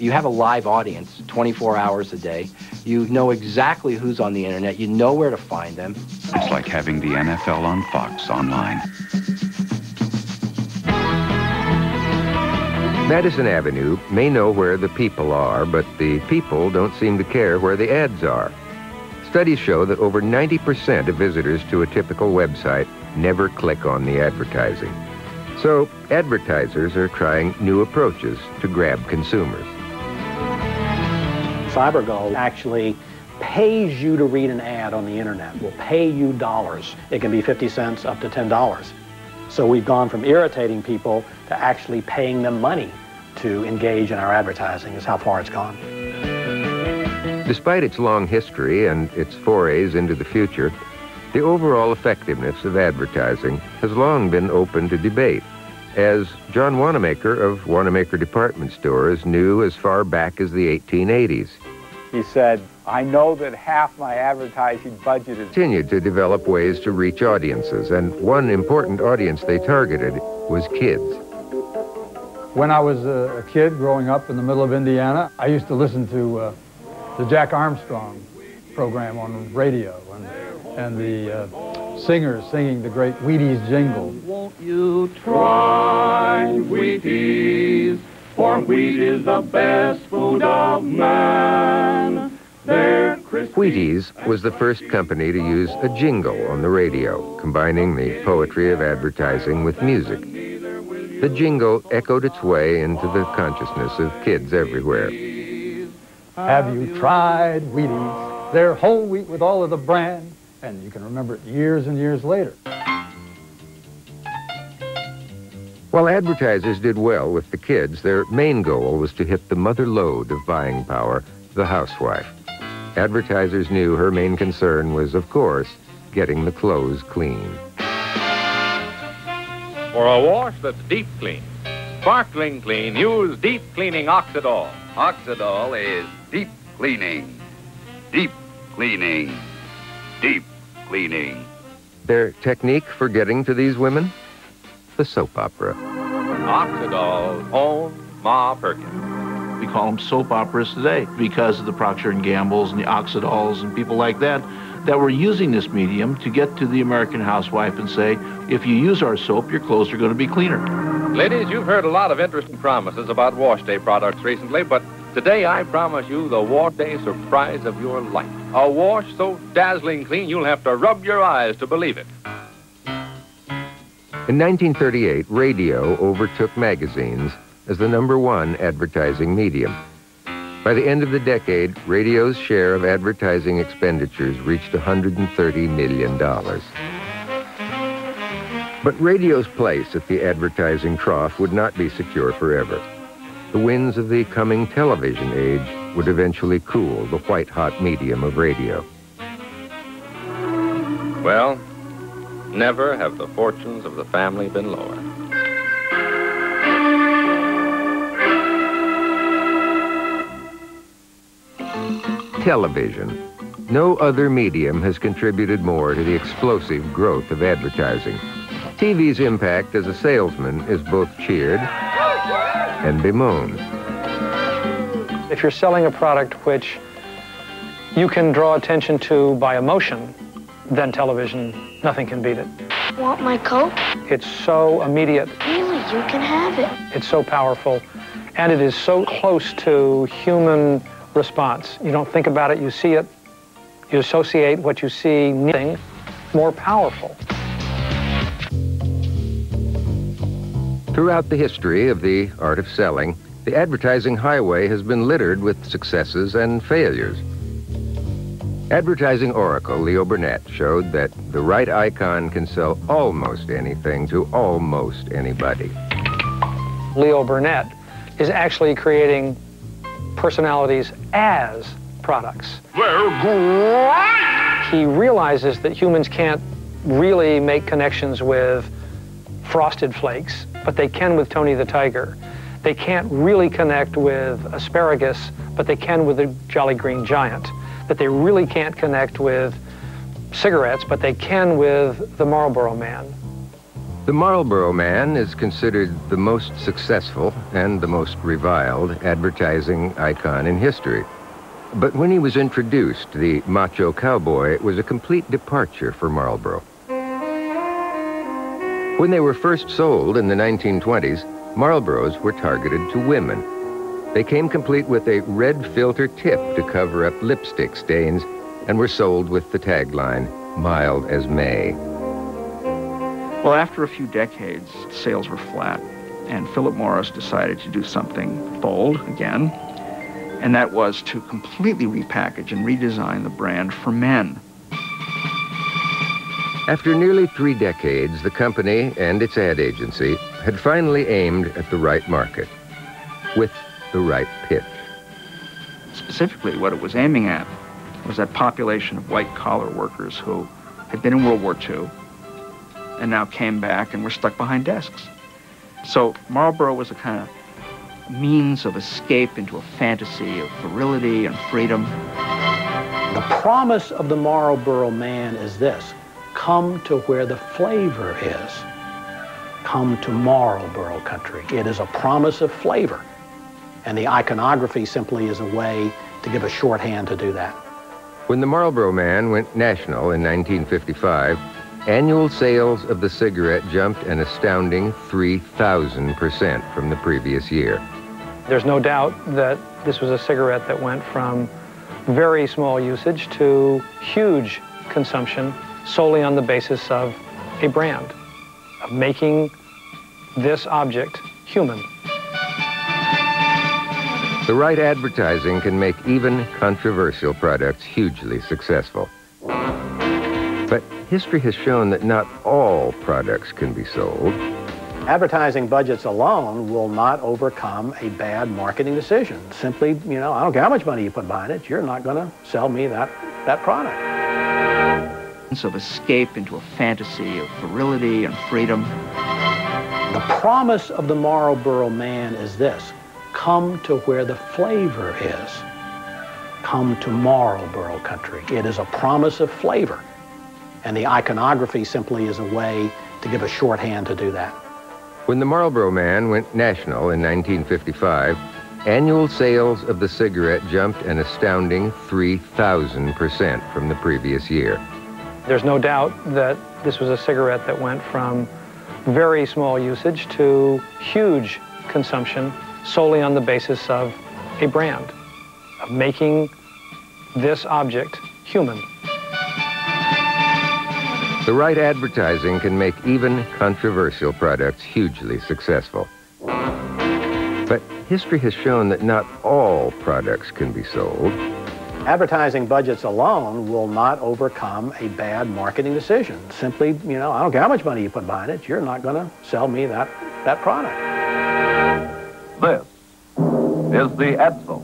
You have a live audience 24 hours a day. You know exactly who's on the internet. You know where to find them. It's like having the NFL on Fox online. Madison Avenue may know where the people are, but the people don't seem to care where the ads are. Studies show that over 90% of visitors to a typical website never click on the advertising. So advertisers are trying new approaches to grab consumers. CyberGold actually pays you to read an ad on the internet, will pay you dollars. It can be 50 cents up to $10. So we've gone from irritating people to actually paying them money to engage in our advertising is how far it's gone. Despite its long history and its forays into the future, the overall effectiveness of advertising has long been open to debate, as John Wanamaker of Wanamaker Department Stores knew as far back as the 1880s. He said, I know that half my advertising budget is... Continued to develop ways to reach audiences, and one important audience they targeted was kids. When I was a, kid growing up in the middle of Indiana, I used to listen to uh, the Jack Armstrong program on radio and, and the uh, singers singing the great Wheaties jingle. Won't you try Wheaties? For wheat is the best food of man. Wheaties was the first company to use a jingle on the radio, combining the poetry of advertising with music. The jingle echoed its way into the consciousness of kids everywhere. Have you tried Wheaties? They're whole wheat with all of the bran, and you can remember it years and years later. While advertisers did well with the kids, their main goal was to hit the mother lode of buying power, the housewife. Advertisers knew her main concern was, of course, getting the clothes clean. For a wash that's deep clean, sparkling clean, use deep cleaning Oxydol. Oxydol is deep cleaning. Deep cleaning. Deep cleaning. Their technique for getting to these women? The soap opera. Oxydol own Ma Perkins. We call them soap operas today because of the Procter & Gamble's and the Oxydols and people like that that were using this medium to get to the American housewife and say, if you use our soap, your clothes are going to be cleaner. Ladies, you've heard a lot of interesting promises about wash day products recently, but today I promise you the wash day surprise of your life. A wash so dazzling clean you'll have to rub your eyes to believe it. In 1938, radio overtook magazines as the number one advertising medium. By the end of the decade, radio's share of advertising expenditures reached $130 million. But radio's place at the advertising trough would not be secure forever. The winds of the coming television age would eventually cool the white-hot medium of radio. Well, never have the fortunes of the family been lower. Television. No other medium has contributed more to the explosive growth of advertising. TV's impact as a salesman is both cheered and bemoaned. If you're selling a product which you can draw attention to by emotion, then television, nothing can beat it. Want my coat? It's so immediate, Really, you can have it. it's so powerful, and it is so close to human response. You don't think about it, you see it, you associate what you see, nothing more powerful. Throughout the history of the art of selling, the advertising highway has been littered with successes and failures. Advertising oracle Leo Burnett showed that the right icon can sell almost anything to almost anybody. Leo Burnett is actually creating personalities as products. They're great! He realizes that humans can't really make connections with Frosted Flakes, but they can with Tony the Tiger. They can't really connect with asparagus, but they can with the Jolly Green Giant. That they really can't connect with cigarettes, but they can with the Marlboro Man. The Marlboro Man is considered the most successful and the most reviled advertising icon in history. But when he was introduced, the macho cowboy was a complete departure for Marlboro. When they were first sold in the 1920s, Marlboros were targeted to women. They came complete with a red filter tip to cover up lipstick stains and were sold with the tagline, mild as May. Well, after a few decades, sales were flat, and Philip Morris decided to do something bold again, and that was to completely repackage and redesign the brand for men. After nearly three decades, the company and its ad agency had finally aimed at the right market with the right pitch. Specifically, what it was aiming at was that population of white-collar workers who had been in World War II and now came back and were stuck behind desks. So Marlboro was a kind of means of escape into a fantasy of virility and freedom. The promise of the Marlboro man is this come to where the flavor is. Come to Marlboro country. It is a promise of flavor. And the iconography simply is a way to give a shorthand to do that. When the Marlboro Man went national in 1955, annual sales of the cigarette jumped an astounding 3,000% from the previous year. There's no doubt that this was a cigarette that went from very small usage to huge consumption solely on the basis of a brand, of making this object human. The right advertising can make even controversial products hugely successful. But history has shown that not all products can be sold. Advertising budgets alone will not overcome a bad marketing decision. Simply, you know, I don't care how much money you put behind it, you're not going to sell me that, that product. Of escape into a fantasy of virility and freedom. The promise of the Marlboro man is this come to where the flavor is. come to Marlboro country. It is a promise of flavor. And the iconography simply is a way to give a shorthand to do that. When the Marlboro Man went national in 1955, annual sales of the cigarette jumped an astounding 3,000% from the previous year. There's no doubt that this was a cigarette that went from very small usage to huge consumption solely on the basis of a brand, of making this object human. The right advertising can make even controversial products hugely successful. But history has shown that not all products can be sold. Advertising budgets alone will not overcome a bad marketing decision. Simply, you know, I don't care how much money you put behind it, you're not going to sell me that, that product. This is the Edsel.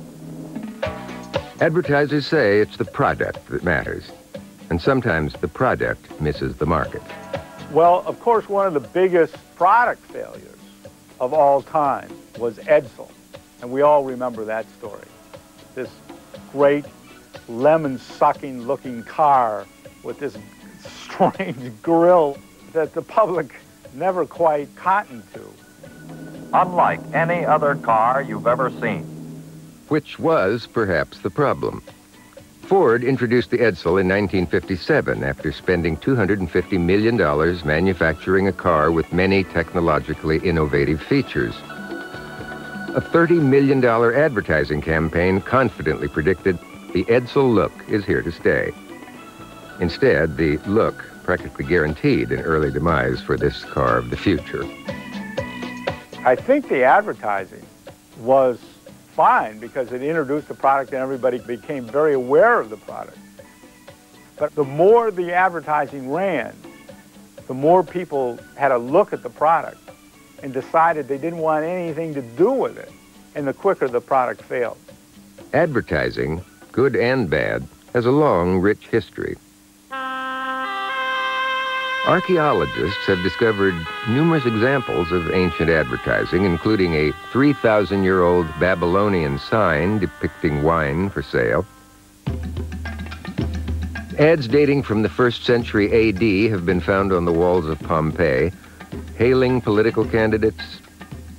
Advertisers say it's the product that matters. And sometimes the product misses the market. Well, of course, one of the biggest product failures of all time was Edsel. And we all remember that story. This great lemon-sucking looking car with this strange grill that the public never quite cottoned to. Unlike any other car you've ever seen. Which was perhaps the problem. Ford introduced the Edsel in 1957 after spending $250 million manufacturing a car with many technologically innovative features. A $30 million advertising campaign confidently predicted the Edsel look is here to stay. Instead, the look practically guaranteed an early demise for this car of the future. I think the advertising was fine because it introduced the product and everybody became very aware of the product. But the more the advertising ran, the more people had a look at the product and decided they didn't want anything to do with it, and the quicker the product failed. Advertising, good and bad, has a long, rich history. Archaeologists have discovered numerous examples of ancient advertising, including a 3,000-year-old Babylonian sign depicting wine for sale. Ads dating from the first century AD have been found on the walls of Pompeii, hailing political candidates,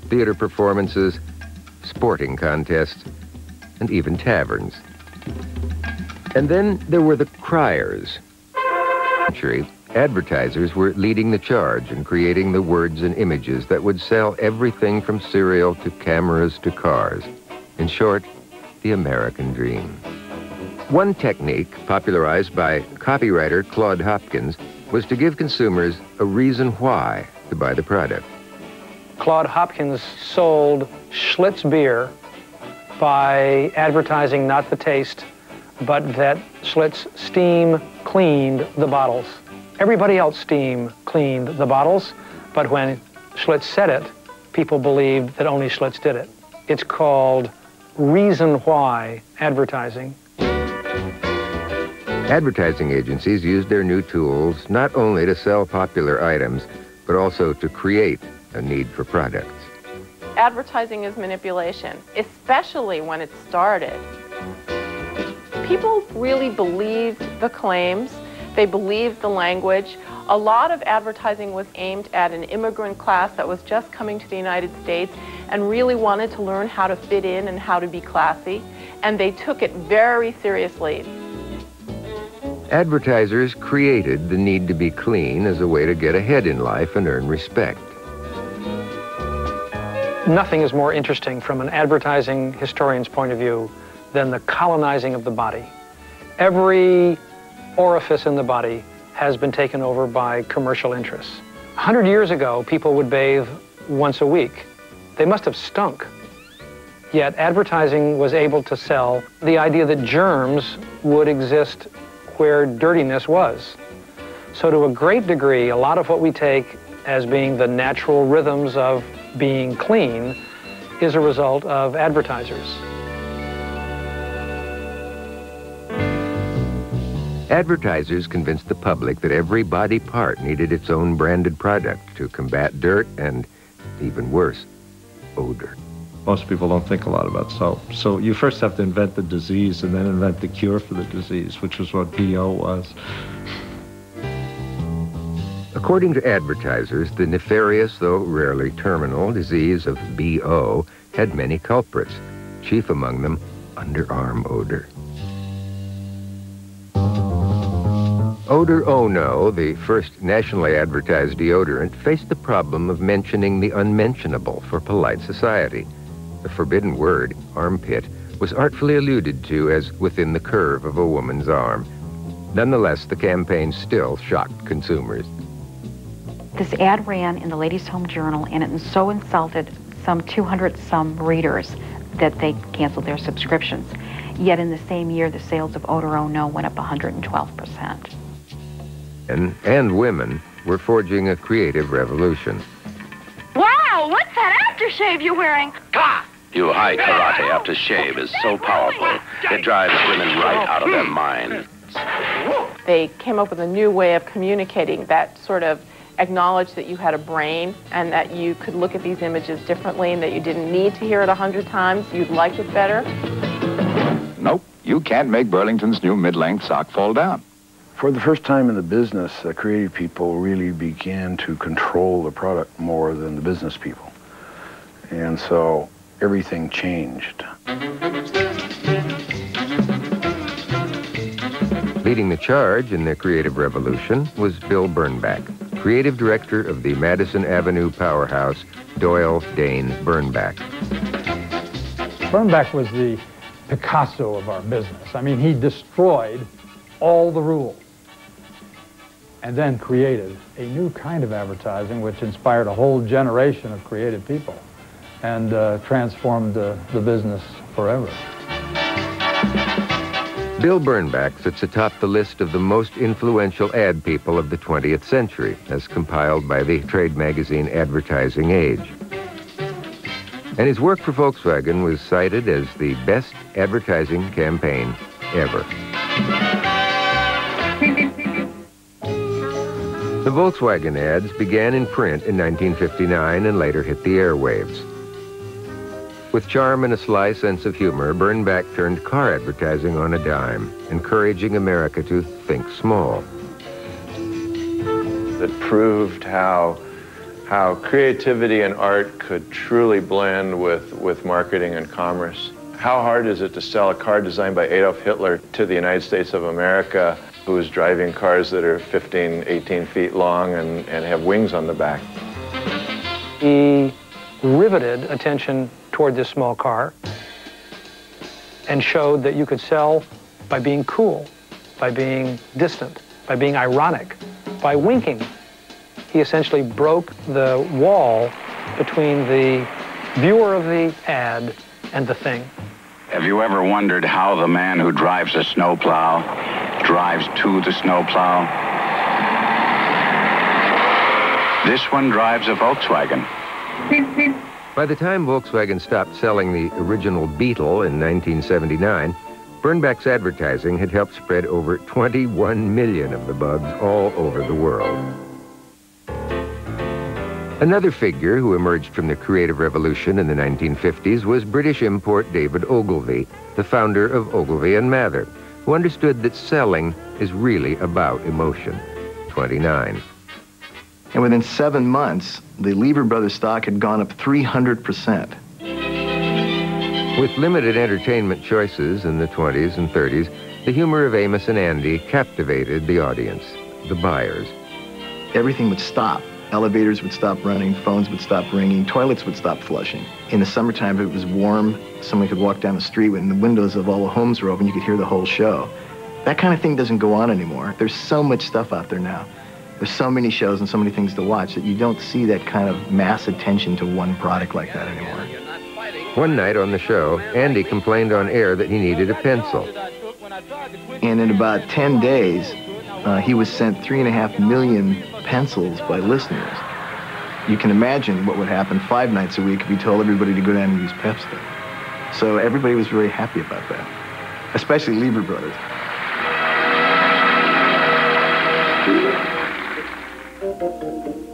theater performances, sporting contests, and even taverns. And then there were the criers. Advertisers were leading the charge in creating the words and images that would sell everything from cereal to cameras to cars. In short, the American dream. One technique, popularized by copywriter Claude Hopkins, was to give consumers a reason why to buy the product. Claude Hopkins sold Schlitz beer by advertising not the taste, but that Schlitz steam cleaned the bottles. Everybody else steam cleaned the bottles, but when Schlitz said it, people believed that only Schlitz did it. It's called reason why advertising. Advertising agencies used their new tools not only to sell popular items, but also to create a need for products. Advertising is manipulation, especially when it started. People really believed the claims they believed the language. A lot of advertising was aimed at an immigrant class that was just coming to the United States and really wanted to learn how to fit in and how to be classy. And they took it very seriously. Advertisers created the need to be clean as a way to get ahead in life and earn respect. Nothing is more interesting from an advertising historian's point of view than the colonizing of the body. Every orifice in the body has been taken over by commercial interests. A hundred years ago, people would bathe once a week. They must have stunk. Yet advertising was able to sell the idea that germs would exist where dirtiness was. So to a great degree, a lot of what we take as being the natural rhythms of being clean is a result of advertisers. Advertisers convinced the public that every body part needed its own branded product to combat dirt and, even worse, odor. most people don't think a lot about soap. So you first have to invent the disease and then invent the cure for the disease, which was what BO was. According to advertisers, the nefarious, though rarely terminal, disease of BO had many culprits, chief among them underarm odor. Odor Oh No, the first nationally advertised deodorant, faced the problem of mentioning the unmentionable for polite society. The forbidden word, armpit, was artfully alluded to as within the curve of a woman's arm. Nonetheless, the campaign still shocked consumers. This ad ran in the Ladies' Home Journal, and it so insulted some 200 some readers that they canceled their subscriptions. Yet in the same year, the sales of Odor Oh No went up 112%. And, and women were forging a creative revolution. Wow, what's that aftershave you're wearing? Your Hai Karate aftershave is so powerful, it drives women right out of their hmm. minds. They came up with a new way of communicating that sort of acknowledged that you had a brain and that you could look at these images differently and that you didn't need to hear it a hundred times. You'd like it better. Nope, you can't make Burlington's new mid-length sock fall down. For the first time in the business, the creative people really began to control the product more than the business people. And so everything changed. Leading the charge in the creative revolution was Bill Bernbach, creative director of the Madison Avenue powerhouse, Doyle Dane Bernbach. Bernbach was the Picasso of our business. I mean, he destroyed all the rules and then created a new kind of advertising which inspired a whole generation of creative people and uh, transformed uh, the business forever. Bill Bernbach sits atop the list of the most influential ad people of the 20th century, as compiled by the trade magazine Advertising Age. And his work for Volkswagen was cited as the best advertising campaign ever. The Volkswagen ads began in print in 1959 and later hit the airwaves. With charm and a sly sense of humor, Bernbach turned car advertising on a dime, encouraging America to think small. It proved how, how creativity and art could truly blend with, with marketing and commerce. How hard is it to sell a car designed by Adolf Hitler to the United States of America who is driving cars that are 15, 18 feet long and, and have wings on the back? He riveted attention toward this small car and showed that you could sell by being cool, by being distant, by being ironic, by winking. He essentially broke the wall between the viewer of the ad and the thing. Have you ever wondered how the man who drives a snowplow drives to the snowplow? This one drives a Volkswagen. By the time Volkswagen stopped selling the original Beetle in 1979, Bernbach's advertising had helped spread over 21 million of the bugs all over the world. Another figure who emerged from the creative revolution in the 1950s was British import David Ogilvy, the founder of Ogilvy and Mather, who understood that selling is really about emotion. 29. And within seven months, the Lever Brothers stock had gone up 300%. With limited entertainment choices in the 20s and 30s, the humor of Amos and Andy captivated the audience, the buyers. Everything would stop. Elevators would stop running, phones would stop ringing, toilets would stop flushing. In the summertime, if it was warm, someone could walk down the street when the windows of all the homes were open, you could hear the whole show. That kind of thing doesn't go on anymore. There's so much stuff out there now. There's so many shows and so many things to watch that you don't see that kind of mass attention to one product like that anymore. One night on the show, Andy complained on air that he needed a pencil. And in about 10 days, uh, he was sent three and a half million pencils by listeners. You can imagine what would happen five nights a week if he told everybody to go down and use Pepsi. So everybody was very happy about that, especially Lever Brothers.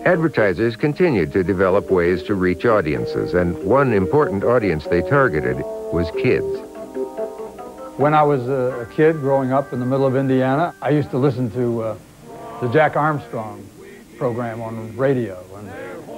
Advertisers continued to develop ways to reach audiences, and one important audience they targeted was kids. When I was a kid growing up in the middle of Indiana, I used to listen to uh, the Jack Armstrong program on radio and,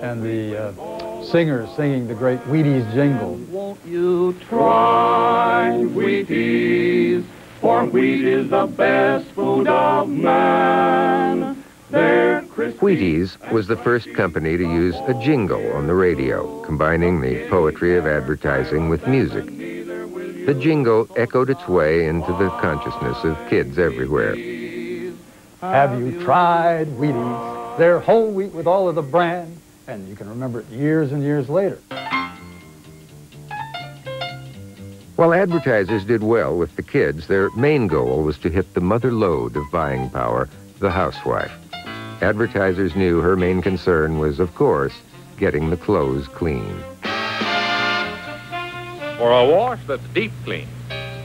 and the uh, singers singing the great Wheaties jingle. Won't you try Wheaties? For wheat is the best food of man. They're Wheaties was the first company to use a jingle on the radio, combining the poetry of advertising with music. The jingle echoed its way into the consciousness of kids everywhere. Have you tried Wheaties? They're whole wheat with all of the bran. And you can remember it years and years later. While advertisers did well with the kids, their main goal was to hit the mother lode of buying power, the housewife. Advertisers knew her main concern was, of course, getting the clothes clean. For a wash that's deep clean,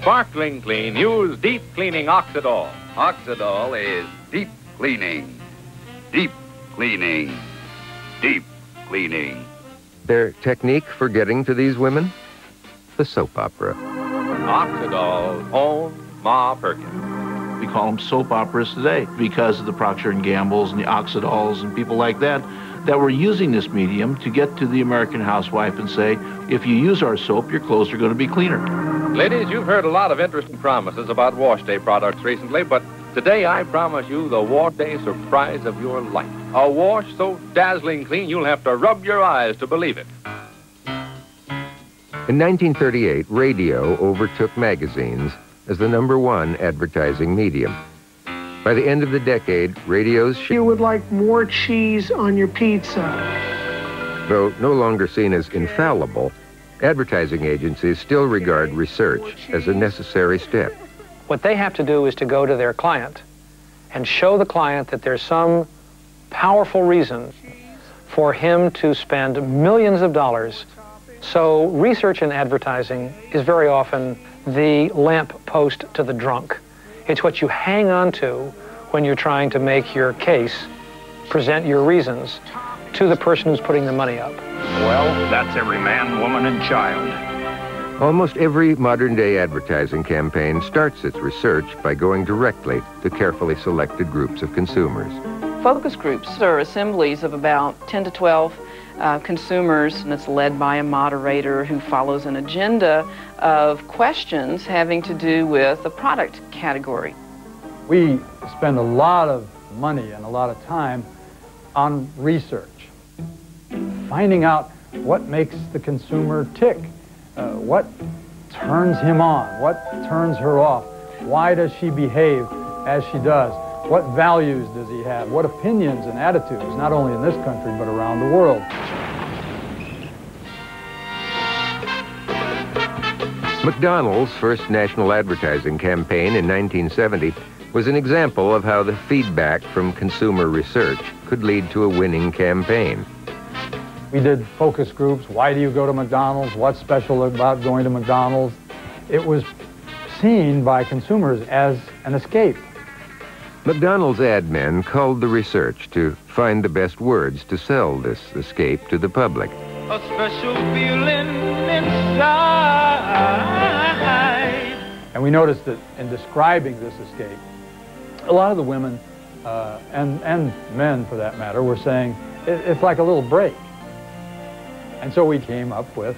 sparkling clean, use deep cleaning Oxydol. Oxydol is deep cleaning, deep cleaning, deep cleaning. Their technique for getting to these women? The soap opera. Oxydol, own Ma Perkins. We call them soap operas today because of the Procter & Gambles and the Oxydols and people like that that were using this medium to get to the American housewife and say, if you use our soap, your clothes are going to be cleaner. Ladies, you've heard a lot of interesting promises about wash day products recently, but today I promise you the wash day surprise of your life. A wash so dazzling clean you'll have to rub your eyes to believe it. In 1938, radio overtook magazines as the number one advertising medium. By the end of the decade, radio's You would like more cheese on your pizza. Though no longer seen as infallible, advertising agencies still regard research as a necessary step. What they have to do is to go to their client and show the client that there's some powerful reason for him to spend millions of dollars. So research in advertising is very often the lamp post to the drunk. It's what you hang on to when you're trying to make your case, present your reasons to the person who's putting the money up. Well, that's every man, woman, and child. Almost every modern-day advertising campaign starts its research by going directly to carefully selected groups of consumers. Focus groups are assemblies of about 10 to 12 uh, consumers, and it's led by a moderator who follows an agenda of questions having to do with the product category. We spend a lot of money and a lot of time on research, finding out what makes the consumer tick, uh, what turns him on, what turns her off, why does she behave as she does, what values does he have, what opinions and attitudes, not only in this country but around the world. McDonald's first national advertising campaign in 1970 was an example of how the feedback from consumer research could lead to a winning campaign. We did focus groups. Why do you go to McDonald's? What's special about going to McDonald's? It was seen by consumers as an escape. McDonald's ad men culled the research to find the best words to sell this escape to the public. A special feeling inside. And we noticed that in describing this escape, a lot of the women, uh, and, and men for that matter, were saying, it's like a little break. And so we came up with,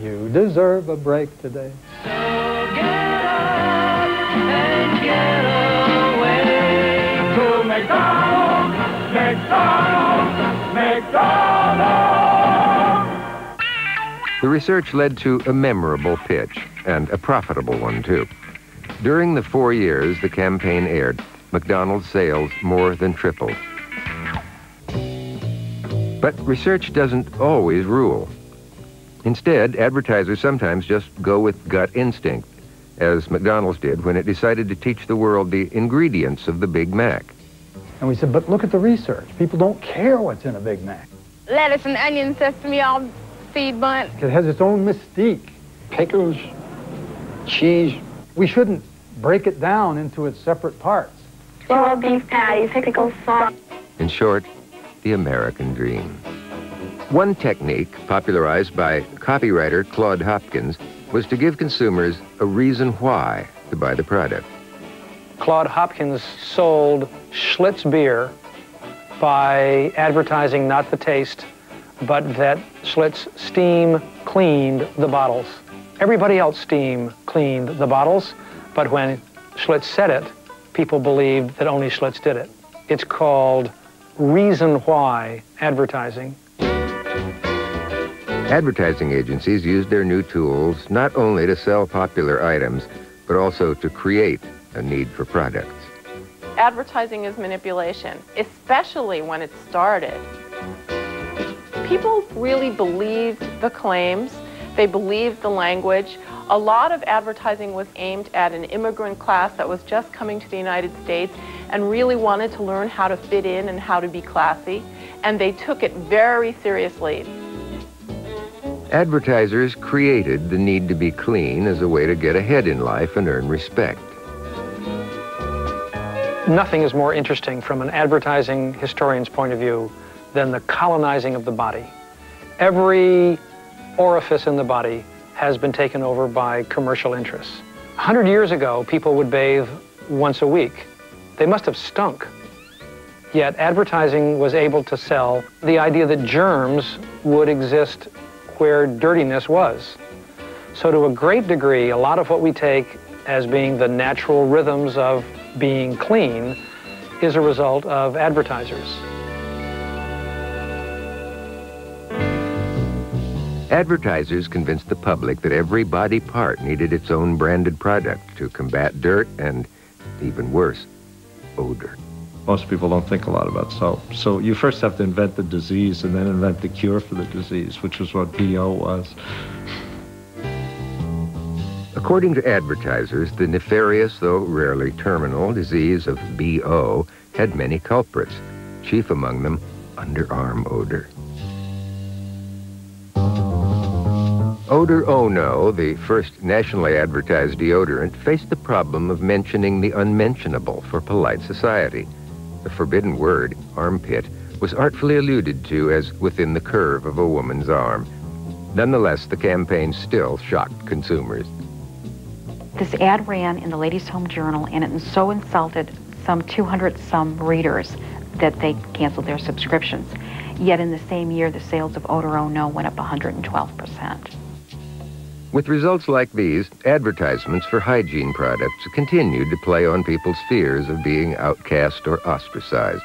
you deserve a break today. To McDonald's, McDonald's, McDonald's. The research led to a memorable pitch, and a profitable one, too. During the four years the campaign aired, McDonald's sales more than tripled. But research doesn't always rule. Instead, advertisers sometimes just go with gut instinct, as McDonald's did when it decided to teach the world the ingredients of the Big Mac. And we said, but look at the research. People don't care what's in a Big Mac. Lettuce and onion, sesame, all seed bun. It has its own mystique. Pickles, cheese. We shouldn't break it down into its separate parts. Boiled beef patties, pickles, sauce. In short, the American dream. One technique, popularized by copywriter Claude Hopkins, was to give consumers a reason why to buy the product. Claude Hopkins sold Schlitz beer by advertising not the taste, but that Schlitz steam cleaned the bottles. Everybody else steam cleaned the bottles, but when Schlitz said it, people believed that only Schlitz did it. It's called reason why advertising. Advertising agencies used their new tools not only to sell popular items, but also to create a need for products. Advertising is manipulation, especially when it started. People really believed the claims, they believed the language. A lot of advertising was aimed at an immigrant class that was just coming to the United States and really wanted to learn how to fit in and how to be classy, and they took it very seriously. Advertisers created the need to be clean as a way to get ahead in life and earn respect. Nothing is more interesting from an advertising historian's point of view than the colonizing of the body. Every orifice in the body has been taken over by commercial interests. A hundred years ago, people would bathe once a week. They must have stunk. Yet advertising was able to sell the idea that germs would exist where dirtiness was. So to a great degree, a lot of what we take as being the natural rhythms of being clean is a result of advertisers. Advertisers convinced the public that every body part needed its own branded product to combat dirt and, even worse, odor. Most people don't think a lot about soap. So you first have to invent the disease and then invent the cure for the disease, which was what BO was. According to advertisers, the nefarious, though rarely terminal, disease of BO had many culprits, chief among them underarm odor. Odor Oh No, the first nationally advertised deodorant, faced the problem of mentioning the unmentionable for polite society. The forbidden word, armpit, was artfully alluded to as within the curve of a woman's arm. Nonetheless, the campaign still shocked consumers. This ad ran in the Ladies' Home Journal, and it so insulted some 200 some readers that they canceled their subscriptions. Yet in the same year, the sales of Odor Oh No went up 112%. With results like these, advertisements for hygiene products continued to play on people's fears of being outcast or ostracized.